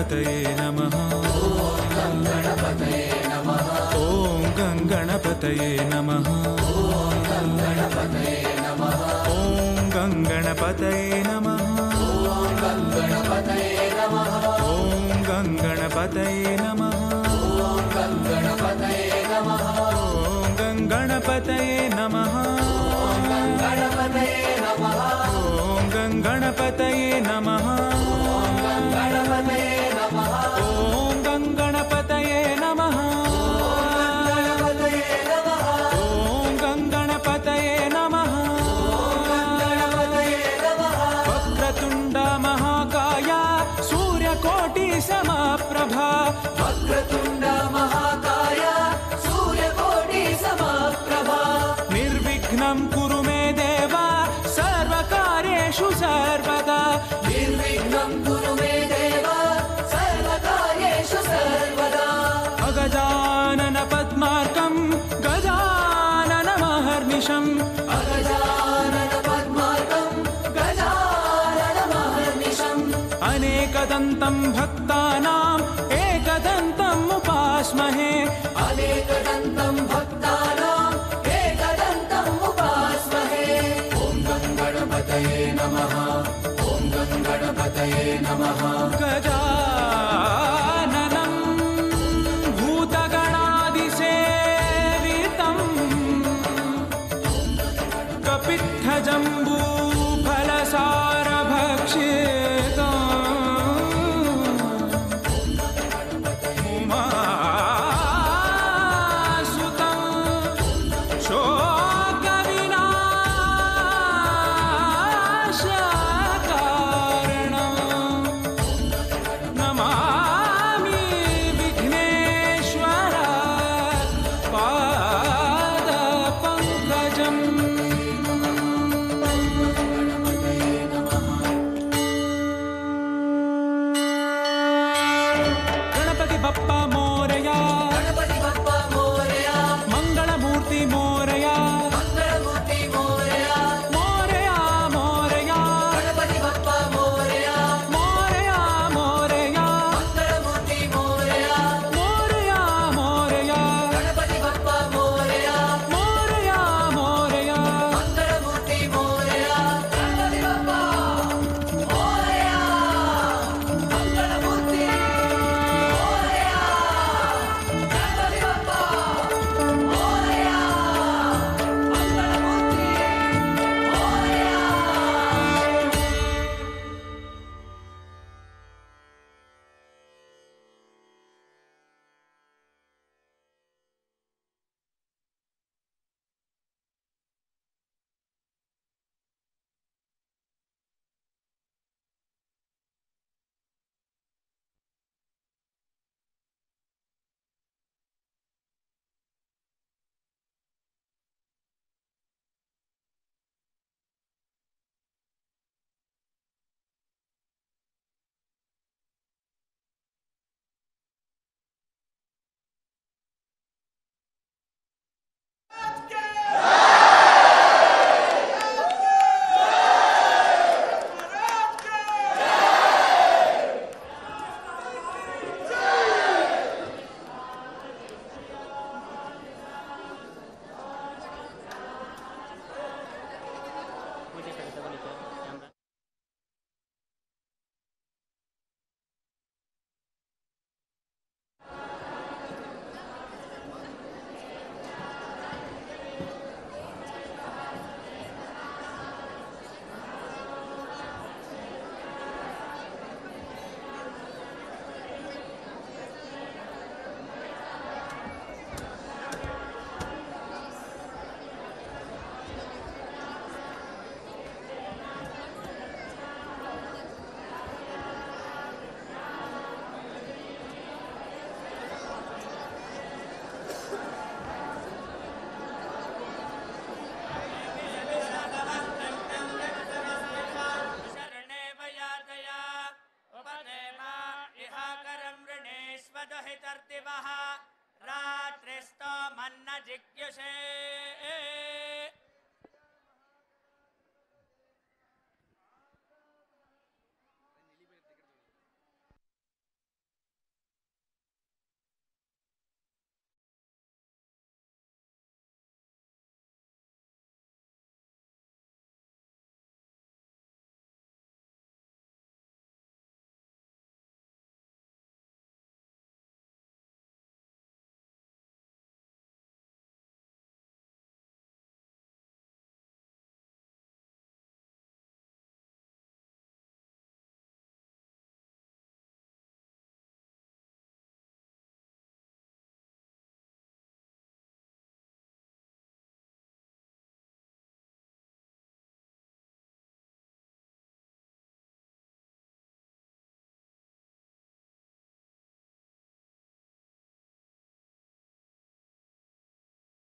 [SPEAKER 4] गङ्गणपतये नमः ॐ गङ्गणपतये नमः ॐ गङ्गणपतये नमः ॐ गङ्गणपतये नमः ॐ गङ्गणपतये नमः ॐ गङ्गणपतये नमः
[SPEAKER 12] अनेकदन्तं भक्तानाम् एकदन्तम् उपास्महे।
[SPEAKER 13] अनेकदन्तं भक्तानाम् एकदन्तम् उपास्महे। ॐ गङ्गणपतये नमः ॐ गङ्गणपतये नमः।
[SPEAKER 4] गजा